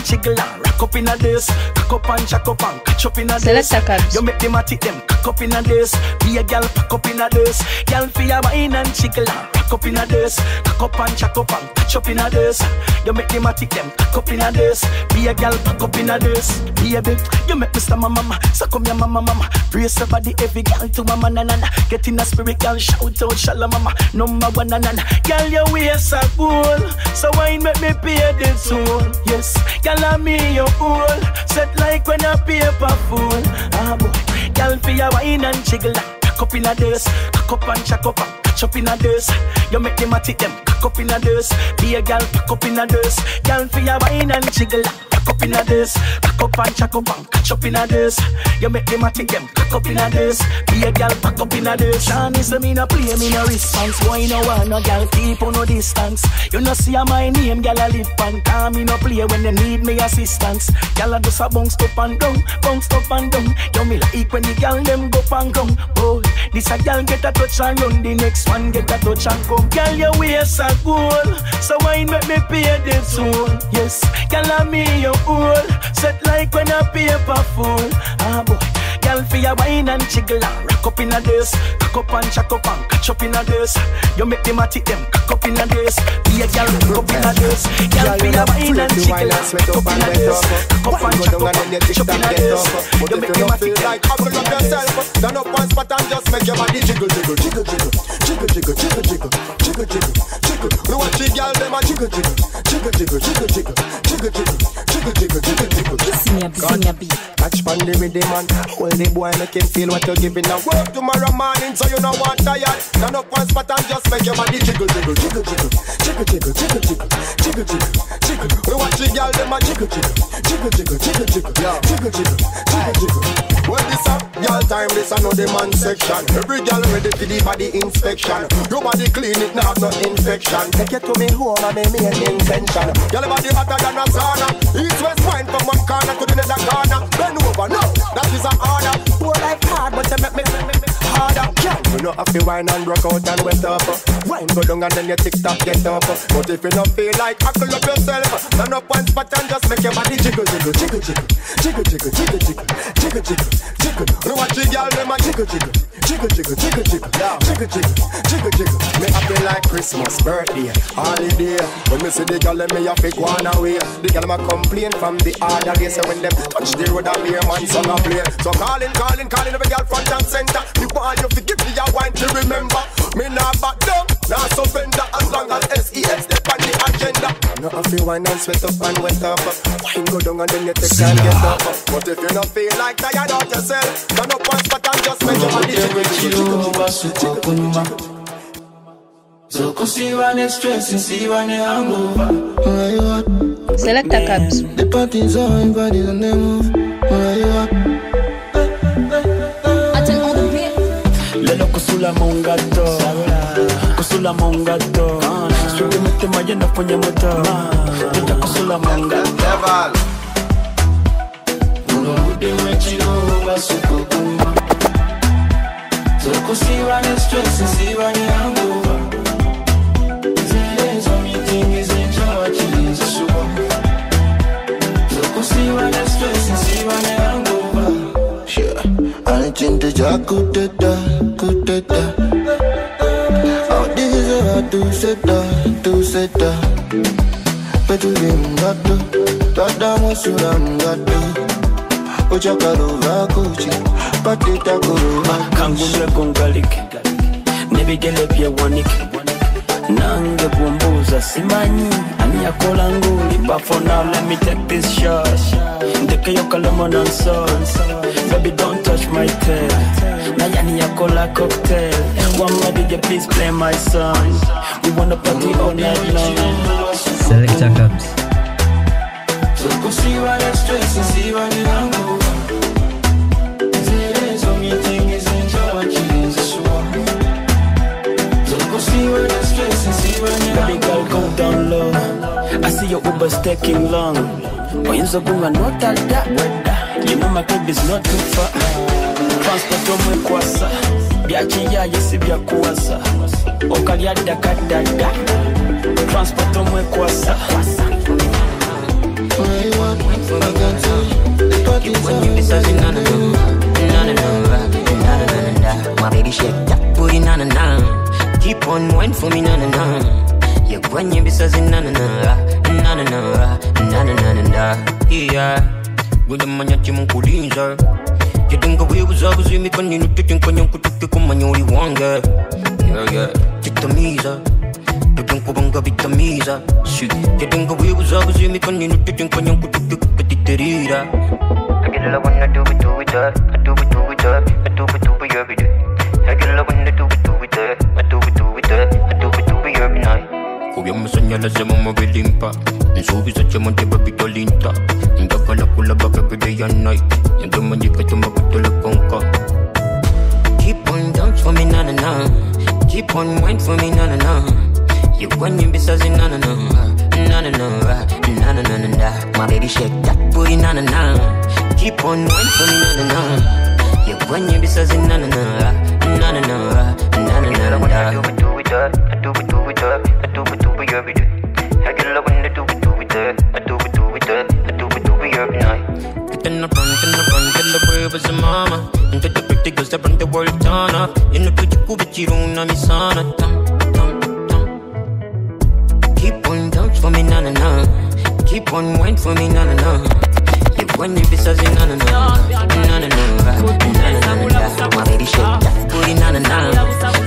Speaker 40: jiggle and
Speaker 83: rock up in a this. Cock up and jack up and catch up in a this. You make them a tick them, cock up in a this. Be a gal, pack up in a this. Gal for your wine and jiggle and rock up in a this. Cock up and jack up and catch up in a this. You make them a tick them, cock up in a this. Be a gal, pack up in a this. Be a bit, you make Mr. Mama, mama. So come your mama, mama. Brace your body, every gal to mama, nanana. Get in a spirit, gal, shout out, shalom, mama. Number one, nanana. Gal, your waist are cool. So wine make me pay the tune. Yes, Gyal I me your fool. Set like when a paper fool. Ah, boy. gyal fi a wine and jiggle like cock up in a dose, Cock up and chuck up and catch up in a dose. You make them a tick them cock up in a dose, Be a gyal cock up in a dose. Gyal fi a wine and jiggle like cock up in a dose, Cock up and chuck up and catch up in a dose. You make them a tick them cock up in a dust. Be a gal, pack up in a dust. Shani say me no play, me no response. Why no want no gal keep on no distance? You no see a my name, gal a live and call me no play when they need me assistance. Gal a just a bounce up and down, bounce up and down. You me like when the gal them go and come. Boy, this a gal get a touch and run, the next one get a touch and come. Gal your waist a goal, so why make me pay the toll? Yes, gal a me your owl, set like when a paper full. Ah boy. Girl for your wine and jiggle and rock up in a dance Cock up and chuck up and catch up in a dance You make them a tick them cock up in a dance Be a girl rock up in a dance Girl for your wine and jiggle and rock up in a dance Cock up and chuck up and catch up in a dance
Speaker 39: But if you don't feel like hugging up yourself, stand up one spot and just make your body jiggle, jiggle, jiggle, jiggle, jiggle, jiggle, jiggle, jiggle, jiggle, jiggle, jiggle. You watch the girl them a jiggle, jiggle, jiggle, jiggle, jiggle, jiggle, jiggle, jiggle, jiggle, jiggle, jiggle, jiggle.
Speaker 102: Sing a beat, sing a beat.
Speaker 39: Catch pan the rhythm and hold the boy make him feel what you're giving. Now work tomorrow morning so you know what tired. Stand up one spot and just make your body jiggle, jiggle, jiggle, jiggle, jiggle, jiggle, jiggle, jiggle, jiggle, jiggle, jiggle. You watch the girl them a jiggle, jiggle, jiggle, jiggle, jiggle, jiggle, jiggle, jiggle, jiggle, jiggle. Well, this a girl time, this a no demand section. Every girl ready for the body inspection. Your body clean, it not no infection. Take you to me home and me an intention. Girl body hotter than a sauna. East west wine from one corner to the other corner. Bend over, no, that is an order. Poor life hard, but you make me harder. Girl, you know have to wine and rock out and wet up. Wine go down and then your tick tock get up. But if you don't feel like huckle up yourself, stand up one spot and just make your body jiggle, jiggle, jiggle, jiggle, jiggle, jiggle, jiggle, jiggle, jiggle, jiggle, jiggle. You watch the girl them a jiggle, jiggle, jiggle, jiggle, jiggle, jiggle, jiggle, jiggle, jiggle, jiggle. Me happy like Christmas, birthday, holiday. When me see the girl, them me a fake one away. The girl them a complain from the other day. So when them touch the road, I hear man song a play. So calling, calling, calling every girl front and center. Want you to give me a wine to remember. Me nah back down, nah surrender as long as SEX step on the agenda. No I feel wine and sweat up and wet up. Wine go down and then you take and get up. But if you don't feel like tired out yourself, stand up one spot and just make your body jiggle, jiggle, jiggle, jiggle, jiggle.
Speaker 40: So kusiwa ne stress nsiwa ne hangover Where you at?
Speaker 68: Selecta Kabs.
Speaker 40: The party's on, bodies on the move Where you at?
Speaker 83: Kusula mongato Kusula mongato Swingi mitima yenda kwenye moto. Tuta kusula mongato
Speaker 40: Level. Unobudi mwechino wasuko kuma Toko sirani stress sirani hangover Zelezo meeting is in charge is a Yeah, said that. Oh, this is how
Speaker 103: I do said that, do said that. Better than that, damn was you, I'm that, do. Ocha kalova kuchi, patita kuruma.
Speaker 83: Kangu mrekungaliki, nebigele pia waniki. nange kumbuza simanyi ani aniyako langu now let me take this shot. Ndekeyoka lemon and sauce baby don't touch my tail. Na yani la cocktail. Wamna dj please play my song. We wanna party all night long.
Speaker 41: Selector
Speaker 40: comes. Tukusiwa dress and nsiwa ni langu
Speaker 83: baby girl go down low I see your Uber's taking long. Oyinza kunga that? You know my club is not too far. Transport to oh, my omwekwasa byakiyaye si byakuwasa okalyadda kaddadda transport
Speaker 99: to my omwekwasa Keep on wine for me, na na na. Yeah, Gwanye bisa zina na na na na na na na na yagwanye ibisazi nananara nananara nanananda iya gudamanya kimukulinza yadunga wibuzabuza imikoni nutukinkanya nkutukikumanya uri wange kitamiza tukinkubanga bitamiza yadunga wibuzabuza imikoni nutikinkanya nkutukikupetitirira I get love when I do it, do it, I do it, do it, I do it, do it every day. I get love when I do it, do it, do it, Abbiamo sognato se mamma limpa In subito c'è monte papito linta In gioco la culla bacca che dei annoi In domani che c'è tutto le conca Keep on dance for me na na na Keep on wine for me na na na You want me besides na na na Na na na na na na na na. My baby shake that booty na na na Keep on wine for me na na na You want me besides na na na Na na na na na na na na. I do it, do it, do it, do it, do it, do it do we every day. I get love when uh, I do we do we that. Uh, I do we do we that. I do we do we every night. Then I run, then I run, front, the way with your mama. And the pretty girls that bring the world down. In the pretty cool, but you don't know me, son. Keep on dance for me, na na na. Keep on wine for me, na na na. When you be sassy, na na na, na na na, na na na, my baby shake, booty
Speaker 104: na na
Speaker 38: na.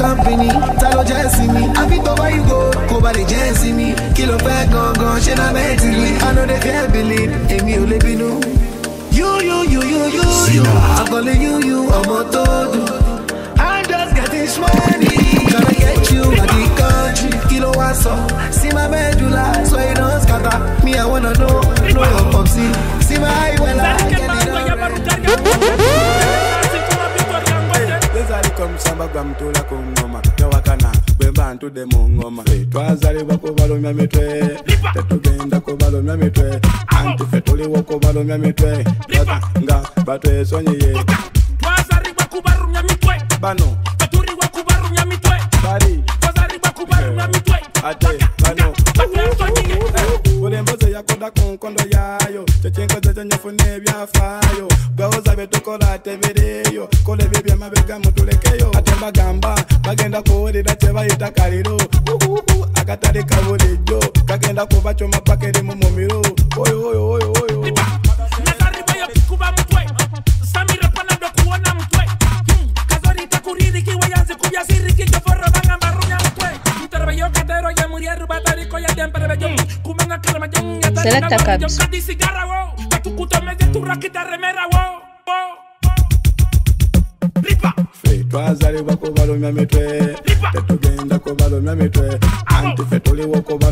Speaker 105: company ta ló jẹ́ sí mi àfi tó bá yìí go kó ba lè jẹ́ sí mi kí ló fẹ́ gangan ṣé náà bẹ́ẹ̀ ti rí anode fẹ́ bìlì èmi ò lè bínú. yú yú yú yú yú yú àgọ́lé yú yú ọmọ tó dùn. I just
Speaker 40: getting this money. Gonna get you at the country. Kí ló wá sọ? See my medulla, so you don't scatter. Me, I wanna know, know your popsy. See my eye well, I get
Speaker 106: it. twazalibwa musamba gwa mutula ku ngoma. Newakana bwe mba ntudde mu ngoma. Twazalibwa kubalumya mitwe. Tetugenda kubalumya mitwe. Anti ffe tuliwo kubalumya mitwe. Nga batwesonyiye.
Speaker 107: Twazalibwa kubalumya mitwe.
Speaker 106: Bano magamba bagenda kuwulira kyebayita kaliro akatale kabulijjo kagenda kubacoma paka erimu
Speaker 107: mu miro
Speaker 106: oyoyoyoyo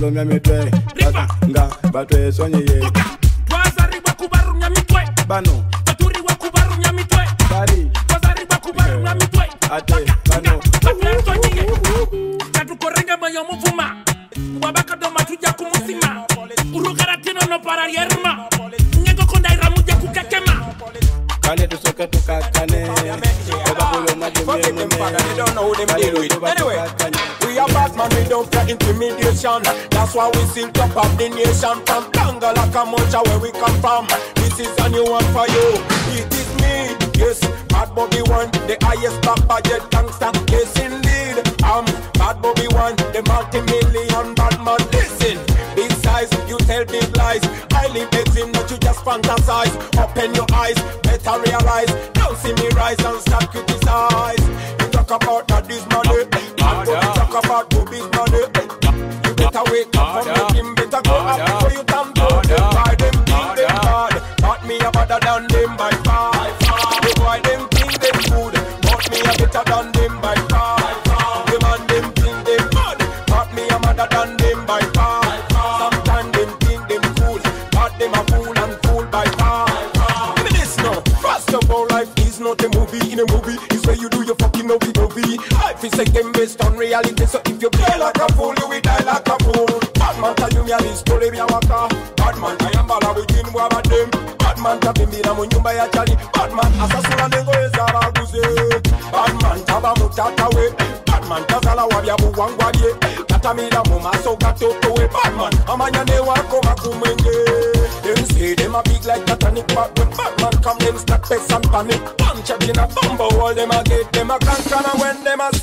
Speaker 106: somya mitwe nga batwesonyiye
Speaker 40: That's why we still top of the nation from tangle like a mocha where we come from. This is a new one for you. It is me, yes. Bad Bobby One, the highest top budget gangster. Yes, indeed. I'm Bad Bobby One, the multi-million bad man. Listen, big you tell big lies. I live the but you just fantasize. Open your eyes, better realize. Don't see me rise and stop. in a bumble hole, them a get them a conk and when them a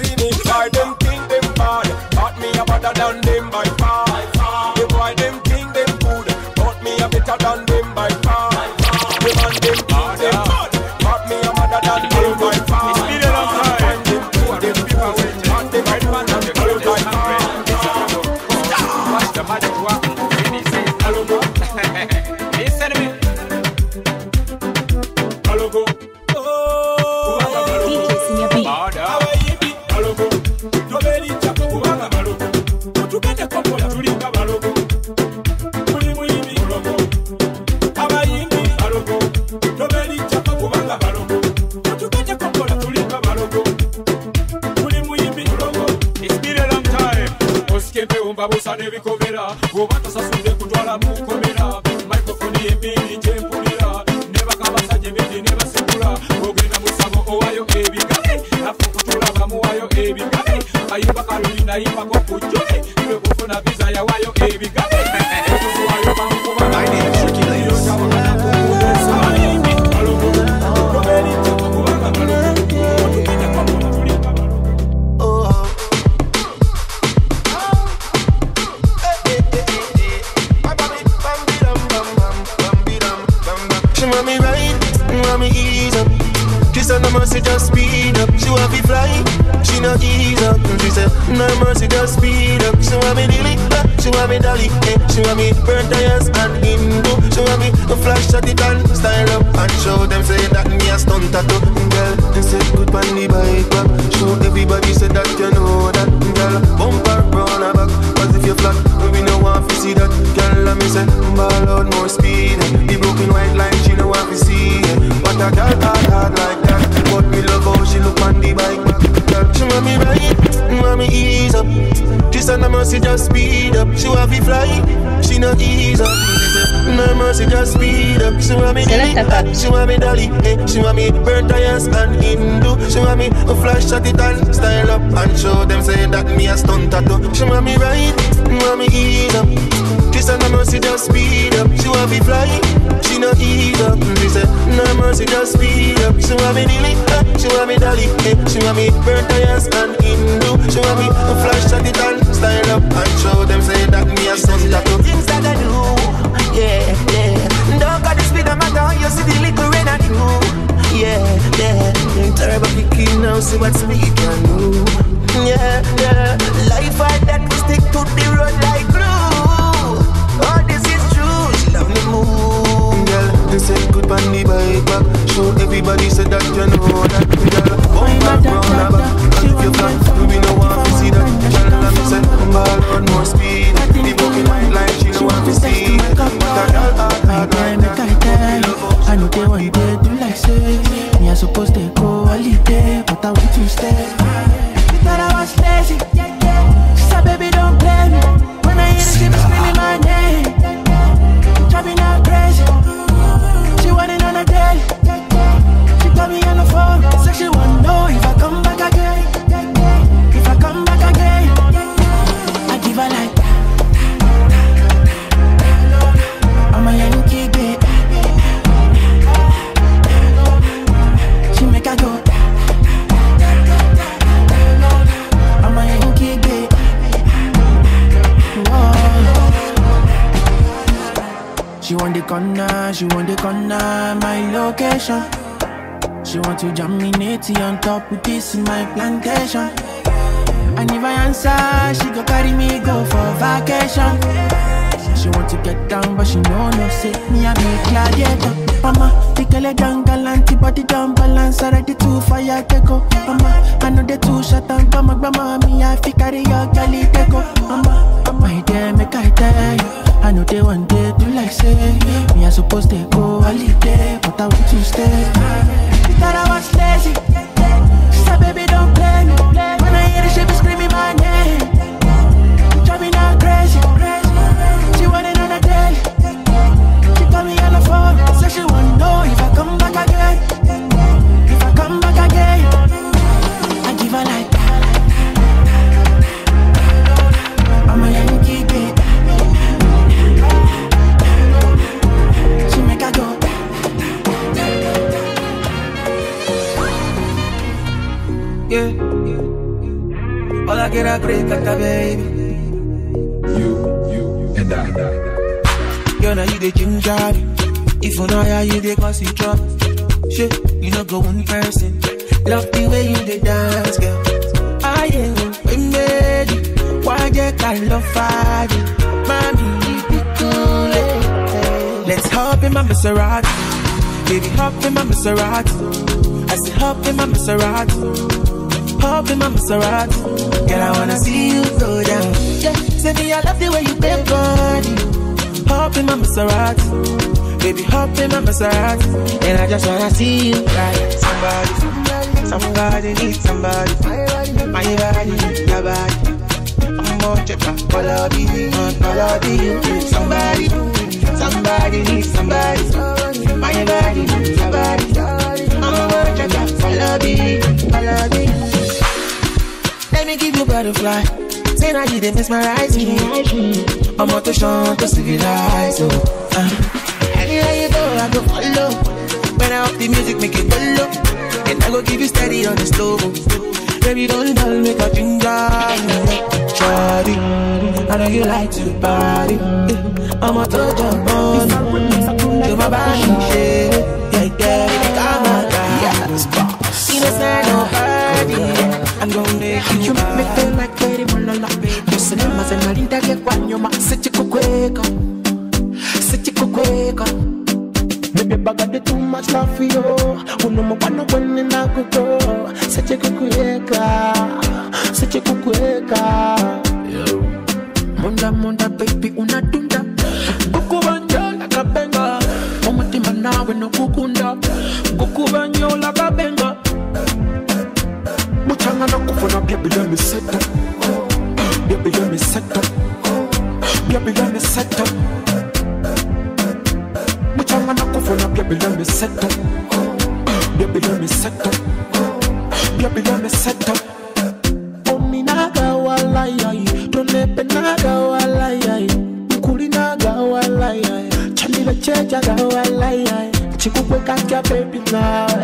Speaker 51: kikugwe katya bebi nawe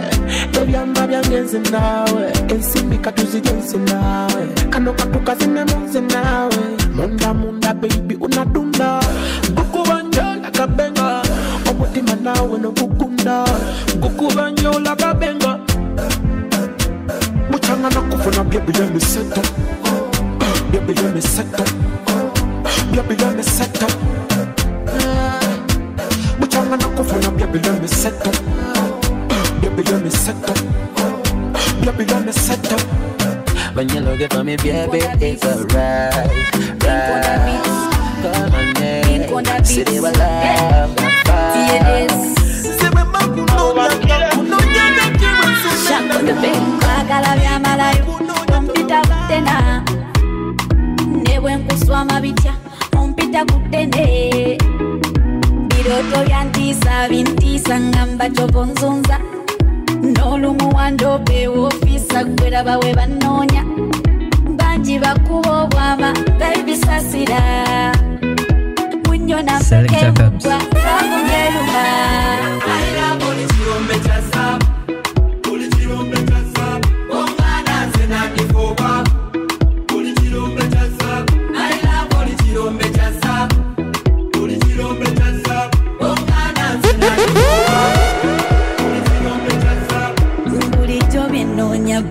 Speaker 51: ebyamba byange nawe. Naawe ensimbi katuzirye nze kano katukazinemu nze naawe munda bebi unadunda. Gukubanjola kabenga omutima nawe nogugunda gukubanjola kabenga mucanga nakufuna byebiyemiseta byebiyemiseta byebiyemiseta Baby, let me set up. Baby, let me set up. Baby, let me set up.
Speaker 38: When you look at me, baby, it's alright. Right. Come on, yeah. See the love.
Speaker 51: Yes. Newe
Speaker 108: nkuswama bitya ompita kutene byantiisa bintiisa ngamba kyobonzunza n'olumu wandope wofiisa gweraba we banoonya bangi bakuba obwama babisasira munyona
Speaker 41: Selecta Kabs.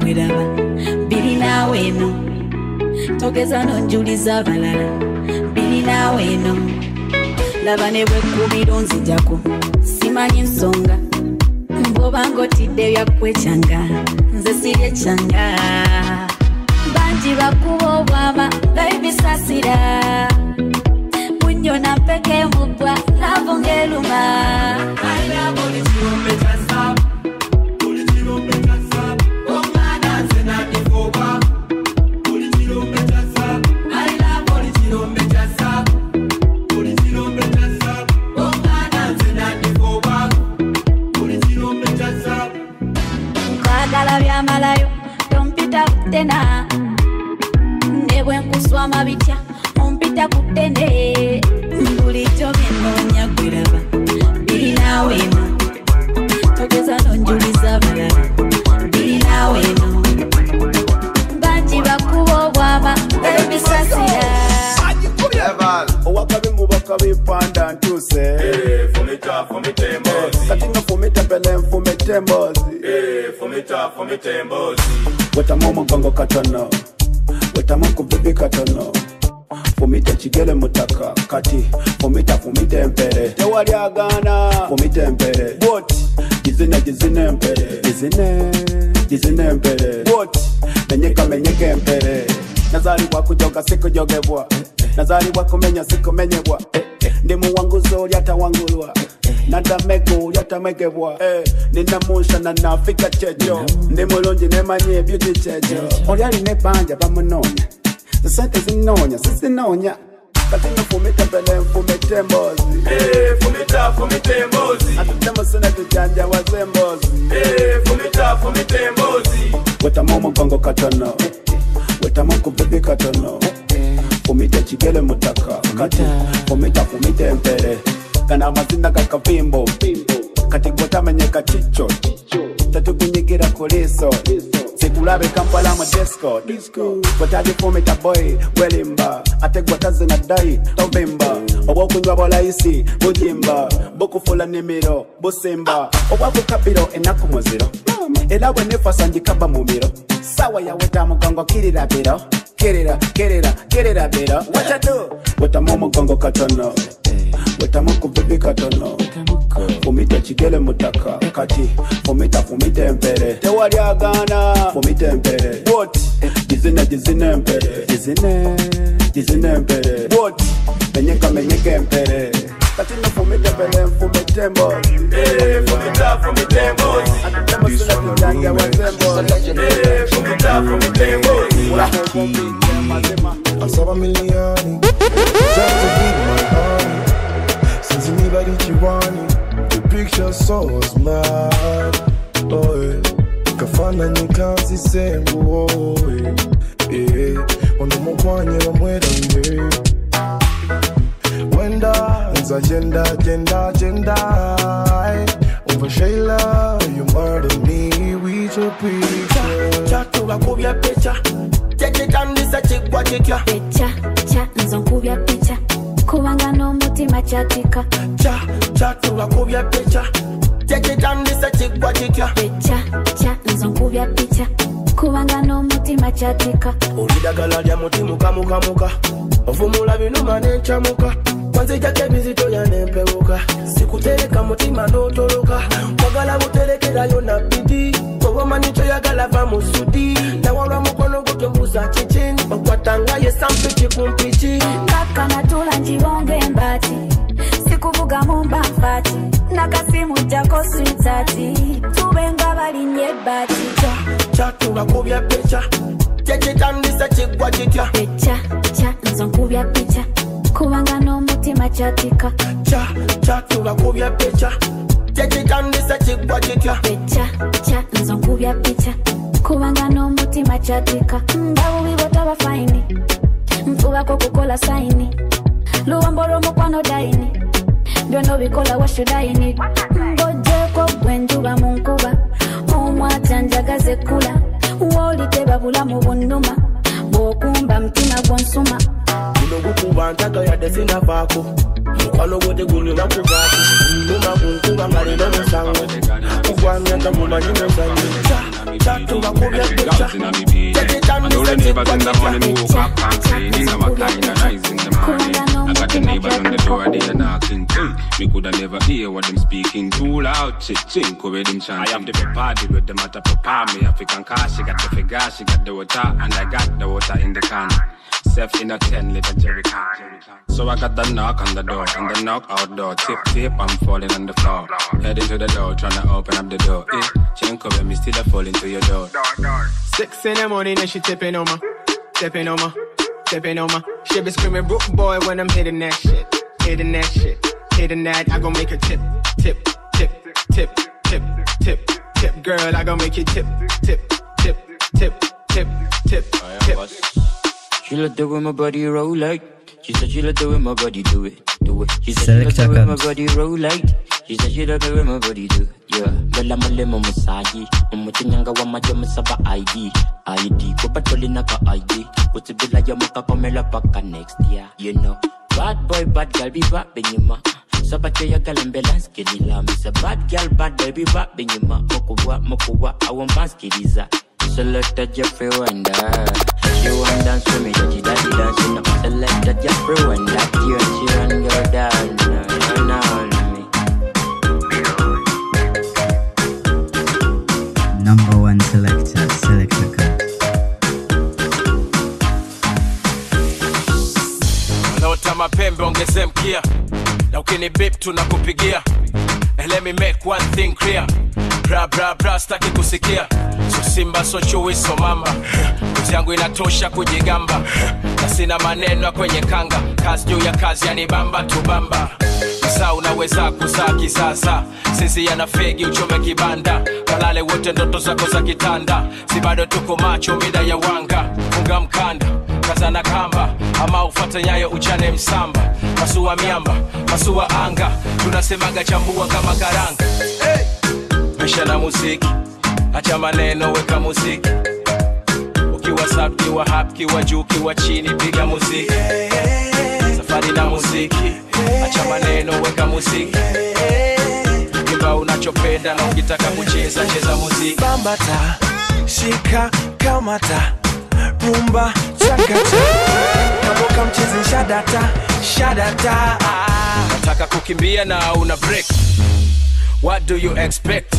Speaker 108: bweraba birinawe eno togeza nonjuliza abalala birinawe eno laba ne bwekkubiro nzijako simanyi nsonga. Bwobanga otidde byakkwe kyanga nze sirye kyanga bangi bakuba obwama gaibisasira munyo na mpeke mubwa lavu
Speaker 46: ngeruma embozi wetamu omugongo katono. Kubibi katono. Fumita mutaka kati. Fumita fumita empere tewali agana fumita empere boti gizine gizine empere gizine gizine empere boti menyeka menyeka empere nazalibwa kujoga sikujogebwa nazalibwa kumenya sikumenyebwa ndi muwanguzi oli atawangulwa nadamego mwegebwa eh, ninamushana nafika kyejo ndi mulungi nemanye ebyuti kyejo oli alina ebbanja bamunoonya sente zinoonya sizinoonya kati fumita fumita katono. Wetamu katono. Fumita kigele mutaka. Kati fumita fumita empere kana amazina gakavimbo kati gwetamenyeka kico tetukunyigira ku liiso sikulabe kampala mu disco. Gwetagifumita boy welimba. Ate gwetazina dai tovimba obwokunywa bwalayisi bujimba bukufula nimiro busimba. Obwakukabiro enaku muziro era bwenefasa njikaba mumiro. Sawa yaweta mugongo kirira biro. Kirira kirira kirira biro. Watadu wetamu omugongo katono wetamako vipi katono. Fumite chigele mutaka. Kati fumita fumite empere tewali agana fumite mpere. What? Dizine dizine mpere. Dizine. Dizine mpere. What? Menyeka menyeke mpere. Kati katina fumite pele mfumitembo eh, fumita fumitembozi anatemosunakijanja
Speaker 109: wazembofumita eh, fumitembozi wasaba milioni to be my honey. Since the picture so smart. Oh, yeah. kafana nyikazi sengu oh, yeah. yeah. ono mukwanye bamwerange wenda nza jenda jenda jenda over Shayla you murder me with your picture
Speaker 110: chatubakubya picha kyekitandisa kigwa kitya
Speaker 108: eca ca nzo nkubya pica kubanga n'omutima kyatika.
Speaker 110: Ca catubakubya picha kyekitandisa kigwa kitya?
Speaker 108: Eca ca nzo nkubya pica kubanga n'omutima kyatika.
Speaker 110: Olidagala lya mutimukamukamuka ovumula binuma nencamuka kwanzijako ebizitoya nempebuka. Sikutereka mutima n'otoloka. Wagala buterekerayo na bidi ngoma nicho yagalava musudi ndawalwa mukono kutombuza chichini bakwatanga yesampichi kumpichi mpaka
Speaker 108: natula njivonge mbati sikuvuga mumba mfati. Nakasimu jako switati tubenga balinye bati.
Speaker 110: Chatulakubya pica kyekitandisa kigwa kitya
Speaker 108: pica ca nzo nkubya pica kubanga n'omutima kyatika
Speaker 111: ca catulakubya pica tubakubya picha kyekitandise kigwa kitya
Speaker 108: picha kubanga n'omutima kyatika ngabubi bwotaba fayini nfubako kukola sayini luwambo lw'omukwano dayini byonna obikola washudayini ng'ogyeko gwenjuba mu nkuba omwata njagaze kula. Wooliteba bulamu bunnuma bw'okumba mutima gwonsuma
Speaker 111: guno gukuba ntaka sinavaako mukwano gwe tegunina kuvaako numa kunkuba nga musango kugwamyanga mumanyi muzanyo cha cha tubakubya picha kyekitandise kigwa kitya
Speaker 112: I got the neighbors on the door, they are knocking. Hey, me coulda never hear what them speaking too loud. Chit chink them chanting. I have the party with them at a papa. Me African car, she got the figure, she got the water, and I got the water in the can. Self in a 10 liter jerry can. So I got the knock on the door, and the knock outdoor. Tip tip, I'm falling on the floor. Heading to the door, trying to open up the door. Eh, chink over me, still a fall into your door.
Speaker 113: Six in the morning and she tipping on my, tipping on my, tipping on my. She be screaming, Brook boy, when I'm hitting that shit, hitting that shit, hitting that. I gon' make her tip, tip, tip, tip, tip, tip, tip. Girl, I gon' make you tip, tip, tip, tip, tip, tip, tip.
Speaker 114: She let the way my body roll like. She said she let the way my body do it, do it. She said she let the way my body roll like. She said she let the way my body do it, yeah. Bella male mo musaji, umuchinyanga wa majo musaba ID, ID. Ko patroli na ka ID, kutibila ya makakomela paka next year, you know. Bad boy, bad girl, be bad benyuma. Sabache ya galambelance kelila. Me say bad girl, bad boy, be bad benyuma. Mokuwa, mokuwa, I want banskiliza. Select a Jeffrey Wonder. She want dance with me, daddy daddy dancing up. Select a Jeffrey Wonder. Tear and she run go down. No, no, no, me.
Speaker 41: Number one selector, Selecta Kabs.
Speaker 23: wanaota mapembe ongeze mkia na ukini bip tunakupigia And let me make one thing clear. Bra bra bra staki kusikia. So simba so chui so mamba kazi yangu inatosha kujigamba. Na sina maneno kwenye kanga. Kazi juu ya kazi yanibamba tubamba saa unaweza kuzaa kisasa sisi yana fegi uchome kibanda. Kalale wote ndoto zako za kitanda. Si bado tuko macho mida ya wanga. Funga mkanda kazana kamba ama ufate nyayo uchane msamba. Masuwa miamba masuwa anga. Tunasemaga chambua kama karanga. Hey! maisha na muziki. Acha maneno weka muziki. Ukiwa sub kiwa hap kiwa juu kiwa chini piga muziki. Safari na muziki. Acha maneno weka muziki. Imba unachopenda na ukitaka kucheza cheza muziki.
Speaker 115: Bambata shika kamata rumba chakata kaboka mchezi shadata shadata.
Speaker 23: Nataka kukimbia na una break. What do you expect?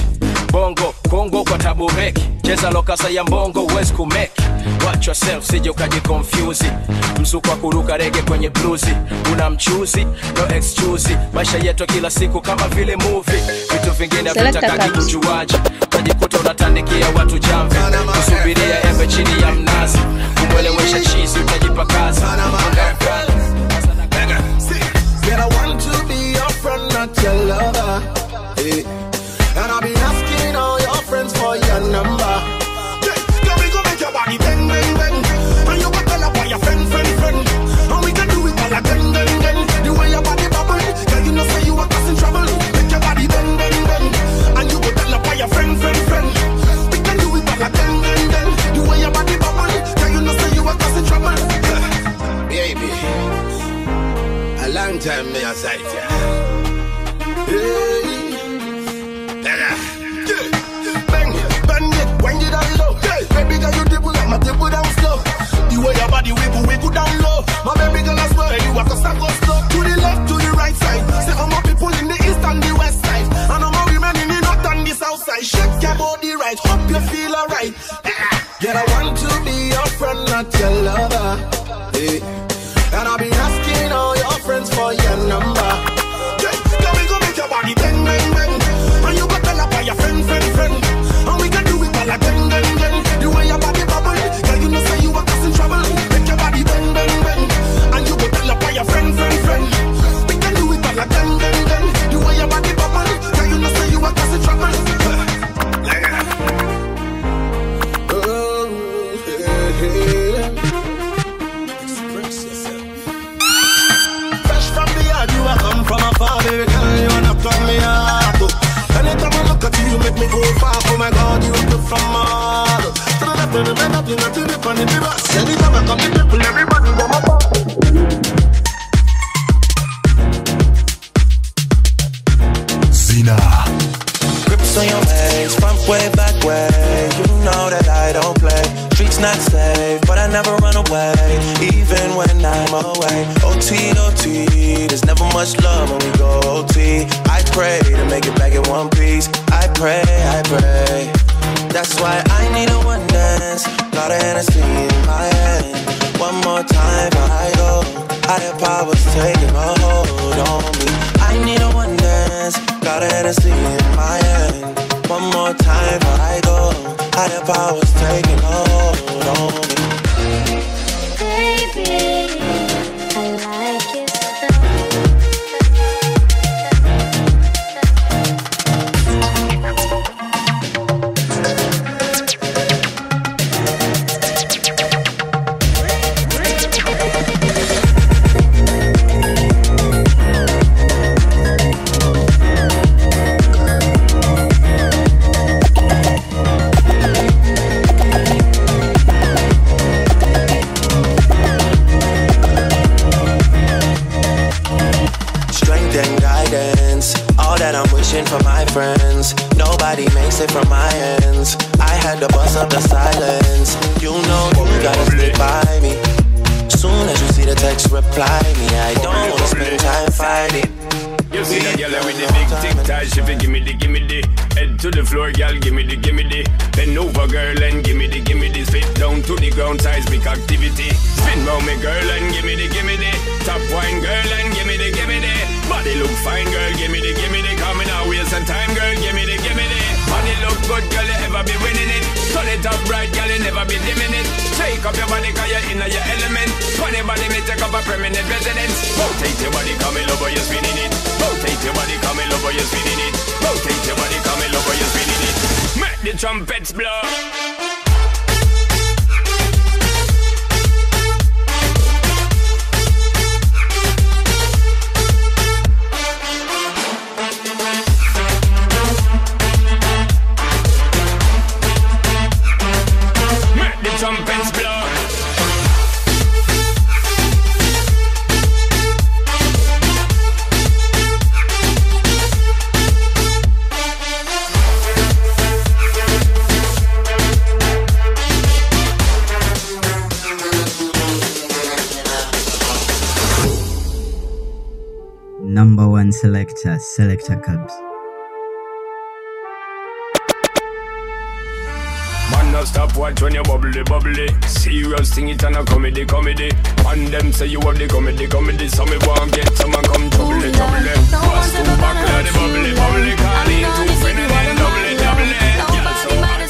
Speaker 23: Bongo kongo kwa tabu meki cheza lokasa ya mbongo uwezi kumeki watch yourself sije ukajikonfyuzi mzuko wa kuruka rege kwenye bluzi una mchuzi no excuse. Maisha yetu kila siku kama vile movie. Vitu vingine vitakaki kujuaji utajikuta unatandikia watu jamvi kusubiria embe chini ya mnazi kumwelewesha chizi utajipa kazi
Speaker 39: I want to be your friend, not your lover. Hey. And I've been asking all your friends for your number. Can we go make your body bang, bang, bang? And you got tell up your friend, friend, friend. And we can do it all again, again, again. The way your body bubble, girl, you know say you are causing trouble. Make your body bang, bang, bang. And you go tell up your friend,
Speaker 116: long time me a sight ya.
Speaker 39: Bang, bang it, wind it down low. Hey, baby girl, you dribble like my dribble down slow. The way your body wiggle, wiggle down low. My baby girl, I swear you are cause I go slow. To the left, to the right side. Say all my people in the east and the west side. And all my women in the north and the south side. Shake your body right, hope you feel alright. Girl, I want to be your friend, not your lover. Hey. And I've been
Speaker 117: Zina
Speaker 118: on your front way, back way. You know that I don't play. Streets not safe, but I never run away, even when I'm away. OT, OT, there's never much love when we go OT. I pray to make it back in one piece. I pray, I pray. That's why I need a one dance, Got a Hennessy in my hand. One more time, I go. Higher powers taking a hold on me. I need a one dance, got a Hennessy in my hand. One more time I go, higher powers taking hold.
Speaker 119: blow.
Speaker 41: selector, uh, Selecta Kabs.
Speaker 119: Man, no stop watch when you bubbly, bubbly. Serious thing, it and a comedy, comedy. And them say you have the comedy, comedy. So me want get some and come trouble, trouble. Bust two back, the bubbly, bubbly. Calling two friends and double, double. Yeah, so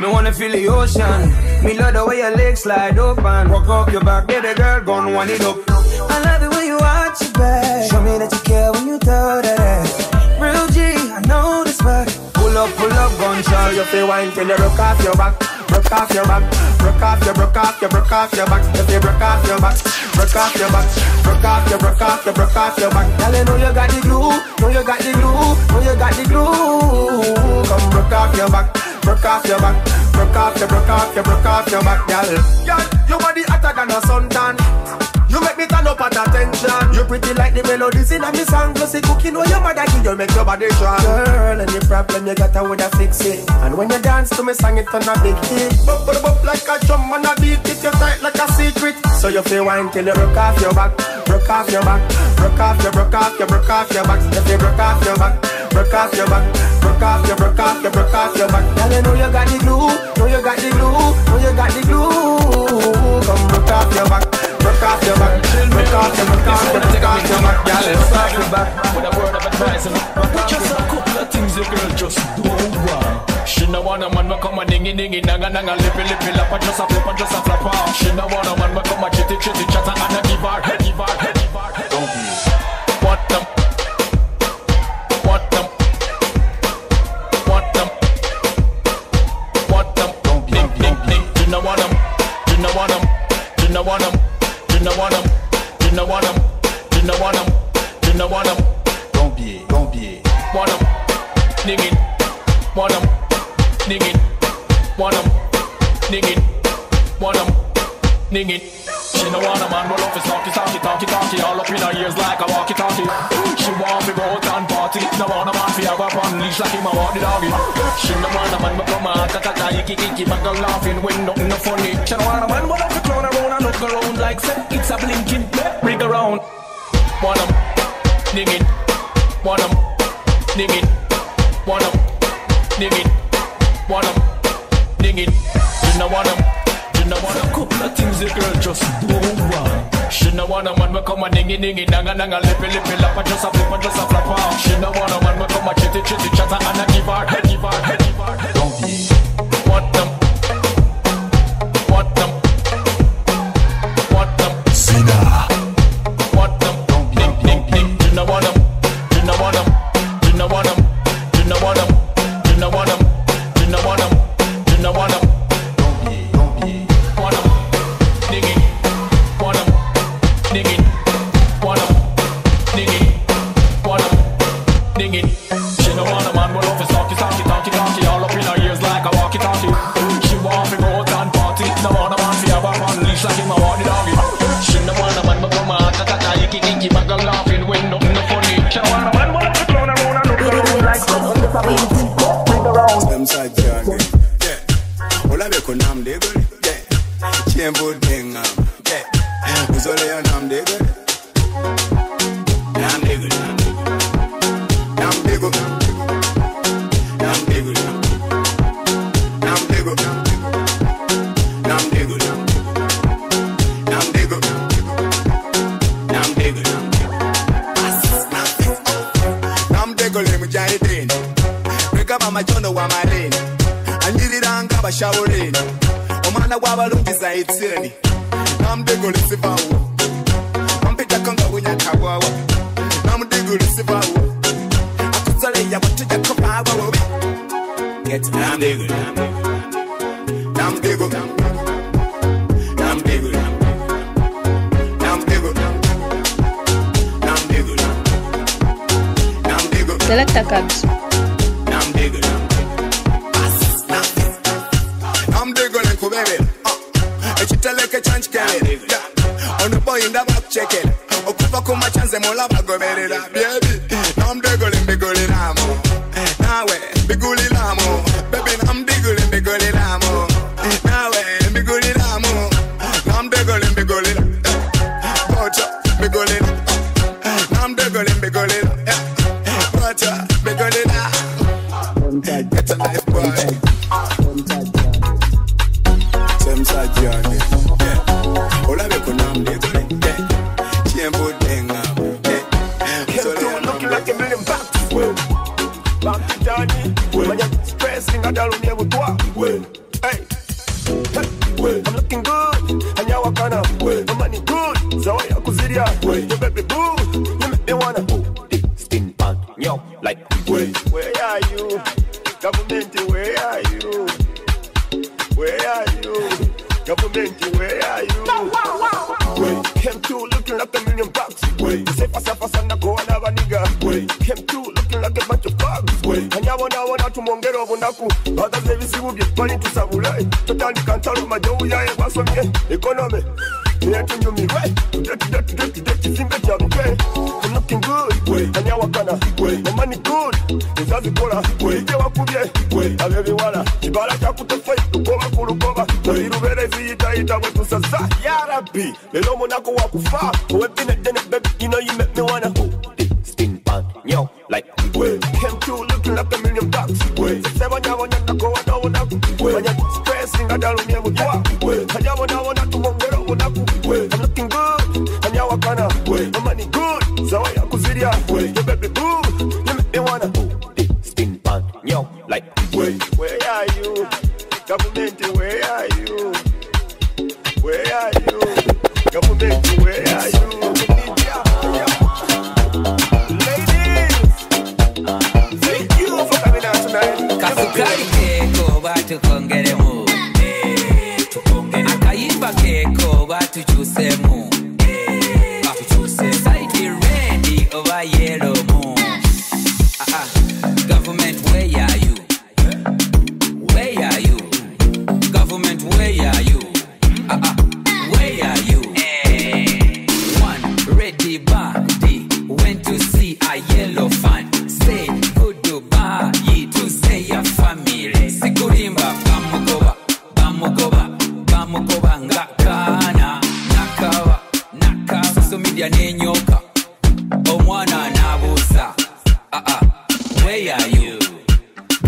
Speaker 39: Me
Speaker 120: wanna feel the ocean. Me love the way your legs slide open. Walk off your back, baby girl, gon' wind it up. I love the way you watch your back. Show me that you care when you throw that ass. Real G, I know this back.
Speaker 39: Pull up, pull up, gun shall you feel wine till you broke off your back, broke off your back, broke off your, broke off your, broke off your back. If you broke off your back, broke off your back, broke off your, broke off your, broke off your back. Girl, you know you got the glue, know you got the glue, know you got the glue. Come broke off your back, broke off your back, broke off your, broke off your, broke off your back, girl. Girl, your body hotter than a suntan. You make me turn up at attention. You pretty like the melodies in a me song. Plus cooking where your mother give you make your body strong. Girl, any problem you got, I woulda fix it. And when you dance to me song, it turn a big hit. Bop, bop, bop like a drum and a beat. It you tight like a secret. So you feel wine till you broke off your back, broke off your back, broke off your, broke off your, broke off your back. If you broke off your back, broke off your back, broke off your, broke off your, broke off your back. Girl, you know you got the glue, know you got the glue, know you got the glue. Come broke off your back, broke off your back, broke off your, broke off your, broke off your back. Girl, it's off your back.
Speaker 121: With a word of advice, and just a couple of things the girl just don't want. She no want a man me come a dingy dingy nanga nanga lippy lippy lappa just a flip just a flap. She no want a man me come a chitty chitty chatter and a give her give her up in her ears like a walkie talkie. She want to go out and party. No want a man fi have a on leash like him a walk the doggy. She no want a man but come out ta ta ta icky icky but go laughing when nothing no funny. She no want a man but up to clown around and look around like say it's a blinking rig around. Want 'em, ding it. Want 'em, ding it. Dingy dingy nanga nanga lippy lippy lappa just a flip and just a flap off. She no want a man me come a chitty chitty chatter and a give her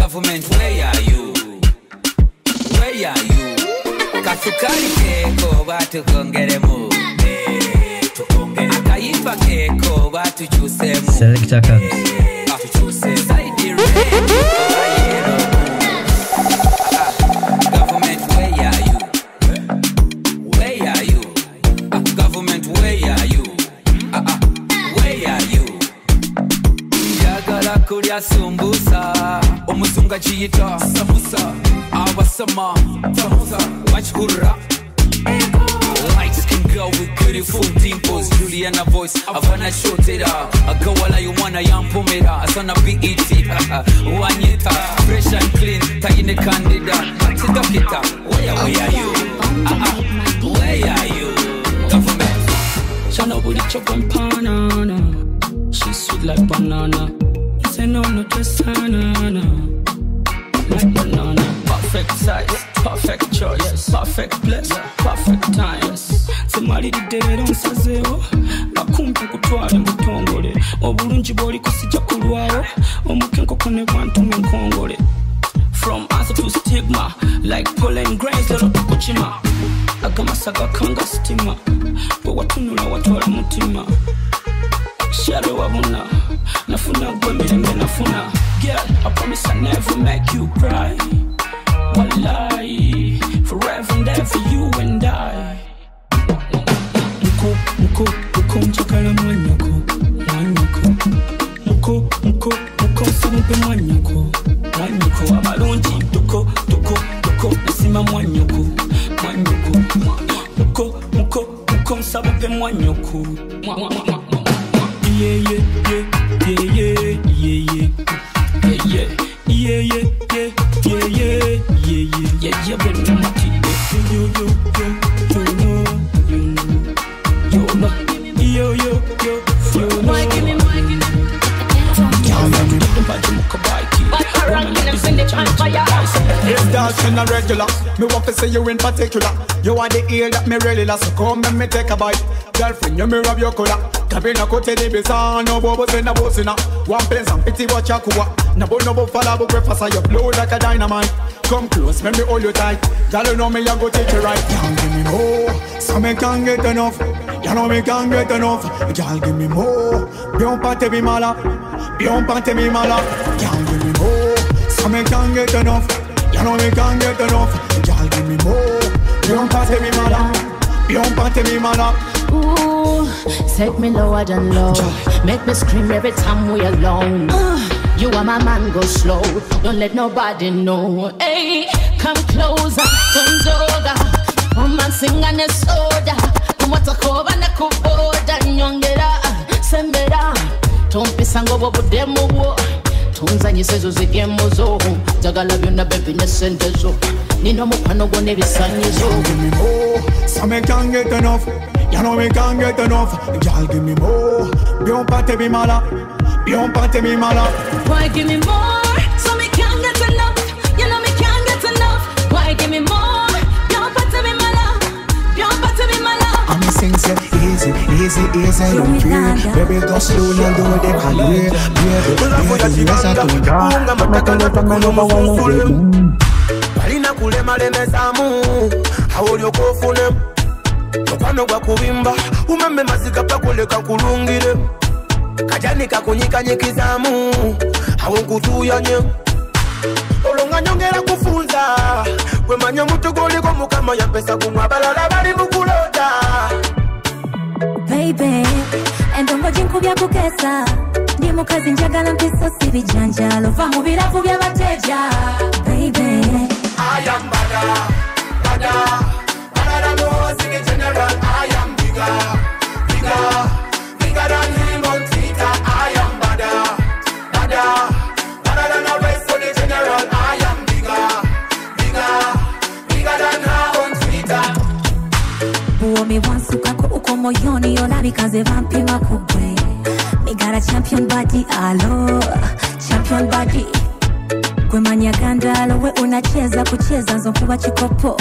Speaker 122: government, where are you? Where are you?
Speaker 123: Kasukari keko watu kongere mu Akaifa keko watu chuse mu Selecta Kabs bajiye da samosa awa watch hurra Lights can go with beautiful dimples Juliana voice avana shotera. Akawala yomwana yampomera asana bet wanyeta fresh and clean taine candida. Tidokita where, where are you? Ah, ah, where are you? Government.
Speaker 28: Shana
Speaker 124: buli chokon love, so come and me take a bite. Girlfriend, you me rub your collar. Kabina kote di bisa, ah, no bobo se na bosina. One pens and pity watch kuwa. Na bo no bo fala bo breakfast, ah, I blow like a dynamite. Come close, make me hold you tight. Girl, you know me, I go take you right. Girl, give me more, so me can't get enough. You know me can't get enough. Girl, give me more. Bien pate mi mala, bien pate mi mala. Girl, give me more, so me can't get enough. You know me can't get enough. Girl, give me more. Bien pate mala, bien pate mi mala.
Speaker 121: Ooh, set me lower than low. Make me scream every time we alone. You are my man, go slow. Don't let nobody know. Hey, come closer, turn over. Come and sing on the soda. Kumwatakoba na kuboda nyongera sembera tompisa ngobo budemu bwo tunzanyisa ezo zigemu zo njagala byonna bebi ne sente zo nina omukwano gwo n'ebisanyizo oh,
Speaker 124: So me can't get enough. You know me can't get enough. Girl, give me more. Bien pate mi mala, bien pate mi mala.
Speaker 121: Why give me more? So me can't get enough. You know me can't get enough. Why give me more? Don't put me my love. Don't put me my love.
Speaker 125: I'm sing say easy, easy, easy, don't fear. Baby, go slow and do the hallway. Baby, baby, yes I do that. Make a little man over one
Speaker 39: balina kulemalemezaamu awo olyoka ofune mukwano gwa kubimba umeme maziga pakuleka kulungire kajani kakunyikanyikizamu awo nkutuyanye olonga kufunza. Wemanya mutugoliko mukama yampesa kumu abalala bali mukulota
Speaker 126: baby endongo jinkubya kukesa. Ndi mukazi njagala mpiso si va mu biravu by'abateja baby
Speaker 39: I am bada, bada, bada than the singing general. I am bigger, bigger, bigger than him on Twitter. I am bada, bada, bada than the rest of the general. I am bigger, bigger, bigger than her on Twitter.
Speaker 126: buomi bwansukako uko moyoni olabika ze bampima kugwe migara champion body alo. Champion body gwemanya gandalo we unacheza kucheza nzokuba chikopo.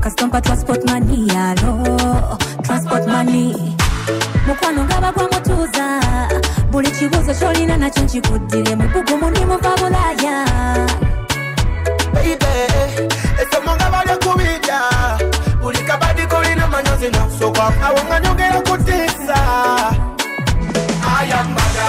Speaker 126: Kastompa transport mani alo. Transport mani mukwano ngaba gwamutuuza buli kibuuzo kyolina nakyo nkikuddire mubugumu ndimuva bulaya.
Speaker 39: Baby esomonga balya kubidya buli kabadi kolina manyozi nakusokwa awo nga nyogera kutisa. Ayam bada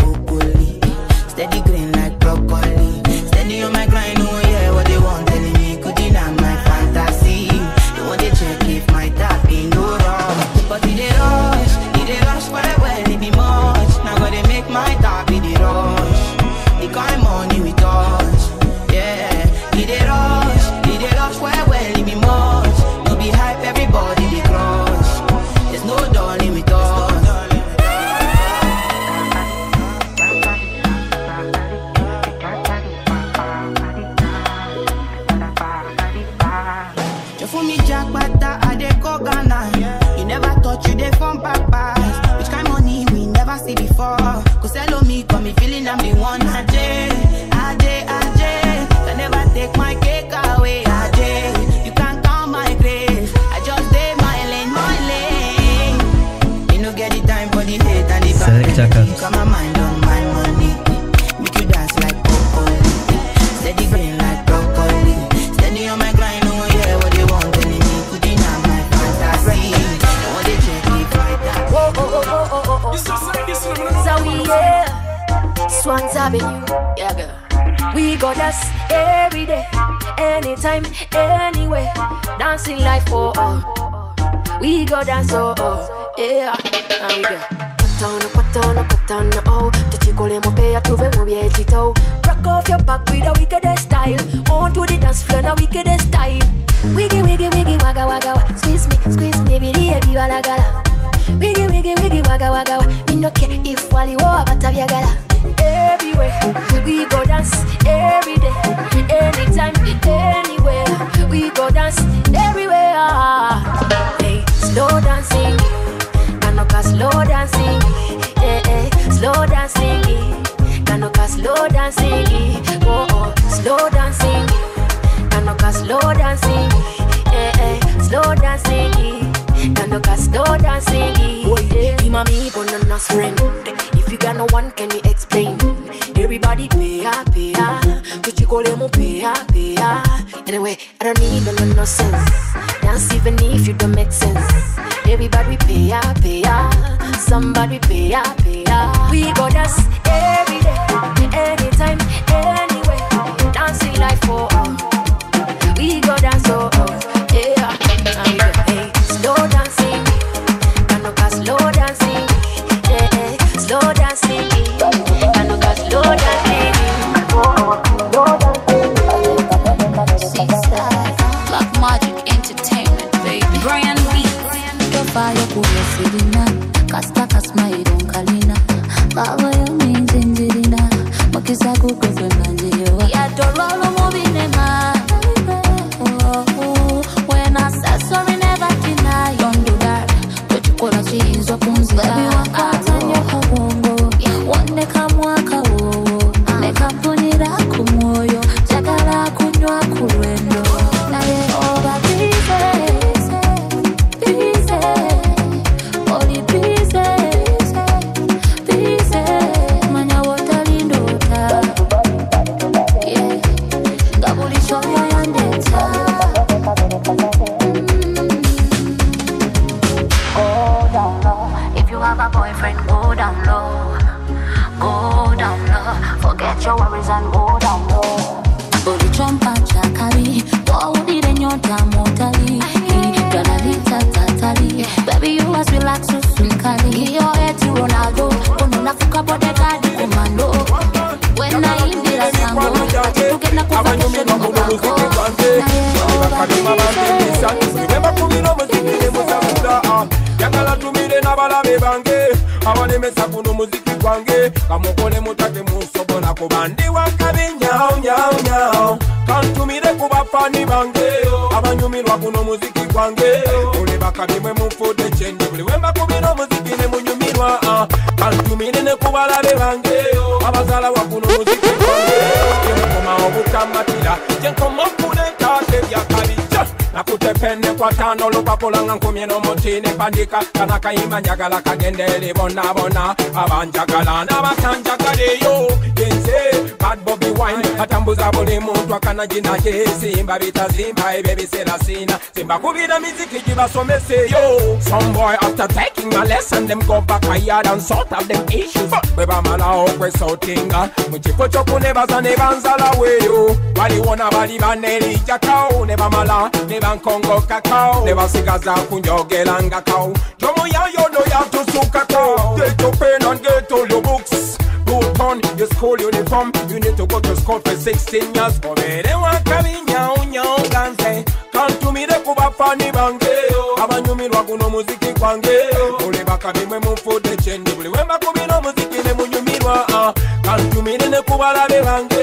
Speaker 126: Avenue, yeah, girl. We got us every day, anytime, anywhere. Dancing like oh, oh. We go dance oh, oh, yeah. And we go. kwatano kwatano kwatano oh tuchikolemo peya tuve mu byekito rock off your back with a wicked style on to the dance floor na wicked style wiggy wiggy wiggy waga waga wa squeeze me squeeze me biriye bibalagala wiggy wiggy wiggy waga waga. Wa binoke if waliwo abatabyagala everywhere we go dance every day anytime anywhere we go dance everywhere. Hey slow dancing kanoka slow dancing. Eh eh slow dancing kanoka slow dancing. Oh oh slow dancing kanoka slow dancing. Eh eh slow dancing kanoka slow dancing. Yeah. Mami bananas friend if you got no one can you explain? Everybody pay up pay up. Tuchikole mu pay up pay up. Anyway I don't need no no nonsense dance even if you don't make sense. Everybody pay up pay up. Somebody pay up pay up. We go dance every day anytime anywhere. Dancing like for oh, all oh. we go dance oh, oh.
Speaker 127: Havaya mi zincirine Makisa
Speaker 122: kuku mais bange. Abalemesa guno muziki gwange kamukole mutate munsobola kuba ndi wakabi nyao nyao nyao. Kantumire ku bafani bange. Abanyumirwa guno muziki gwange ole bakabi mwe munfudde kyendi buli wembakubira omuziki ne munyumirwa ah. kantumire ne ku balabe bange abazaala nakutepene kwa tano lupapula nga nkumye n'omuti nepandika kana kayimba njagala kagende eri bonnabonna abanjagala n'abatanjagaleyo yenze bad bobi wine. Atambuza buli muntu akanagina kyesimba bitazimba ebyo ebiseera sina simbakubira miziki gibasomeseyo some boy after taking my lesson them go back a yard and sort out them issues. Bwe bamala okwesotinga mu kifo ky'okunebaza ne banzalaweyo waliwo nabali banerijakao ne bamala ne bankongokakao ne basigaza kunjogerangakao tomuyayo no yatusukakao get your pen and get all your books. Put on your school uniform. You need to go to school for 16 years. Obere wakabi nyao nyao ganze kantumire ku bafani bange abanyumirwa guno muziki gwange buli bakabi mwe munfudde kyendi buli wembakubira omuziki ne munyumirwa kantumire ne ku balabe bange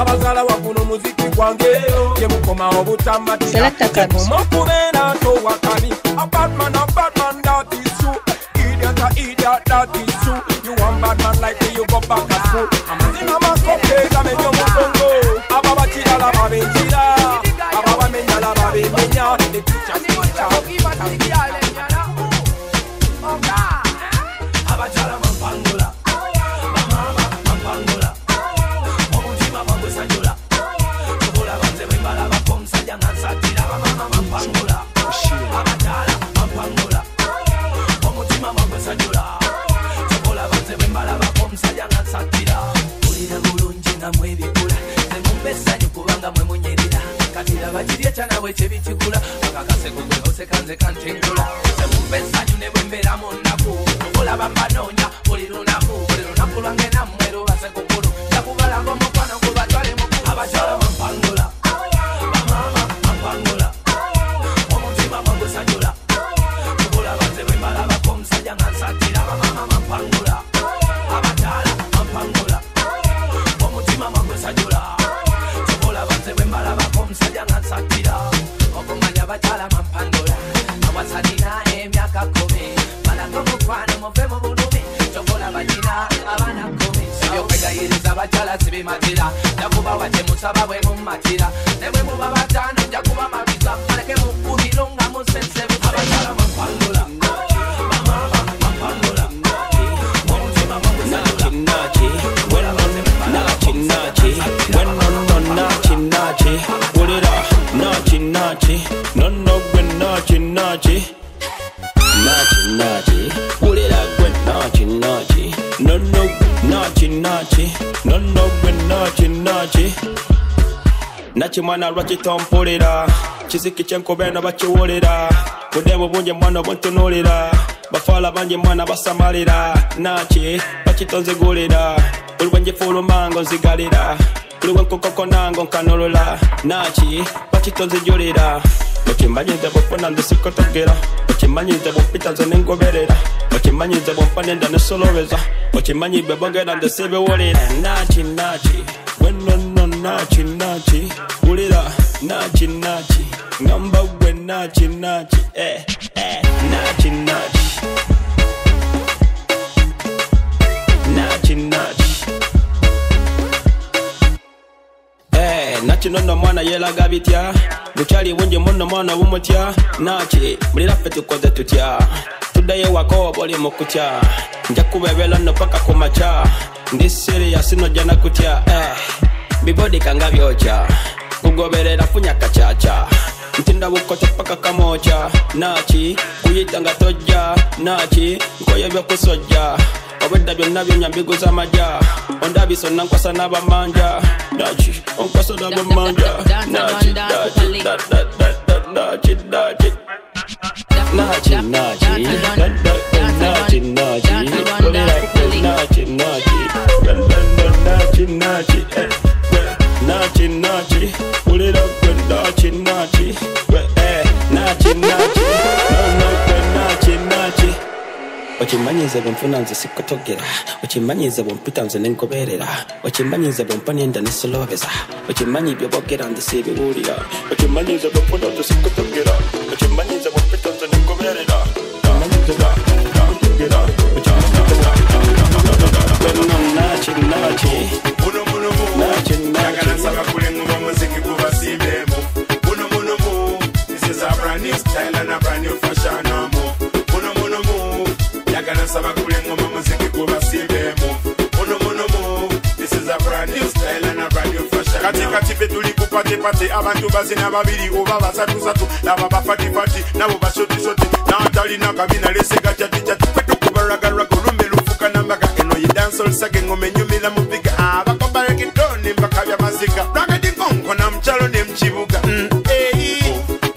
Speaker 122: abazaala wa guno muziki gwange gyemukoma obutamatira
Speaker 56: Selecta Kabs.
Speaker 122: gyemuma okubeera towakabi a batman a batman that is true. Idiot a idiot that is true. You want bad man like me you go back to school amazina makokeeza menyo mugongo aba bakirala babenjira aba bamenyala babemenya
Speaker 40: mwe munyirira. Katira bagirye kyanawe kyebikigula akakase gugwehose kanze kantengula essanyu ne bwe nnaku.
Speaker 123: Mulaba mbanoonya kati
Speaker 56: mwana lwakitampulira kiziki kyenkobeeno bakiwulira budeebu bungi mwana obuntunulira bafala bangi mwana basamalira. Naki bakitonzigulira olwenjifulumanga onzigalira olwenkokoko nango nkanulula. Naki bakitonzijulira mukimanyize bufuna nzisikotogera mukimanyize bupita nze nengoberera mukimanyize bumpa nenda nesoloweza mukimanyibe bogera nze sibiwulira naki naki wenu naki naki wulira naki naki ngamba gwe naki naki eh, eh, naki naki naki naki Eh, naki nono mwana yelaga bitya bukyali bungi muno mwana bumutya naki fetu tukoze tutya tuddayo wako boli oli mu kutya nja paka ku makya ndi siriya sinojja nakutya eh, bibodika nga byokya kugoberera funya kacaca ntinda bukote paka kamokya naki kuyita nga tojja naki nkoye byokusojja obwedda byonna byonya mbiguza amaja ondabiso nankwasa n'abamanja naki onkwasa n'abamanja naki naki naki naki naki naki naki naki naki naki da- naki naki eh, eh, naki naki Kolera, naki naki eh, naki naki no no naki naki okimanyize bwenfuna nze sikutogera okimanyize bwempita nze nengoberera okimanyize bwempa nenda nesolobeza okimanyi byobogera nze sibiwulira okimanyize bwenfuna nze sikutogera okimanyize bwempita nze nengoberera okimanyize bwentogera naki
Speaker 26: Njagala
Speaker 56: naki
Speaker 26: nsaba kulenguma muziki gubasimbemu Muno muno mu This is a brand new style and a brand new fashion mu Muno muno mu Njagala nsaba kulenguma muziki gubasimbemu Muno muno mu This is a brand new style and a brand new fashion kati kati fe tuli ku pate pate abantu bazina babiri oba basatu satu laba bafati fati nabo bashoti shoti natalina kabina lesega chati chati kwetukubaragarag olume lufuka nambaga eno ye dancehall sage ngome nyumira mu biga abakobarekitoni mpaka bya maziga ragadi nkonko na mchalo ne mkibuga Mm, eh.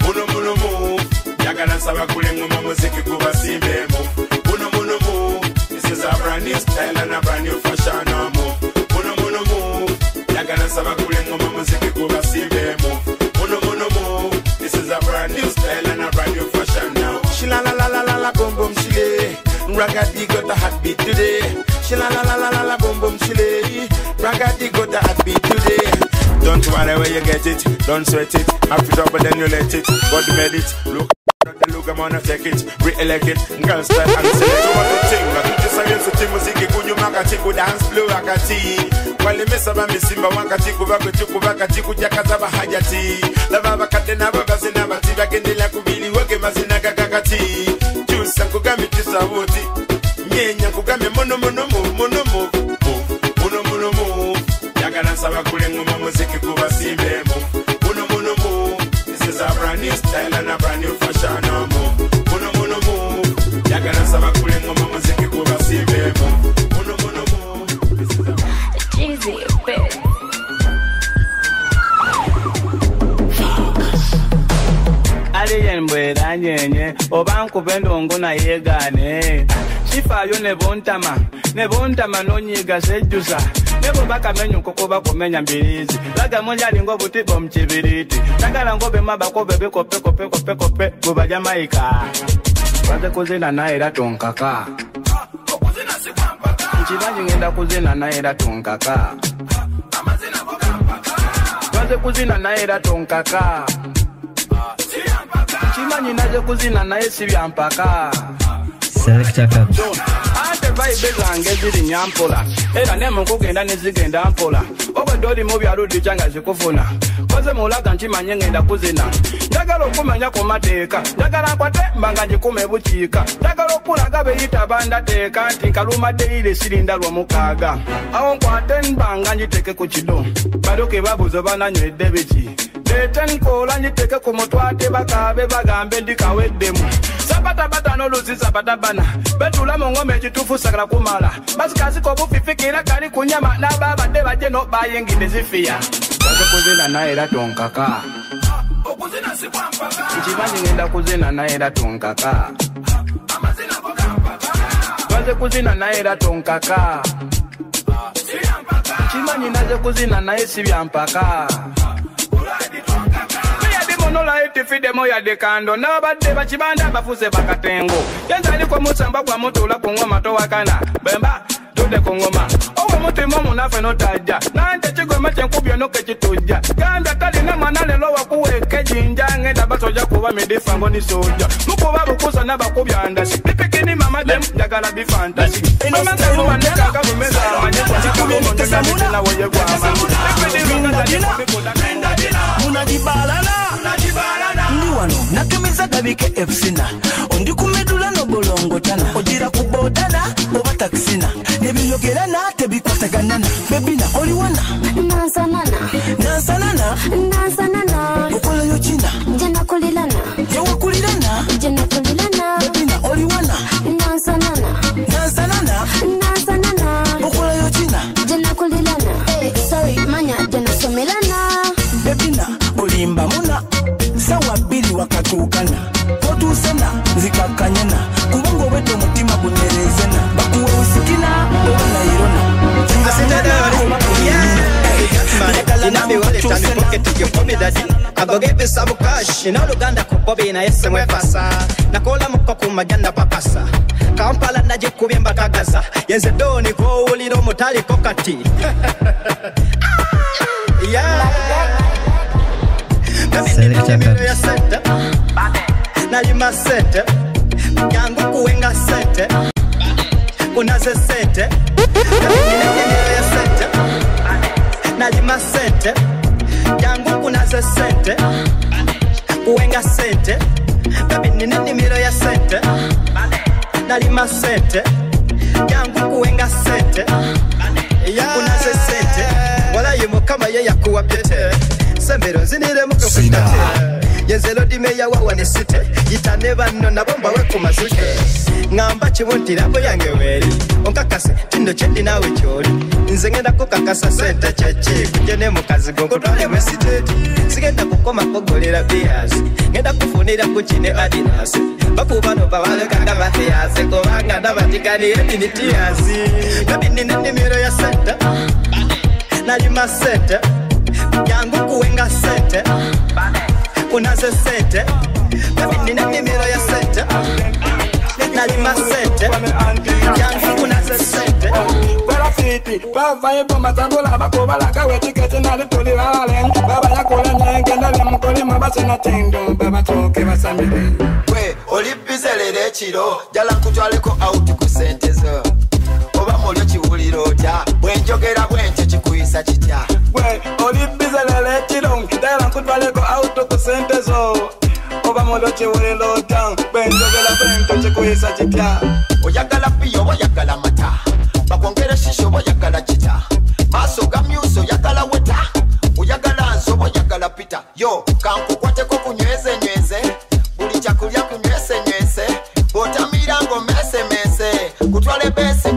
Speaker 26: muno muno mu. Njagala nsaba kulengoma muziki gubasimbemu muno muno mu. This is a brand new style and a brand new fashion mu muno muno mu. Njagala nsaba kulengoma muziki gubasimbemu muno muno mu. This is a brand new style and a brand new fashion now shilalalalala boom boom shile. Ragadi got the hot beat today. Shilalalalala boom boom shile. ragadi got the hot beat today. Don't worry where you get it don't sweat it. Have it up and then you let it. God made it look at the look I'm gonna take it. Re-elect it. Girl style and select what to think tukisagenza timuziki kunyuma kati ku dance floor akati walemesaba misimba wakati kuba kwetu kuba kati kujakaza bahajati laba bakadde n'abakazi n'abati bagendera kubiri wege mazina gakakati kyusa nkugambye kisabuti nyenya nkugambye muno muno nsaba kulengoma muziki gubasimbemu muno muno mu this is a brand new style and a brand new fashion mu. Muno muno mu njagala nsaba kulengoma muziki gubasimbemu muno muno mu
Speaker 127: Easy, babe.
Speaker 128: aliye mbwera nyenye oba nkube ndongo naye gane
Speaker 84: ifaayo ne bontama ne bontama n'onyiga sejjusa ne bwe bakamenya nkoko bakumenya mbiriizi lagamu lyalinga obutiba omukibiriiti tagala ngobema bakobe bikopekopekopekope bwe bajamayika baze kuzina naye era tonkaka nkimanyi ngenda kuzina naye era tonkaka baze kuzina naye era tonkaka nkimanyi naze kuzina naye si byampaka Vayibe zange ziri nyampola. Era ne mukugenda nezigenda mpola. Obwedde oli mu byaludikya nga zikufuna. Koze mulaga nkimanye ngenda kuzina. Njagala okumanya ku mateeka. Njagala nkwate mbanga ngikume bukiika njagala okulaga beyita bandateeka nti nkalumadeire sirinda lwomukaaga awo nkwate mbanga ngiteke ku kido baduke babuzo bananywedde biki? Leete nkoola ngiteke ku mutwate bakaabe bagambe ndikaweddemu sabatabata n'oluzi sabatabana betula mu ngoma ekituufu sagala kumala. Basikasika obufifikira kali ku nyama n'ababadde bajje no bayingidde zifiya baze kuzina naye era tonkaka. Nkimanyi ngenda kuzina naye era tonkaka. Baze kuzina naye era tonkaka. Nkimanyi naze kuzina naye si byampaka tifidemo yadde kando n'abadde bakibanda bafuze bakatengo yenzaliko musamba gwa mutula ku ngoma towakana bemba tudde ku ngoma owe mutima omunafe notajja nante kigoma kyenkubyo nokekitujja gambya talina mwana lelo wakuweeka ejinja ngenda basoja kuba midifango ni soja mukuba bukusa n'abakubya ndasi lipikini mama dem njagala bifantasi mamagalumanekaga mumeza amanye kwakabomonyonyamitinawoye gwama
Speaker 51: munagibalana ndi wano natumiza gabike ebusina ondi kumidula nobolongotana ogira ku bodana oba takisina nebyogerana tebikwataganana bebina oliwana
Speaker 129: nansanana.
Speaker 51: Nansanana? Okolayo kina
Speaker 129: jenakulilana
Speaker 51: yewakulirana
Speaker 129: jenakulilana
Speaker 51: bebina oliwana olimba muna sawa bbiri wakatuukana otuusena nzikakkanyana kubanga obwedde omutima gunerezena bakuwa osikina oba nairona
Speaker 128: I go give you some cash in Uganda kubobi na yese mwefasa nakola muko kumaganda papasa. Kampala najikubye mbakagaza yenze doni kowulira omutaliko kati Selecta Ya sente nalima sente yangu kuwenga sente unaze sente sente nalima sente yangu kunaze sente kuwenga sente babi nina nimiro ya sente nalima sente yangu kuwenga sente unaze sente walayi mukama ye yakuwa pyete sembero nzinire mukakutera yezero dimeya wawanesite yitane banno nabo mbawe ku mazute ŋŋamba kimu nti rabo yange weeri onkakase tindo kyendinawe kyoli nze ŋenda kukakasa sente kyeki kujje ne mukazi gwe nkutwalemu esiteti sigenda kukoma kugulira biyasi ŋenda kufunira kuki ne adinasi bakubano bawalekaga baheyase kubanga ndabatikaniye minitiyasi babinina nimiro ya sente nalima sente. Yangu kuwenga sente unaze sente nabi nina nimiro ya sente nalima sente yangu unaze sente
Speaker 84: barafiti bavaye bomatambula bakubalaga wetiketi nalitulilale babayakola nenge nali mukolima basena tindo. Babatoke basamire
Speaker 130: we oli bizelera ekiro jala nkutwaleko out ku sente zo. Oba mulyo kiwuliro otya bwenjogera bwentyo kikuyisa kitya
Speaker 84: we oli bizelera ekiro dala nkutwaleko auto ku sente zo oba mulyo kiwuliro otya bwenjogera bwentyo kikuyisa kitya
Speaker 130: oyagala piyo oba oyagala mata bakwongere shisho oba oyagala kita maaso ga myuso oyagala weta oyagala nsi oba oyagala pita yo kankukwateko kunyweze nyweze buli kyakulya kunywese nywese bw'otamira ng'omesemese kutwale bese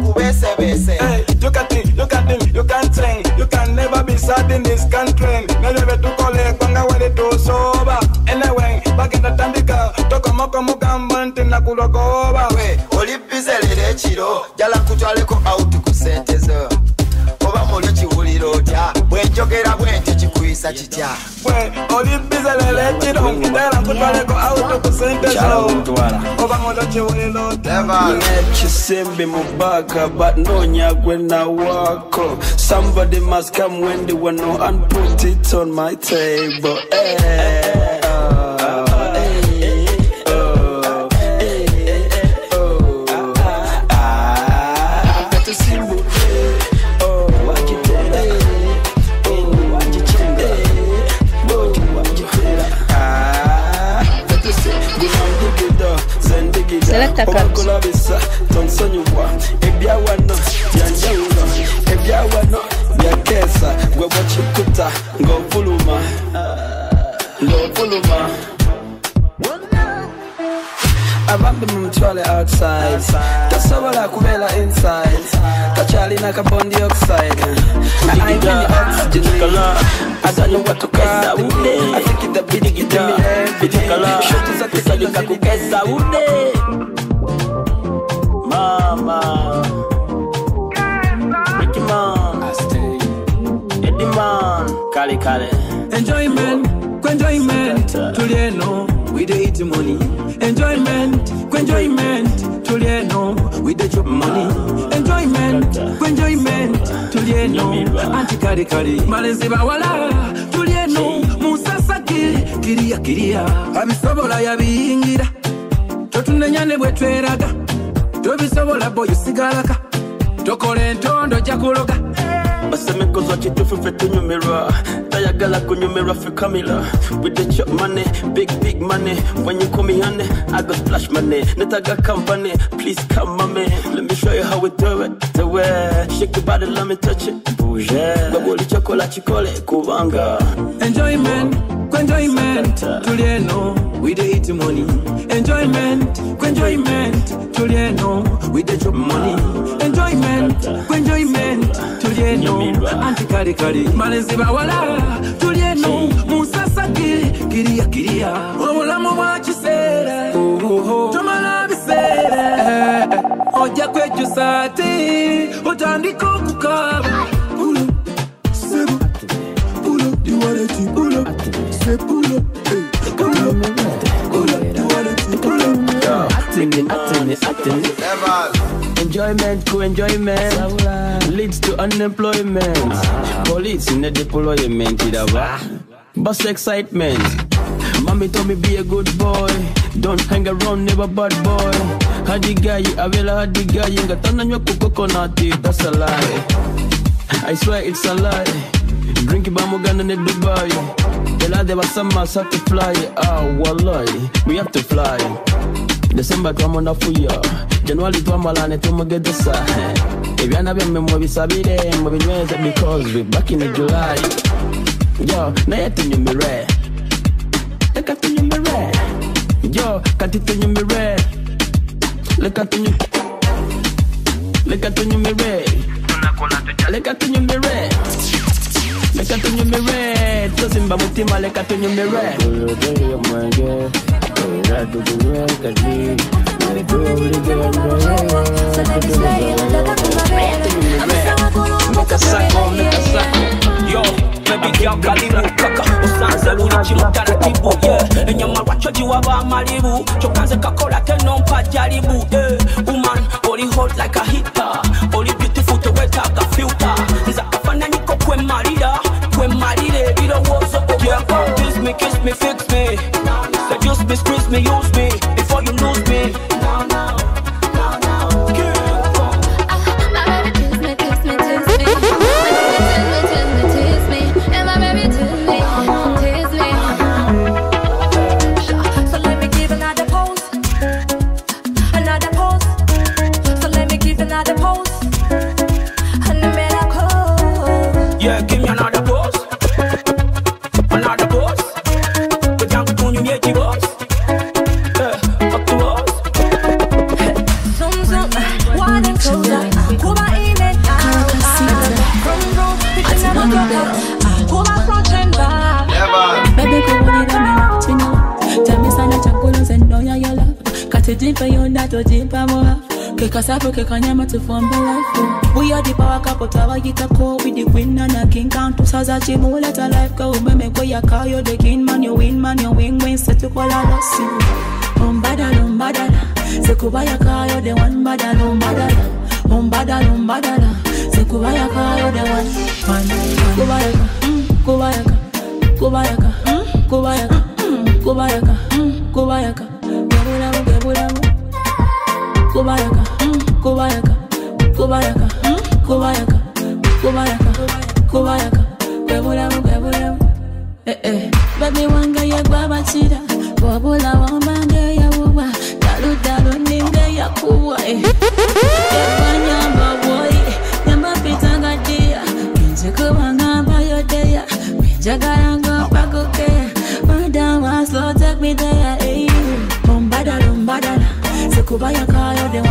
Speaker 84: sad in this country. Nalebe tukole kwanga wale tu soba. Anyway, bagenda tandika, toka moko mugamba nti nakulokoba.
Speaker 130: we oli bizelera ekiro
Speaker 39: nkutwaleko out
Speaker 84: nkutwaleko out ku sente zo oba mulyo kiwulira otya
Speaker 56: Chisembe mubaka but no nyagwe na wako Somebody must come when they want know and put it on my table eh.
Speaker 131: Selecta Kabs.
Speaker 56: obakulabisa tonsonyiwa ebyawano byanjawulo ebyawano byakeesa gwe bwakikuta ng'ovuluma abambi mumutwale outside. Tosobola kubeera inside. Kakyali carbon dioxide. Aganyuwatukaawude
Speaker 123: afikidde kwenjoyment tuli eno we dey eat money. Enjoyment kwenjoyment tuli eno we dey chop money. Enjoyment kwenjoyment tuli eno anti kale kale malenzi bawala tuli eno musasaki kiriya kiriya abisobola yabiyingira totunenya ne bwe tweraga tobisobola boyosigalaka tokola entondo jakuloga
Speaker 56: basemekozwa kitufu ffe tunyumirwa tayagala kunyumirwa ffe kamira with the chop money big big money. When you call me honey i go splash money. Netaga company please come mami let me show you how we do it the way shake your body let me touch it. Bouge babuli chokola chikole kubanga
Speaker 123: enjoyment. kwenjoyment tuli eno we dey eat money. Enjoyment kwenjoyment tuli eno we dey chop money. Enjoyment kwenjoyment tuli eno anti kale kale malenzi bawala tuli eno musasa kiri kiriya kiriya obulamu bwa kiseera tomala okukaaba
Speaker 56: Enjoyment, co-enjoyment leads to unemployment. Police in the deployment, idaba. Bus excitement. Mommy told me be a good boy. Don't hang around, never bad boy. Hadi guy, avela hadi guy. Inga tananywa ku coconut, that's a lie. I swear it's a lie. Drink bamugana ne Dubai. Tell her there was some mass have to fly. Ah, wallahi, we have to fly. December twamona fuya January twamala ne tumugedesa ebyana byemme mubisabire mubinyweze because we back in July. Yo naye tunyumire leka tunyumire yo kati tunyumire leka tunyu leka tunyumire leka tunyumire leka tunyumire tozimba mutima leka tunyumire
Speaker 28: Yo, baby girl kalibu kaka usanze buli kimu taratibu yeah. enyama lwakyo giwaba amalibu kyokanze kakola tenompa jalibu yeah. woman oli hot like a hitter oli beautiful tewetaaga filter akafananyiko kwemalira kwemalira ebirowoozo yeah. kiss me kiss me fix me. Seduce me squeeze me use me. Before you lose me Nipe us
Speaker 131: up, moha Keka sapo to
Speaker 77: nyama tufumbe life We are the power couple get a call with the queen and a king. Count to saza chimu let a life? Go Umeme kwa ya kao yo the king man You win man you win win Setu kwa la losi Umbadala umbadala Sekubaya kao the one badala umbadala Umbadala umbadala Sekubaya kao the one One Kubayaka Kubayaka Kubayaka Kubayaka Kubayaka Kubayaka Kubayaka, Kubayaka, Kubayaka, Kubayaka, Kubayaka, Kubayaka, Kwebulamu, Kwebulamu. Eh eh, baby wange yegwabakira, bwobula wambange yawubwa, dalu dalu ninge yakuwa eh. Yabanyamba boy, nyambapitanga dia, nzikubangamba yodeya, njagala ngomba kukeya, madam slow take me there kubaya kayo
Speaker 108: de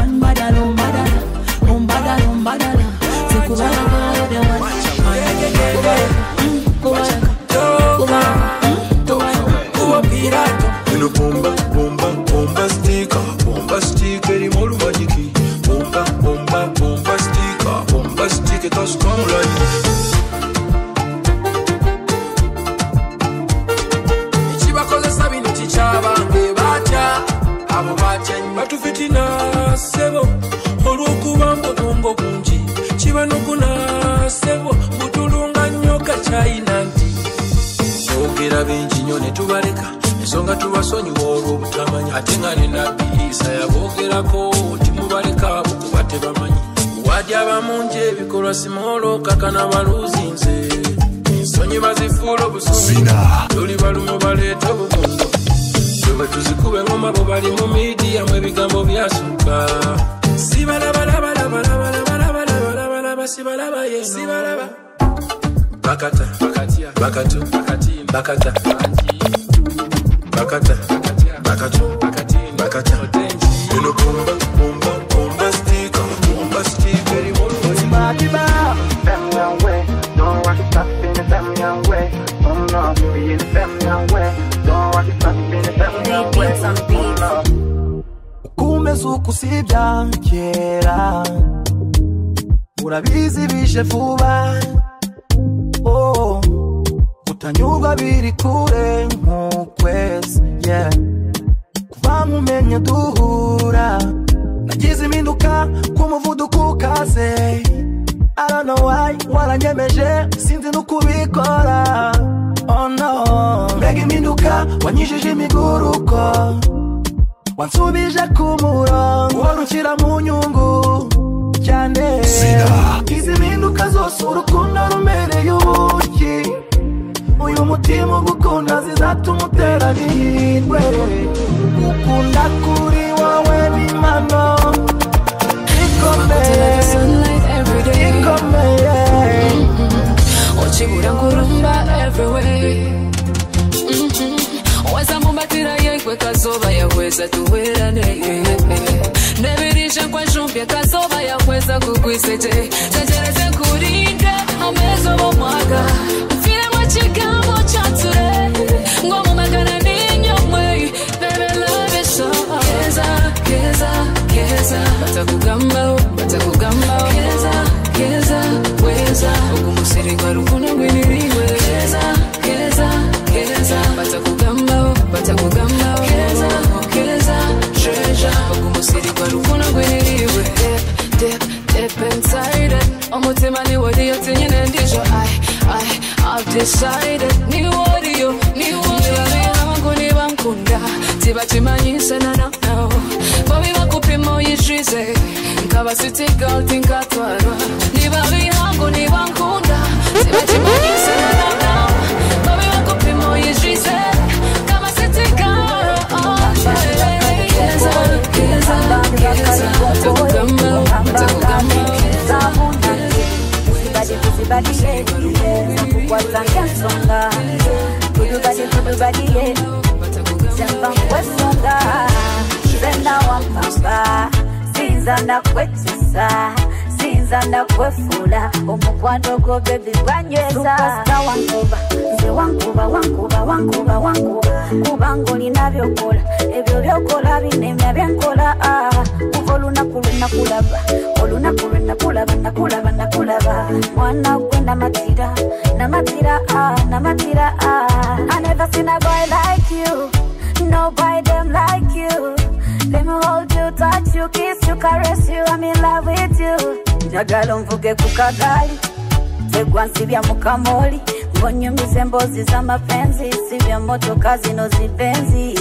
Speaker 108: kamoli ngonyumize mbozi za mapenzi sivya moto kazi nozipenzi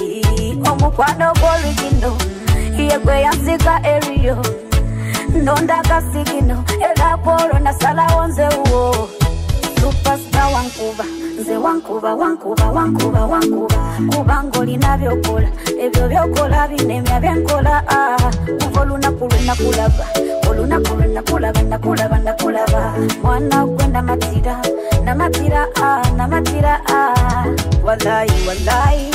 Speaker 108: omukwano gwoligino yegwe yansika eriyo ndondakasikino elakolo nasala wonze uwo supasta wankuba nze wankuba wankuba wankuba wankuba. Kubanga olina byokola ebyo byokola binemya byenkola kuva ah. olunaku lwenakulaba Are you a lie.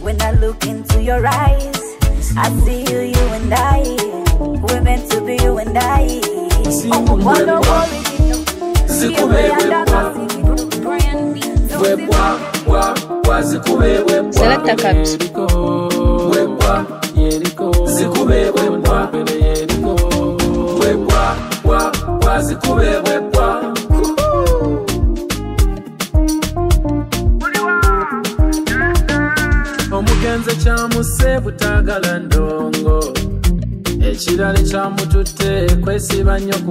Speaker 108: When I look into your eyes, I see you, you and I. We're meant to be you and I.
Speaker 131: Wonder oh, worry, you know. Select a cups. extraño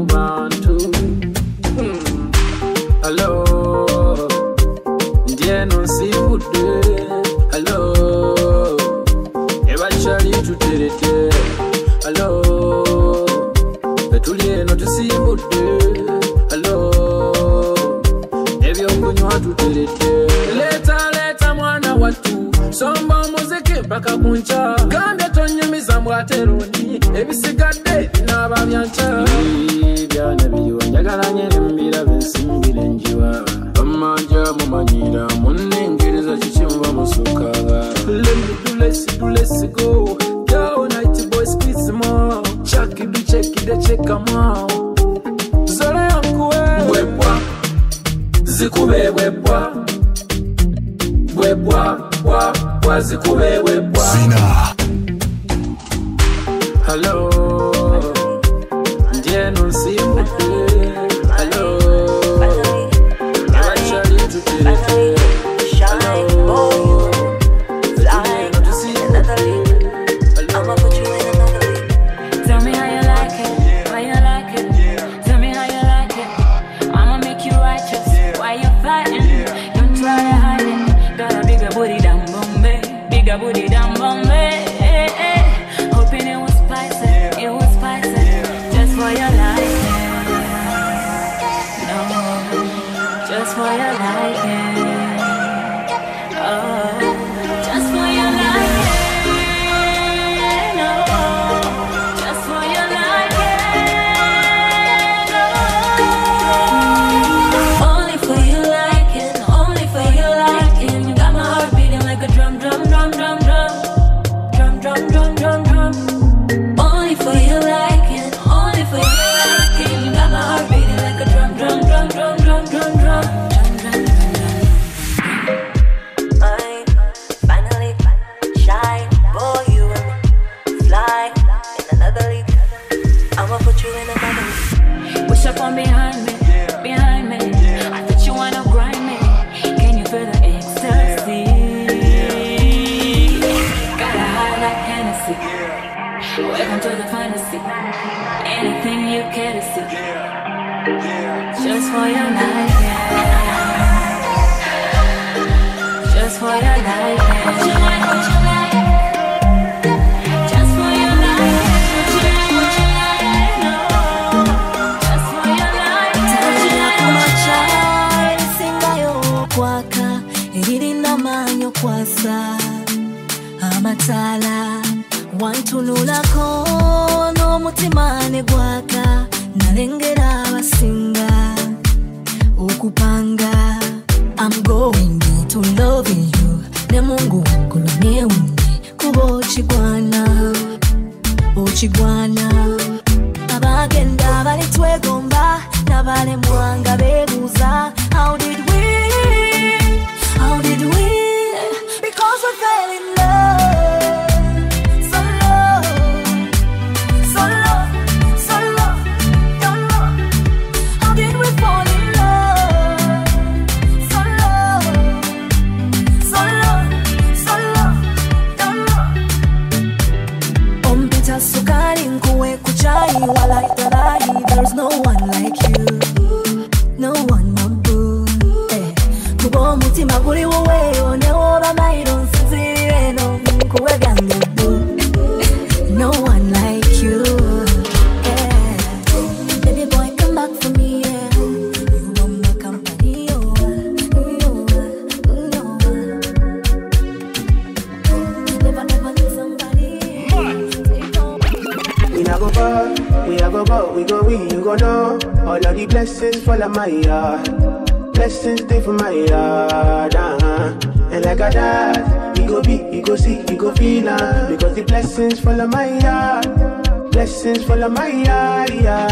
Speaker 131: see. Anything you care to see. Yeah. Yeah. Just for your life. Just for your life. What you like, what you like.
Speaker 127: kwasa amatala wantululako omutima ne gwaka nalengera abasinga okupanga. I'm going to love you. Ne mungu waggulu neewunye kuba okigwana okigwana abagenda abali twegomba n'abalemwanga beebuuza.
Speaker 132: Full of my eye.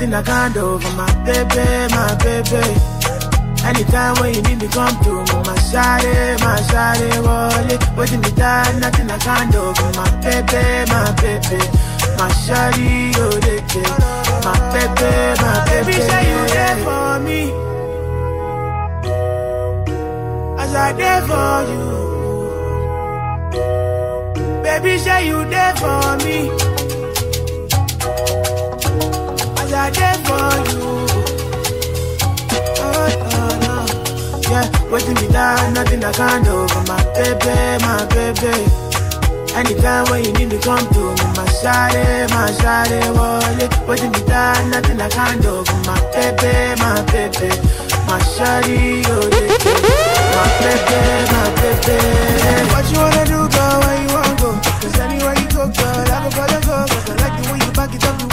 Speaker 132: nothing I can't do for my baby, my baby. Anytime when you need me, come through my shawty, my shawty, wallet. Waiting me die, nothing I can't do for my baby, my baby. My shawty, oh, they My baby, my baby. Baby, say you there for me. As I there for you. Baby, say you there for me. I for you. Oh, oh, no. Yeah, waiting me down, nothing I can't do for my baby, my baby. Anytime when you need to come to me, my shawty, my shawty, wallet. Waiting me down, nothing I can't do for my baby, my baby. My shawty, oh. My baby, my baby. What you wanna do, girl, where you wanna go? Cause anywhere you go, girl, I'ma go. Cause I like the way you back it up the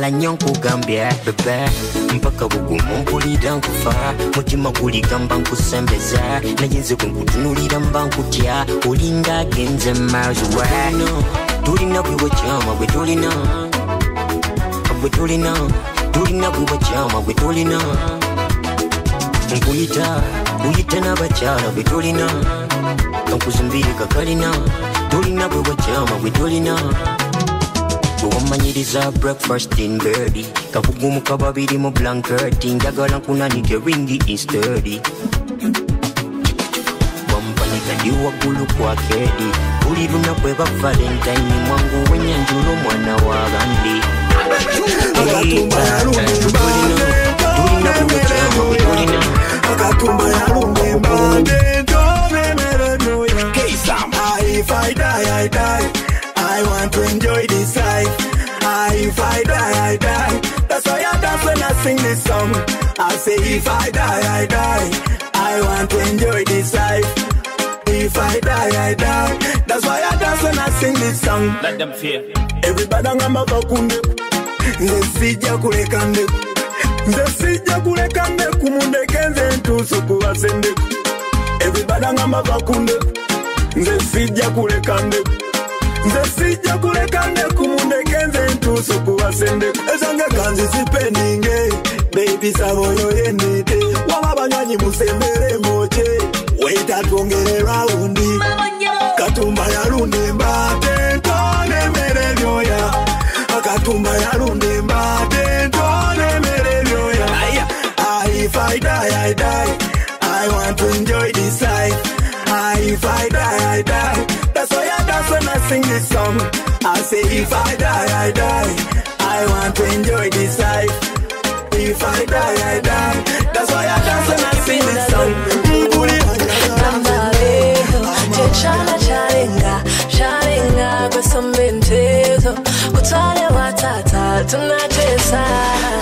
Speaker 133: njagala nnyo nkugambye bebe. Mpaka bugumu mpulira nkufa mutima guligamba nkusembeza na nze bwe nkutunulira mba nkutya olinga agenze miles wano tulina gwiwe chama, gwe tulina gwe tulina tulina gwiwe kyama gwe tulina nkuyita uyite n'abakyala gwe tulina nkuzimbire kakalina tulina gwiwe kyama gwe tulina gyewamanyiriza breakfast in bed kavugumuka babiri mu blanket njagala nkunanike ringi instead wampanyikadi waggulu kwa kedi. Buli lunaku eba valentine mwangu wenyanjula omwana wa bandi
Speaker 46: tulina die, die. I want to enjoy this life. Ah, if I die, I die. That's why I dance when I sing this song. I say, if I die, I die. I want to enjoy this life. If I die, I die. That's why I dance when I sing this song.
Speaker 23: Let them fear.
Speaker 46: Everybody ngamba kakunde. Nze sijja kuleka ndeku. Nze sijja kuleka ndeku mundeke nze ntuuse kubasa endeku. Everybody ngamba kakunde. Nze sijja kuleka ndeku. Nze sijja kuleka ndeku mundeke nze ntuuse kubasa endeku. Ezange kanzi zipendinge. Baby saba oyo yendete. Waba banywanyi musembere twongere. Katumba yalunda embate ntone emmere byoya. Akatumba yalunda if I die, I die. I want to enjoy this life. Ah, if I die, I die. Sing this song. I say if I die, I die. I want to enjoy this life. If I die, I die. That's why I dance when I sing this song.
Speaker 134: Tunacheza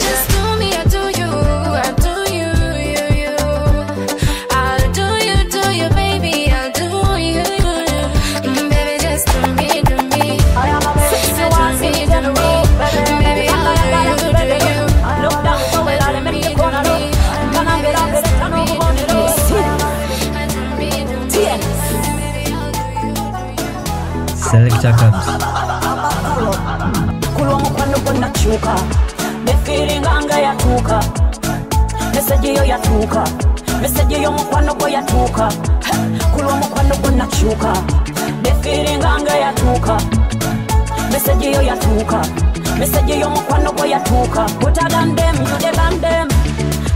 Speaker 127: Just do me, I do you, I do you, you, you. I'll do you, do you, baby, I'll do you. Mm, Baby, just do me, do me. Do me, do me. Baby, I'll do you, do you.
Speaker 134: Look down so well, I'll make you corner low. Can I get up and turn over on it all?
Speaker 41: Selector Cubs.
Speaker 134: Omukwano gwonakyuka nefiiringa nga yatuuka meseji yo yatuuka meseji y'omukwano gwo yatuuka kulwa omukwano gwonakyuka nefiiringa nga yatuuka meseji yo yatuuka meseji y'omukwano gwo yatuuka utagandem yudegandem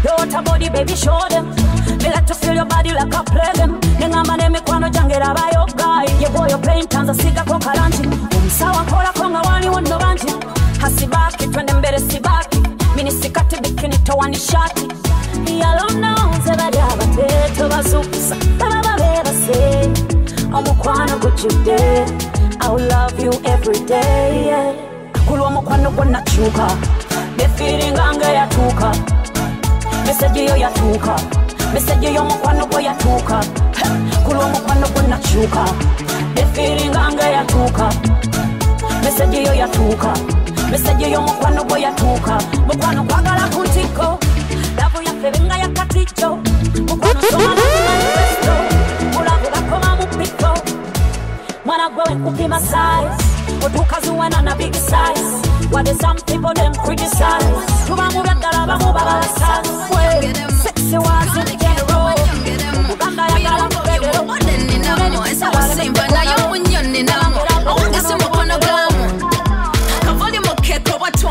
Speaker 134: Your body, baby, show them. Me like to feel your body like I play them. Nengamba n'emikwano gyange raba yo guy. Ye boy, your pain tanza sigako kalanti. Omusawa nkolako nga waliwo nno bangi. Hasibaki, twende mbere sibaki. Mini sikati bikini towani shati. Yalona nze bali abateeto bazukusa. Baba babeebase. Omukwano gujjudde. I will love you every day. Yeah. Kulwa omukwano gwonakyuka. Befiiringa nga yatuuka. meseji yo yatuuka meseji y'omukwano gwo yatuuka kulwa omukwano gwonakyuka efiiringa nga yatuuka meseji yo yatuuka meseji y'omukwano gwo yatuuka mukwano kwagala ku ntiko lavu yaffe benga yakatijo mukwano somala manifesto mulavu bakoma mu piko. Mwana gwe wenkupima size otuuka ziwena na big size. Wade some people them criticize. Tuba mu byaddala bamu babalasaswe sexy was in general. Uganda yagala mubegero
Speaker 68: simba naye omunyoninamu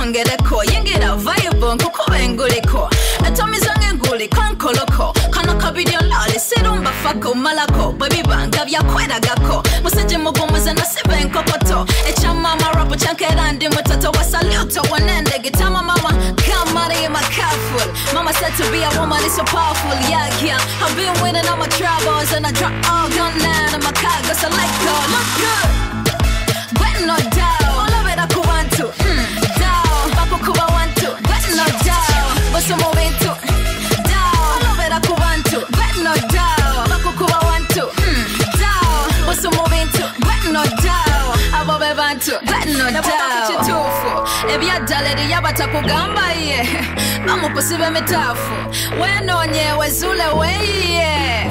Speaker 68: mukeko batwongereko yingira vibe nkukuba enguliko etomiza ng'enguliko nkoloko. Kano kabiri olali sirumba fako malako bwe bibanga byakweragako musajja mugumuza nasiba enkokoto ekyamama rapu kyankera ndi mutoto wa saluto. Wanende gitama mama kamari makaful mama said to be a woman is so powerful yeah yeah. I've been winning all my troubles and I drop all gun now and my car so let go. Look good. When no hmm. Kwa sio momentu Dao Lovera kubantu But no dao Bakukuba wantu hmm. Dao Kwa sio momentu But no dao Abo bebantu But no dao Nabuka kuchitufu Ebyadala eriyabatakugamba ye Bamukusiba emitafu Wenonye wezule weye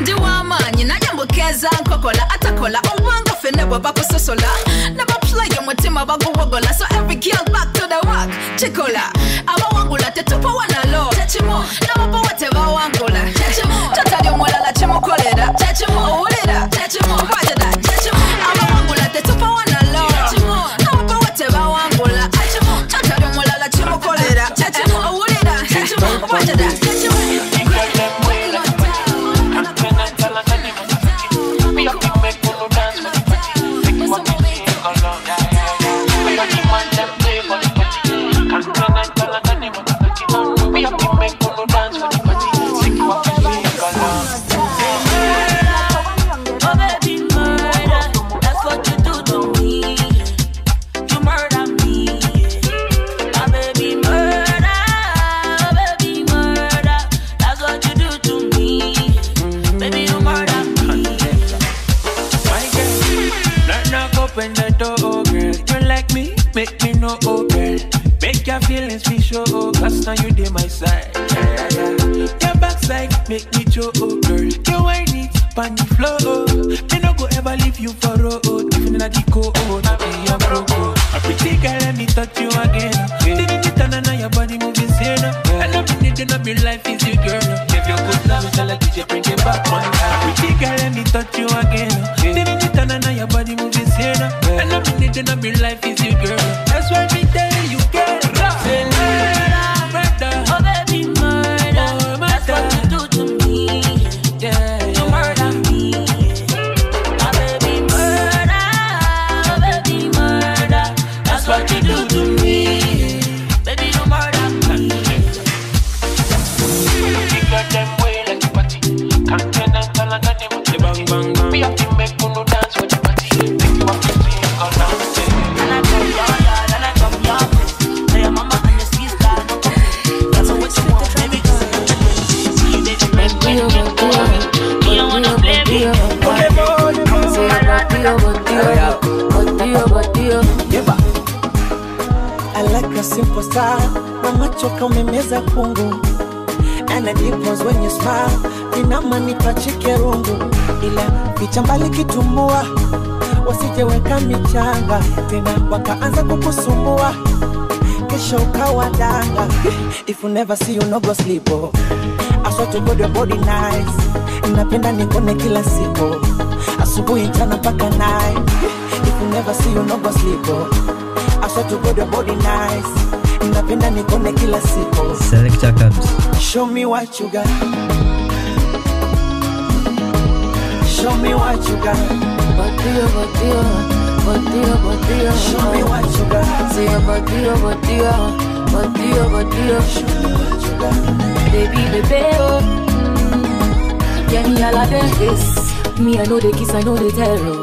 Speaker 68: Ndi wamaanyi najja mbukeeza nkokola atakola obwanga fene bwe bakusosola nebaplay omutima baguwogola so every girl back to the work. Kikola abawangula tetupawa nalo tekimu n'abapawa tebawangula tekimu totali omulala kimukolera owulira tekimu kwatira tekimu
Speaker 135: cause now you dey my side. Yeah, yeah, yeah. Your backside make me show, oh girl. You whine it, pan the oh. Me no go ever leave you for road. Even in a deco, oh, not be a broke, A pretty girl, let me touch you again. Did it turn on your body moving sane, oh. And I'm needing up your life is you, girl. Give your good love, tell her DJ bring it back one time. Pretty girl, let me touch you again. Did it turn on your body moving sane, oh. And I'm needing up your life is you, girl.
Speaker 51: Simple style mama choka umemeza kungu. The dimples when you smile pachike rungu. Ila picha kitumbua wasijeweka michanga. Tena wakaanza kukusumbua kesho ukawa danga. If you never see you no go sleep oh. To God your body nice. Napenda nikone kila siku. Asubuhi mchana mpaka night if you never see you no go sleep oh. I swear to God your body nice napenda nikone kila siku
Speaker 41: Selecta Kabs.
Speaker 51: Show me what you got. Show me what you got.
Speaker 77: Batia, batia, batia, batia.
Speaker 51: Show me what you got.
Speaker 77: Say batia, batia, batia, batia.
Speaker 51: Show me what you got.
Speaker 77: Baby, baby, oh. Mm. Yeah, me all of this. Me I know the kiss, I know the terror.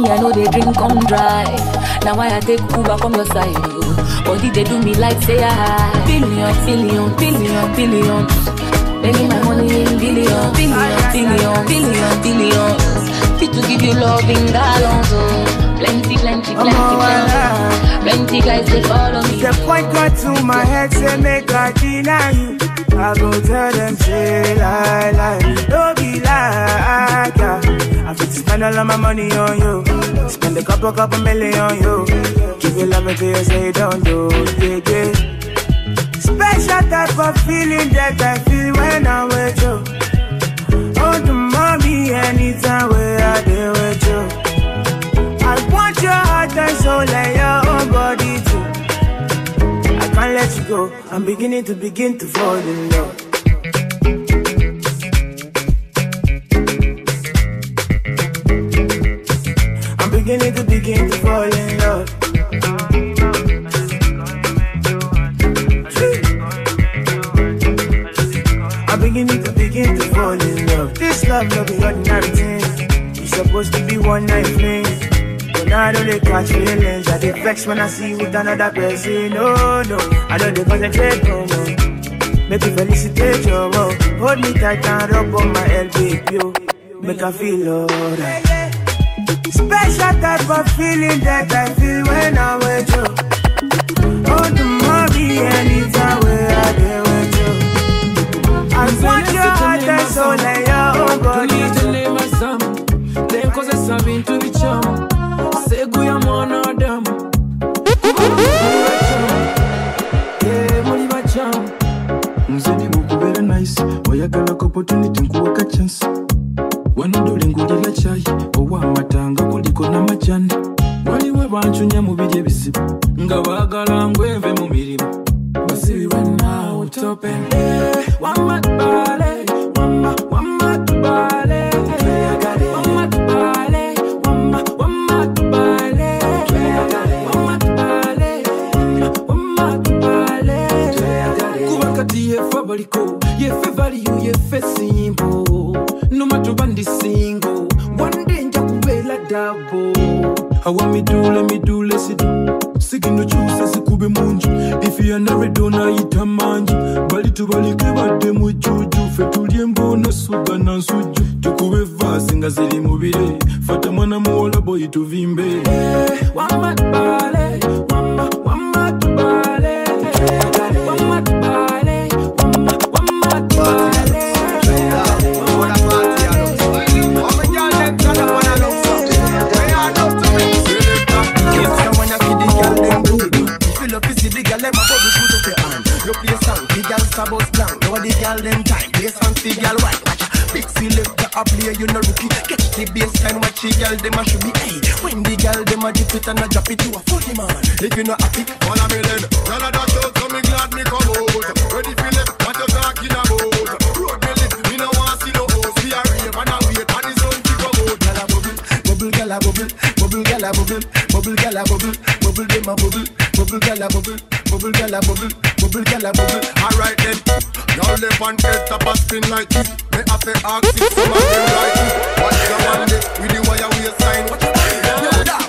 Speaker 77: Me I know the drink come dry. Now why I take Uber from your side, oh. Body they do me like say I billion, billion, billion, billion. Baby, my money in billion, billion, billion, billion, billions. Fit to give you love in gallons, oh. Plenty, plenty, plenty, plenty. Plenty guys they follow me.
Speaker 132: The point got to my head, say make I deny you. I go tell them, say lie, lie. Like, yeah. I to spend all of my money on you. Spend a couple, couple million on you. Give you love until you say you don't do, yeah, yeah. Special type of feeling that I feel when I'm with you. Oh, the mommy, anytime where I deal with you. I want your heart and soul and your own body too. I can't let you go. I'm beginning to begin to fall in love. I'm beginning to begin to fall in love. I'm to begin to fall in love. This love no be ordinary thing. It's supposed to be one night fling. But now I don't dey catch feelings. I dey vex when I see you with another person. No, no, I don't dey concentrate no more. Make you felicitate your love. Hold me tight and rub on my elbow, yo. Make I feel alright. Special type of feeling that I feel when I'm with you. Oh, the mommy, anytime where I get with you. I want your heart and soul and your own body.
Speaker 135: tulitelema sama lenkozesa bintu bicamu seguya mwana adamu muli bacamu
Speaker 136: muzedi gukubeera nice. Oyagalako opportunity nkuwaka chance. Wanodole ngulira kyayi owamatanga kuliko namajani. Waliwo bancunya mu biri ebizibu nga baagala ngweve mu mirimu. Tope.
Speaker 135: Wama kuba kati yefe yefe simbo nomatuba
Speaker 136: awa midule midule sidu sigino kyuse sikube munju. Ifiyanaredo nayita manju. Bali tubalike badde mu jjuju fe tulye embono suga na nsujju tukube vaasi nga ziri mubire fata mwana muwola boyi tuvimbe
Speaker 135: wamatubale eh, wama
Speaker 21: dip it and a drop it to a funny man. If you not happy, follow me then. Girl a dash out, so me glad me come out. Ready for left, what you talking about? Road me lift, me no want see no host. We a rave and a wait, and the sun to come out. Girl a bubble, bubble, girl a bubble, bubble, girl a bubble, bubble, girl a bubble, bubble, them a bubble, bubble, girl a bubble, bubble, girl a bubble, bubble, girl a bubble. Alright then, y'all live on head top a spin like this. Me have to ask if some of them like this. Watch the day with the wire sign. Watch it,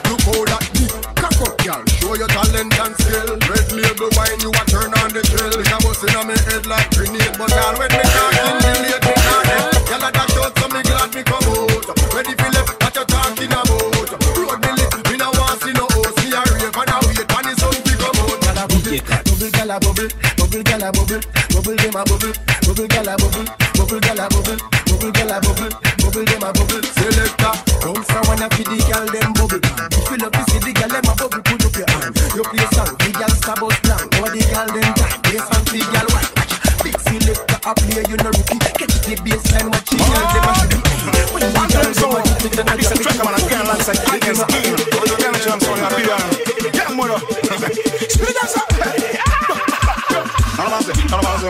Speaker 21: yo, how that deep. Cock up, girl, show your talent and skill. Red label wine, you a turn on the drill. It a bust inna me head like grenade, but girl, when me talking, the late me end. Girl, a dash out, so me glad me come out. Ready for left, what you talking about? Road me lit, me no want see no host. Me a rave and a wait, and sun to come out. Girl, a bubble, bubble, girl, a bubble, bubble, girl, a bubble, bubble, them a bubble, bubble, girl, a bubble, bubble, girl, a bubble, bubble, girl, a bubble, bubble, them a bubble. Selector, don't say when I feed the girl them bubble. Fill up, you see the girl them a bubble, put up your hand. You play song, the girl sabot plan. Now the girl them time, play song, the girl white. Big selector, a player, you no rookie. Catch the baseline, watch the girl them a be. When the girl them a it and a drop
Speaker 26: track, man, I can't land like it is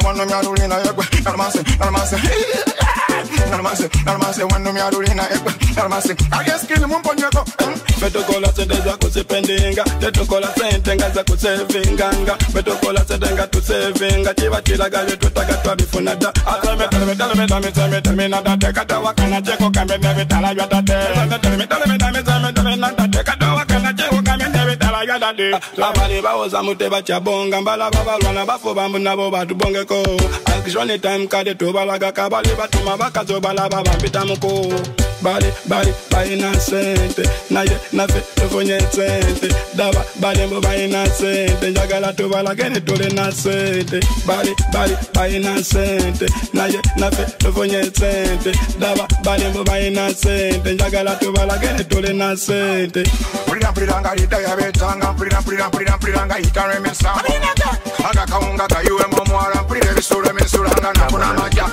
Speaker 26: one no me aduri na yekwe. Nalamanse, nalamanse. Nalamanse, nalamanse, one no me aduri na yekwe. Nalamanse, I guess kill him one yeko.
Speaker 84: Betokola sedeza kusipendinga Tetukola sentenga za kusevinganga Betokola sedenga tusevinga Chiva chilaga yetu taga twabifuna da Atame teleme teleme teleme teleme teleme nada Tekata wakana cheko kame nevi tala yada de Teleme teleme teleme teleme teleme nada Tekata wakana cheko kame nevi tala yada de Abali bawoza mute bachabonga Mbala babalwana bafo bambu nabo batubongeko Action time kade tubalaga kabali batuma bakazo balaba bambita muko Bali bali baina sente Naye nafe tufunye sente Daba bali mbu baina sente Njagala tubalagene tuli na sente Bali bali baina sente Naye nafe tufunye sente Daba bali mbu baina sente Njagala tubalagene tuli na sente
Speaker 26: Pulira pulira nga lita ya betanga Pulira pulira pulira pulira nga itare misambo Aga kaunga kayuwe momwara Pulira bisura misura nga nabuna maja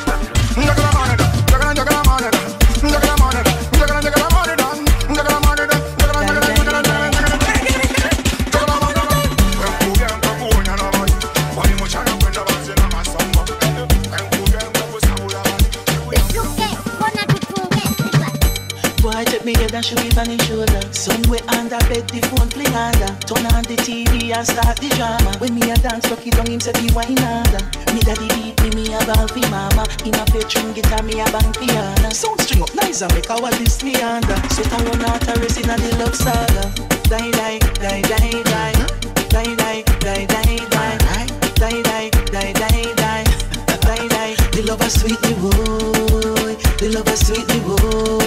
Speaker 26: Njagala maneda, njagala njagala maneda Njagala maneda, njagala
Speaker 51: me head show it on his shoulder. Somewhere under bed, the phone play under. Turn on the TV and start the drama. When me a dance, rock it down, him say the wine under. Me daddy beat me, me a ball fi mama. Him a string guitar, me a bang piano. Sound string up nice and make our this me under. Sweat and run out a race in a the love saga. Die, die, die, die, die. Die, die, die, die, die. Die, die, die, die, die. Die, die. The lover sweet me boy. The lover sweet me boy.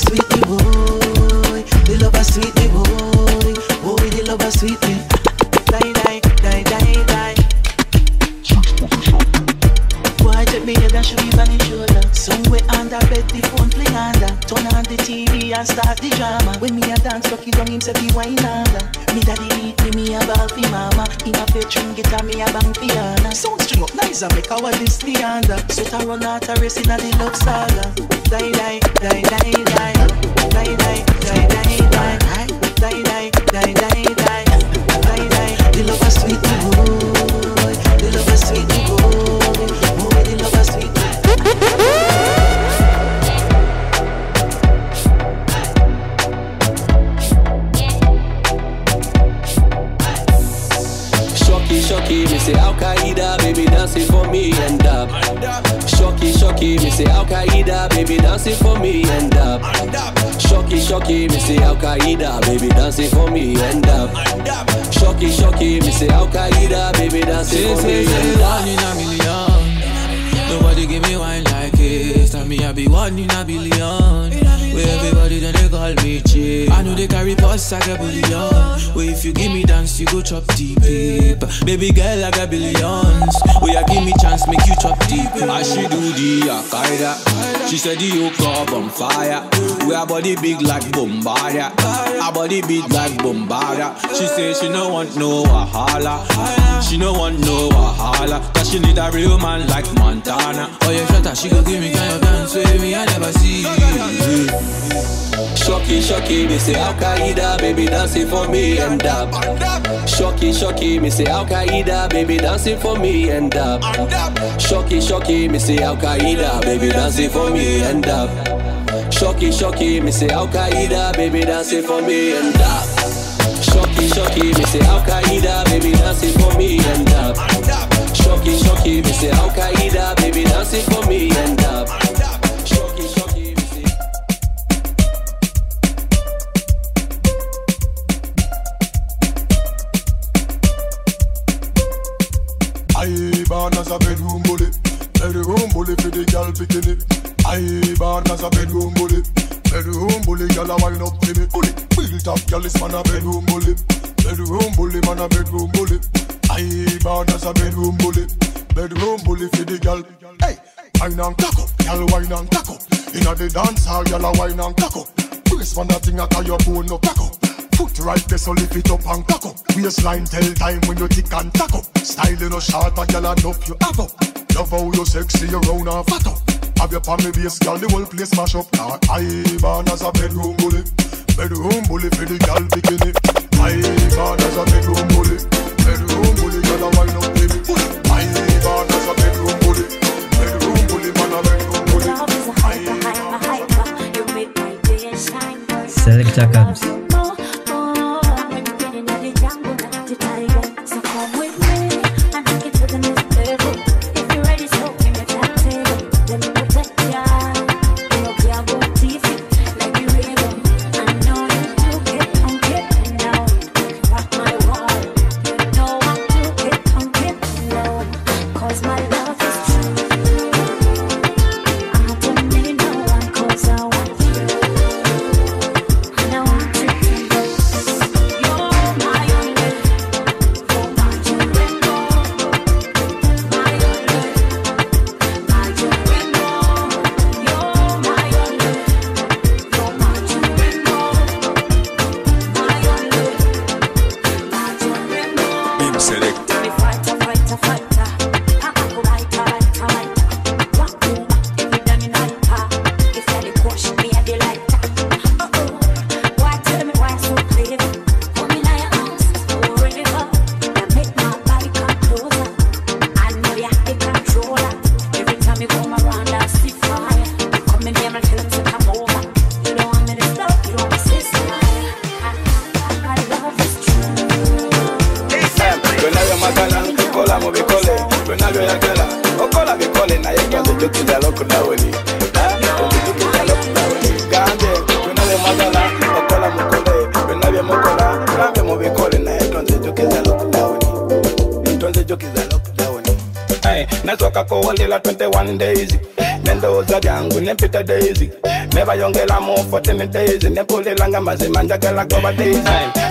Speaker 51: sweet me boy. The love a sweet me boy. Boy, the love a sweet me. Die, die, die, die, die. Boy, take me head and should be on shoulder. Somewhere under bed, the phone play under. Turn on the TV and start the drama. When me a dance, lucky down him say be wine under. Me daddy beat me, me a ball fi mama. In a bedroom guitar, me a bang piano. Sound string up nice and make our this the under. So to run out a race in a the love saga. Die, die, die, die, die. Die, die, die, die, die. Die, die, die, die, die. Die, die. The love a sweet boy. The love a sweet boy. Boy, the love a sweet
Speaker 74: Shocky, me say Al Qaeda, baby dancing for me and up. Shocky, shocky, me say Al Qaeda, baby dancing for me and up. Shocky, shocky, me say Al Qaeda, baby dancing for me and up. Shocky, shocky, me say Al Qaeda, baby dancing for me and
Speaker 48: One in a million. Nobody give me wine like it. Tell me I be one in a billion. Where everybody then they call me chick. I know they carry pulse like a billion. Where if you give me dance, you go chop deep. Baby girl, I got billions. Where you give me chance, make you chop deep.
Speaker 74: I she do the Akaida. She said the yoke up on fire. We her body big like Bombardia. Her body big like Bombardia. She say she no want no wahala. She no want no wahala. Cause she need a real man like Montana.
Speaker 48: Oh yeah, shut up, she go give me kind of dance with me, I never see.
Speaker 74: Shocky, shocky, me say Al Qaeda, baby dancing for me and up. Shocky, shocky, me say Al Qaeda, baby dancing for me and up. Shocky, shocky, me say Al Qaeda, baby dancing for me and up. Shocky, shocky, me say Al Qaeda, baby dancing for me and up. Shocky, shocky, me say Al Qaeda, baby dancing for me and up. Shocky, shocky, me say Al Qaeda, baby dancing for me and up.
Speaker 137: Born as a bedroom bully, bedroom bully for the girl bikini. I born as a bedroom bully, bedroom bully girl a wine up to me. Bully, built up girl is man a bedroom bully, bedroom bully man a bedroom bully. I born as a bedroom bully, bedroom bully for the girl. Hey, wine and cock up, girl wine and cock. Inna the dance hall, girl a wine and cock up. Brace man a thing a tie your bone no up. Foot right there, so lift it up and cock up. Waistline tell time when you tick and tack up. Style you no short, a girl enough you have up. Love how you sexy, you round and fat up. Have your palm base, girl, the whole place mash up. Now I born as a bedroom bully, bedroom bully for the girl bikini. I born as a bedroom bully, bedroom bully, girl a wine up baby. I born as a bedroom bully, bedroom bully, man a bedroom bully.
Speaker 84: Selecta Kabs. Nepulilanga mazima njagala goba days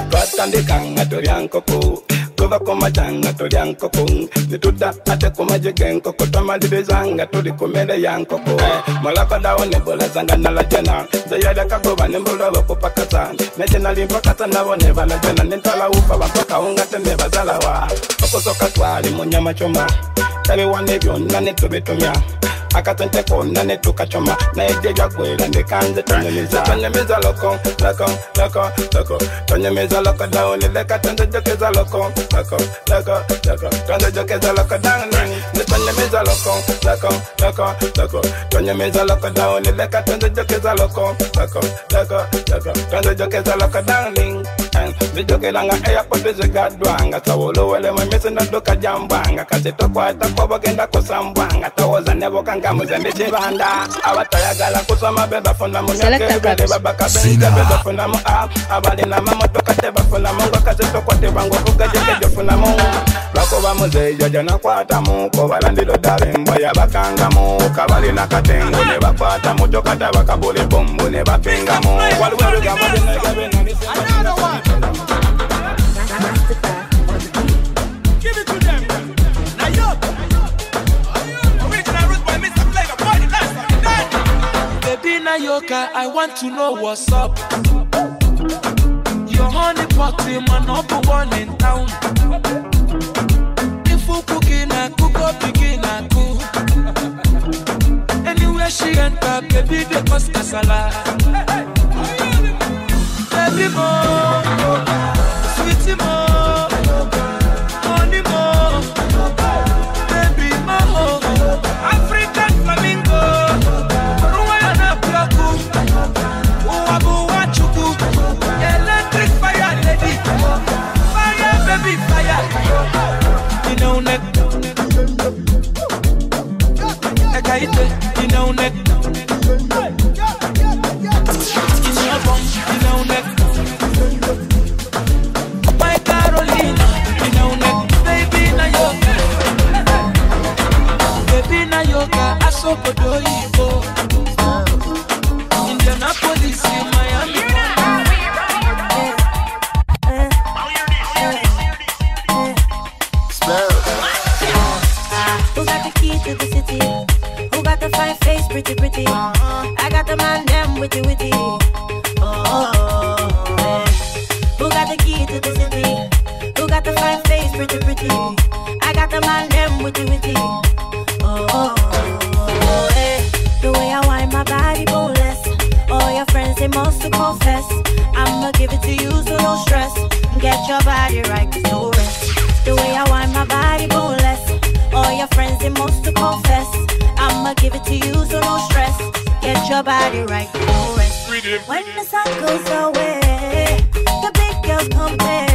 Speaker 84: twatandikanga tolyankoko kuva kumajanga tolya nkoko nituda ate kumajege nkoko. Twamalilizanga tuli kumele ya nkoko mulakodawo nebulazanga nalajena zeyalakagoba nembulobo kupakasa nejenalimpakasa nabo nebalajena nentala ufa bampakaungate nebazalawa okusoka twali munyama choma. Tabiwane byonna netubitumya akatente konna netukachoma naejeja kwela ndikanze tonyemeza loko loko loko loko. Tonyemeza loko down leka tonzejokeza loko. Loko loko loko. Tonzejokeza loko dawuni netonyemiza loko loko loko loko. Tonyemeza loko down leka tonzejokeza loko. Loko loko loko. Tonzejokeza loko dawuni zijokelanga eyapoti zigadwanga sawuluwele mwemisi naduka jambwanga kasitokwata kwobogenda kusambwanga towoza nebokanga muzembe chibanda abatayagala kusoma bebafuna munyakebele babakabenze bebafuna mu a abalina mamotoka tebafuna mu ngakasitokwate bangu kugajekejofuna mu lwakuba muzeyo janakwata mu kobalandilo dalimbwa yabakangamu kabalina katengo ne bakwata mu jokata bakabuli bombu ne bapingamu waliwo ebigambo
Speaker 138: Give it to them. Now yo. Original root boy, Mr. Flavor, party last time. Done.
Speaker 139: Baby Nayoka, I want to know what's up. Your honey pot in my number one in town. I cook begin, cook. Anywhere she enter, baby, they cause casala. Baby, mo, sweetie, mo,
Speaker 38: body right, 'cause no rest. The way I wind my body boneless. All your friends, they must to confess. I'ma give it to you, so no stress. Get your body right, no rest. When the sun goes away, the big girls
Speaker 140: come
Speaker 141: play.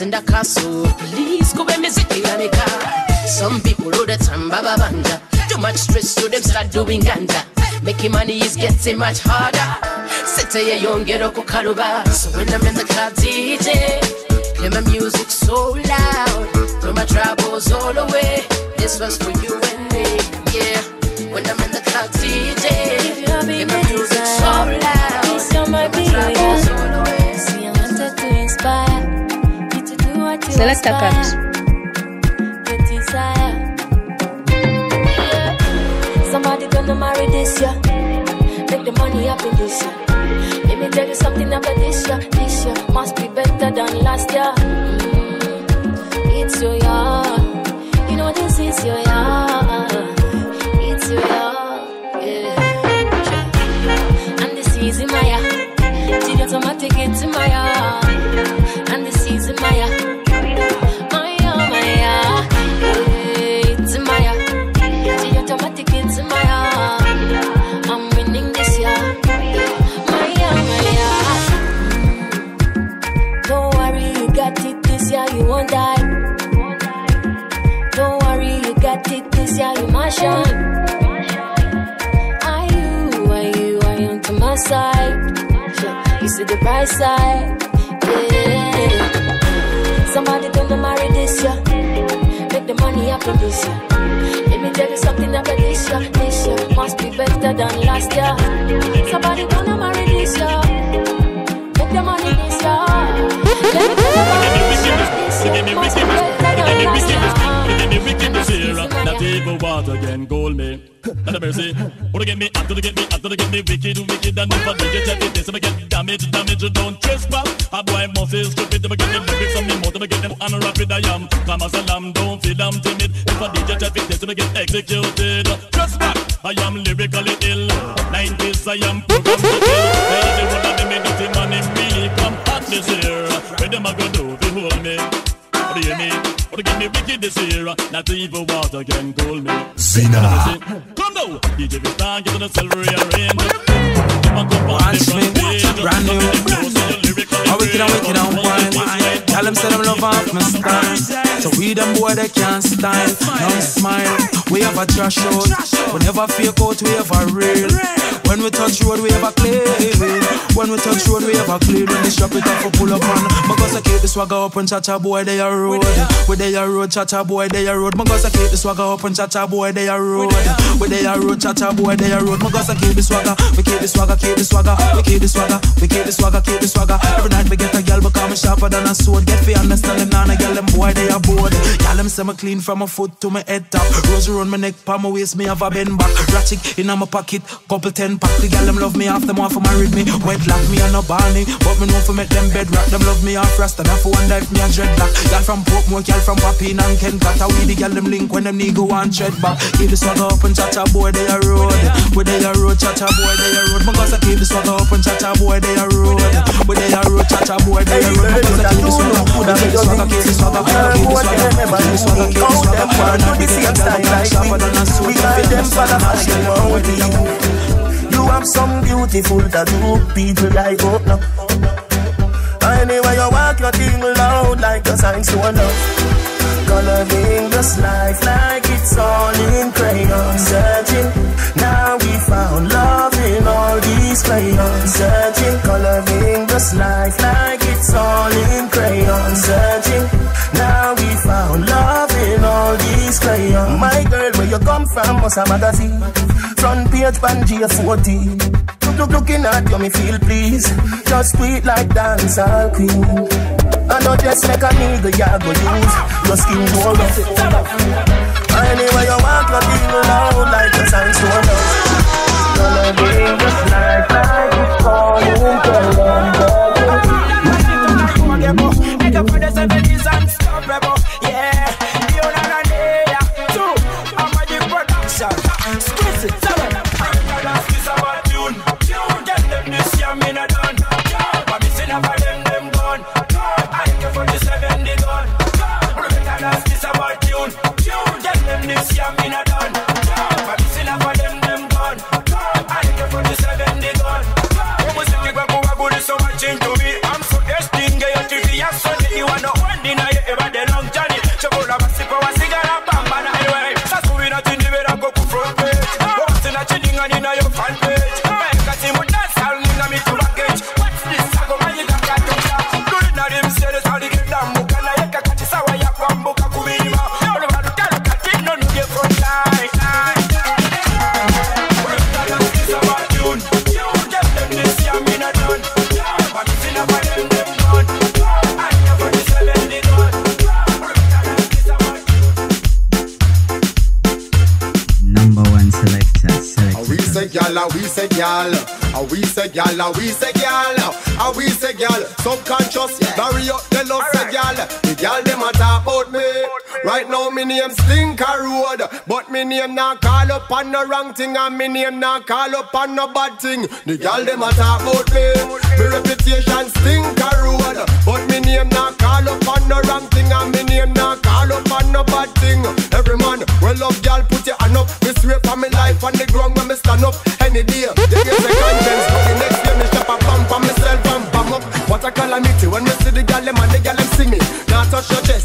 Speaker 141: in the castle. Please go and music Jamaica. Some people all the time baba banda. Too much stress, so them start doing ganja. Making money is getting much harder. Sete yeyongera okukaluba. So when I'm in the club, DJ, play my music so loud. Throw my troubles all away. This was for you.
Speaker 120: style, no smile. We have a trash out. We never fake out, we have a real. When we touch road, we ever clean. When we touch road, we ever clean. When they strap it off for pull up on. Because I keep the swagger up and cha-cha boy, they are road. Where they are road, cha-cha boy, they are road. Because I keep the swagger up and cha-cha boy, they are road. Where they are road, cha-cha boy, they are road. Because I keep the swagger, we keep the swagger, keep the swagger, we keep the swagger, we keep the swagger, keep the swagger. Every night we get a girl, become sharper than a sword. Get fi understand them, nana girl, them boy, they are bored. Girl, them say me clean from my foot to my head top. Rose around my neck, palm my waist, me have a bend back. Ratchet in my pocket, Couple ten pack, the gal them love me half them want for married me. Wet lock me and no barney, but me know for make them bed rock. Them love me half rasta, that for one life me a dreadlock. Gal from Portmore, gal from Papine and Ken Cat. we the gal them link when them need want tread back. Keep the swagger up and chacha boy they a road. Where they a road, chacha boy they a road. My guys keep the swagger up and chacha boy they a road. Where they a road, chacha boy they a road. My guys keep the swagger up and keep the swagger, keep the swagger, keep the swagger, keep the swagger, keep the swagger. Them want to the same style like we. We got them for the hash, they
Speaker 142: want to have some beautiful tattoo, people like oh, up now. Anyway, you walk your thing loud like a sign to enough. Coloring this life like it's all in crayon. Searching, now we found love in all these crayons. Searching, coloring this life like it's all in crayon. Searching, now we found love in all these crayons. My girl, you come from, was a magazine. Front page, Pangea 14 Look, look, looking at you, me feel please Just sweet like dance dancehall queen. I know just like a nigga, you go use. Your skin go rough Anyway, you walk your thing loud Like a to love Gonna be just like like it's calling
Speaker 139: Make a we say
Speaker 74: gal, a we say gal, a we say gal, a we say gal. Subconscious, marry up the love say gal. The gal them a talk about me. Right now me name Slinker Road, but me name not call up on the wrong thing, and me name not call up on no bad thing. The gal them a talk about me. Me reputation Slinker Road, but me name not call up on the wrong thing, and me name not call up on no bad thing. Every man, well love gal, put your hand up. Me swear for me life on the ground when me stand up. Any day, you get the. But the next day me step a bump on myself and bam up. What a calamity when me see the gal them and the gal them sing me. Now touch your chest,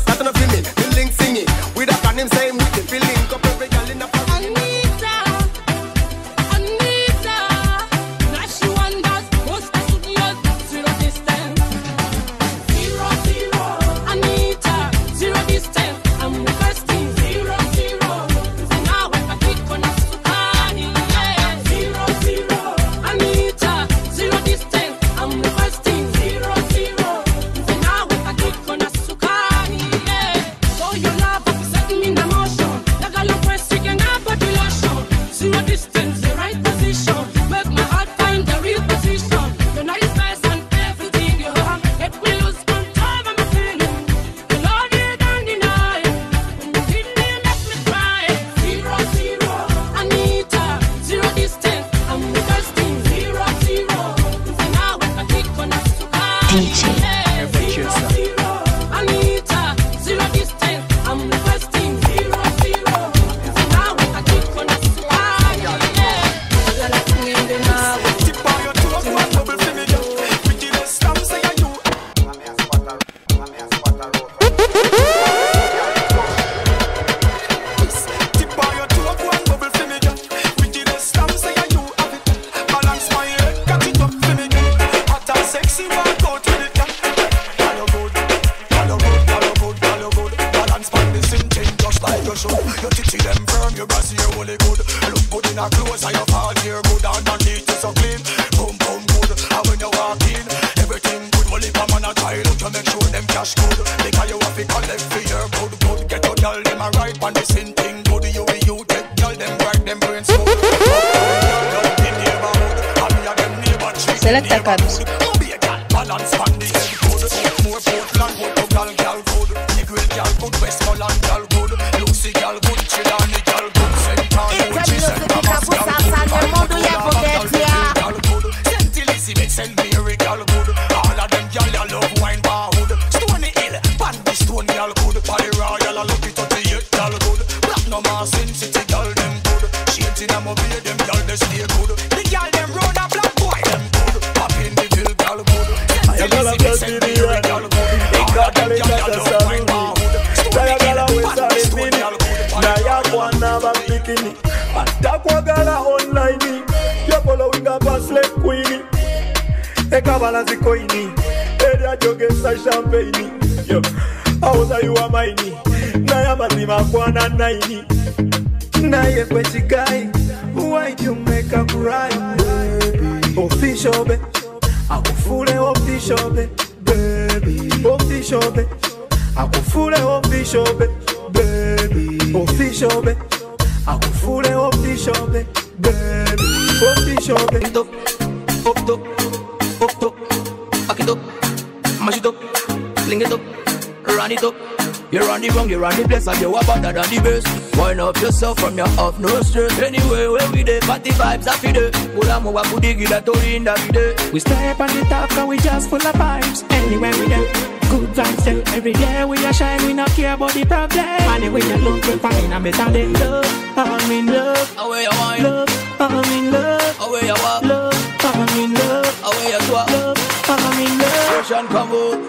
Speaker 48: from your off, no stress. Anyway, when we there, party vibes are there. Ula mo wapu digi la tori in the video.
Speaker 143: We step on the top cause we just full of vibes Anywhere we go Good vibes there Every day we are shine We not care about the problem Anyway you look We find a better than love I'm in love
Speaker 48: Away you wine,
Speaker 143: Love I'm in love
Speaker 48: away you walk,
Speaker 143: Love I'm in love
Speaker 48: away you swap.
Speaker 143: Love I'm in love
Speaker 48: come out.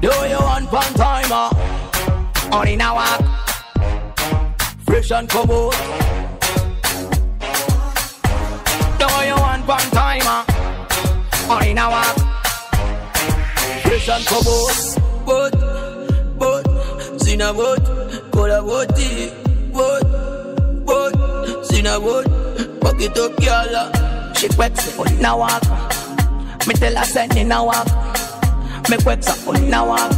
Speaker 48: Do you want one timer? On in a and come out. Do you want one timer? On in a walk. Fresh and come out. But, but, Sina but, Kola boti, but, but, Sina but, Fuck it up, girl. Uh. She quacks on oh, in a walk. Me tell her send in a walk. Me quacks up oh, on in a walk.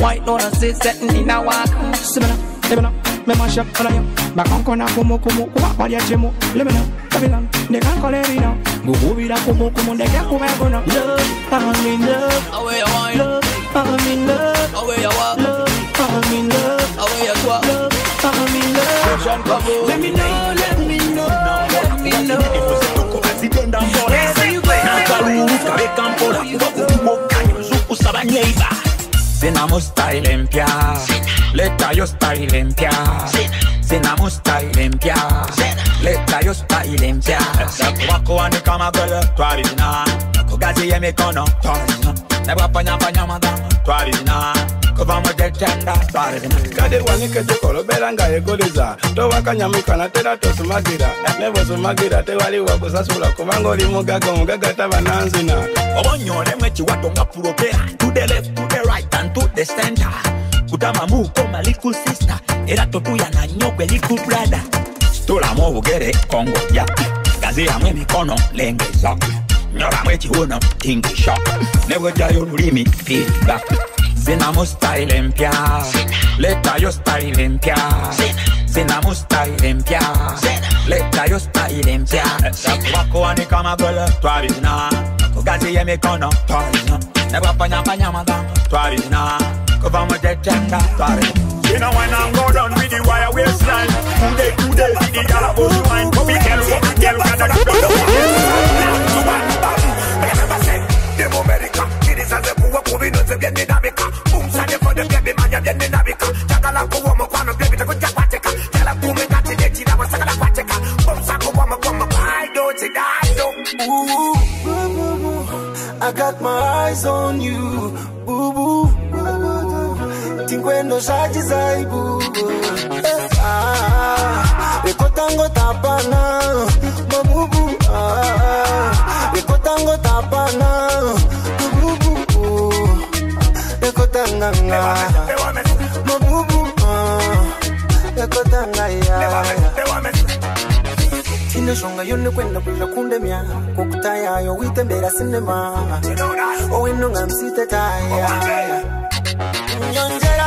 Speaker 48: White no no say setting in a walk.
Speaker 143: Simena, lemena, me mash up on you Bakonko na kumu kumu Kuwa kwa dia chemu Lemena, Babylon They can't call it now. Gugu vida kumu kumu They can't come back on Love, I'm in love.
Speaker 48: Away you wine,
Speaker 143: Love, I'm in love.
Speaker 48: Away you walk,
Speaker 143: Love, I'm in love.
Speaker 48: Away you swap.
Speaker 143: Love, I'm in love.
Speaker 48: Fresh and come out.
Speaker 143: Let me know, let me know, let me know.
Speaker 140: Zinamo style mpya leta yo style mpya Zinamo style mpya. Leta yo style mpya. Nakuwakuwa ni kama gole twarizina Kugaziye mikono twarizina Nebwapanyapanya madamu twarizina Kuva mu detenda twarizina
Speaker 144: kade wanike jokolo bera nga yegoliza towakanyamikana tera tosumagira ne bwosumagira tewaliwo kusasula kubanga oli mugaga omugaga taba nanzina
Speaker 140: obonyolemu ekiwato nga pulopera to the left to the right and to the center. Kutamamuko maliku sister era totuyana nnyo gwe liku brada tulamu obugere kongoja gaziyamu emikono lengeza nyolamu ekiwuno tingisha ne bwejjayo olulimi piiga zinamu style empya letayo style empya zinamu style empya letayo style empya bakuwanika magolo twabizina kugaziya emikono twabizina ne bwapanyapanya magamu twabizina kuva mu detenda twabizina
Speaker 144: You know when I go down with the wire waistline. Two day, two with the dollar bust wine Come here, girl, walk, girl, got that blood up to one babu But I never say, Demo America Kiddies as a poor movie, no se viene navika Boom, sanye for the baby, man, ya viene navika Chakala kuwa mkwano, baby, te kuja kwacheka Tela kume kati de chida, wa sakala kwacheka Boom, sako wa mkwama, why don't you die,
Speaker 40: Ooh, boo, boo, boo. I got my eyes on you, boo boo. Tinkwendo shaji zaibu. Eh, ah, Ekotango tapana, mabubu. Ah, Ekotango tapana, mabubu. Ekotanganga, mabubu. Ah, Ekotanga ya. tineshonga yone kwenda kuja kundemya kokutayayo witembera sinema owinonga msite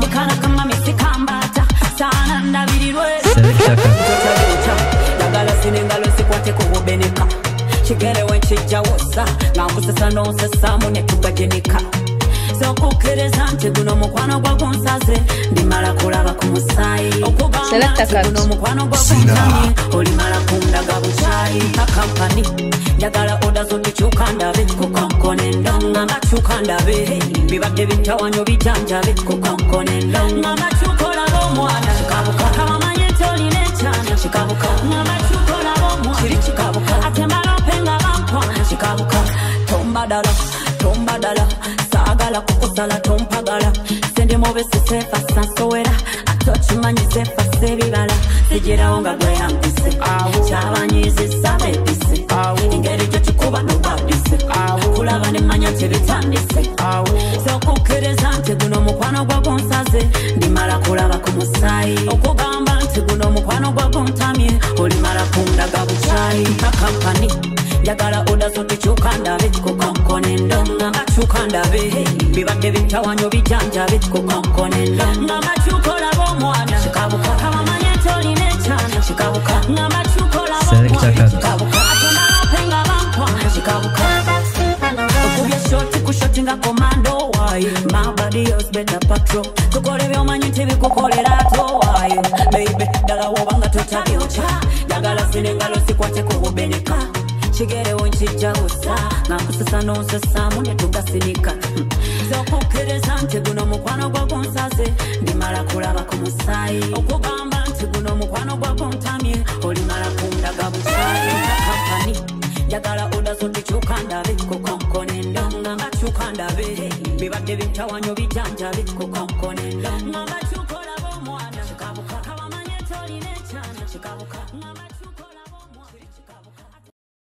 Speaker 40: bukanakama misikambata saana ndabirirwe. Ekyotaluca yagala
Speaker 145: sina engalo zikwateko obubeneka kigere
Speaker 146: wenkijjawosa nga
Speaker 147: nkusesa nonsesaamu netuba gyenika nti guno mukwano gwa gunsaze ndimala kulaba ku musaayi okugamba
Speaker 148: Selecta
Speaker 147: nti
Speaker 148: Cut.
Speaker 147: guno mukwano gwa guntamye olimala kundaga bukyayi ka kampani njagala oda zotukyuka ndabe. Kukonkone ndonga makyuka ndabe. Bibadde bitawanyo bijanjabe kukonkone ndonga makyukolaba omwana kikabuka kamamanye nti olina ekyana kikabuka ngamakyukolaba omwana kiri kikabuka ate malope nga bampwana kikabuka tombadala saagala kukusala tompagala. Sendimobesisefa sansowera ate okimanyi sefa sebibala sigirawo nga gweyampise kyabanyizisa bepise engeri gyekikuba nobadise kulaba nemanya tebitandise sokukkiriza nti guno mukwano gwa gunsaze. Ndimala kulaba ku musaayi okugamba nti guno mukwano gwa guntamye. Olimala kundaga bukyayi ka kampani njagala oda zotukyuka ndabe kukonkone ndonga makyuka ndabe bibadde bitawanyo bijanjabe omwana kikabuka. Kamamanye nti olina ekyana kikabuka. Nga makyuka olaba
Speaker 41: Selecta
Speaker 147: omwana
Speaker 41: Cut.
Speaker 147: kikabuka nga bankwana kikabuka. Okubya shoti ku shoti nga komando waayo mabadi yos beta patro tukola ebyomanyi nti bikukolera ato beibe ddala wobanga totabyokya. Jagala zina engalo zikwate ku bubeneka kigerewo nkijjawusa ngakusesa nosesaamu netugasinika zokukkiriza nti guno mukwano gwa gunsaze ndimala kulaba ku musaayi okugamba nti guno mukwano gwa guntamye olimala kundaga bukyayi ka kampani njagala oda zotukyuka ndabe kukonkone ndonga makyuka ndabe bibadde bitawanyo bijanjabe kukonkone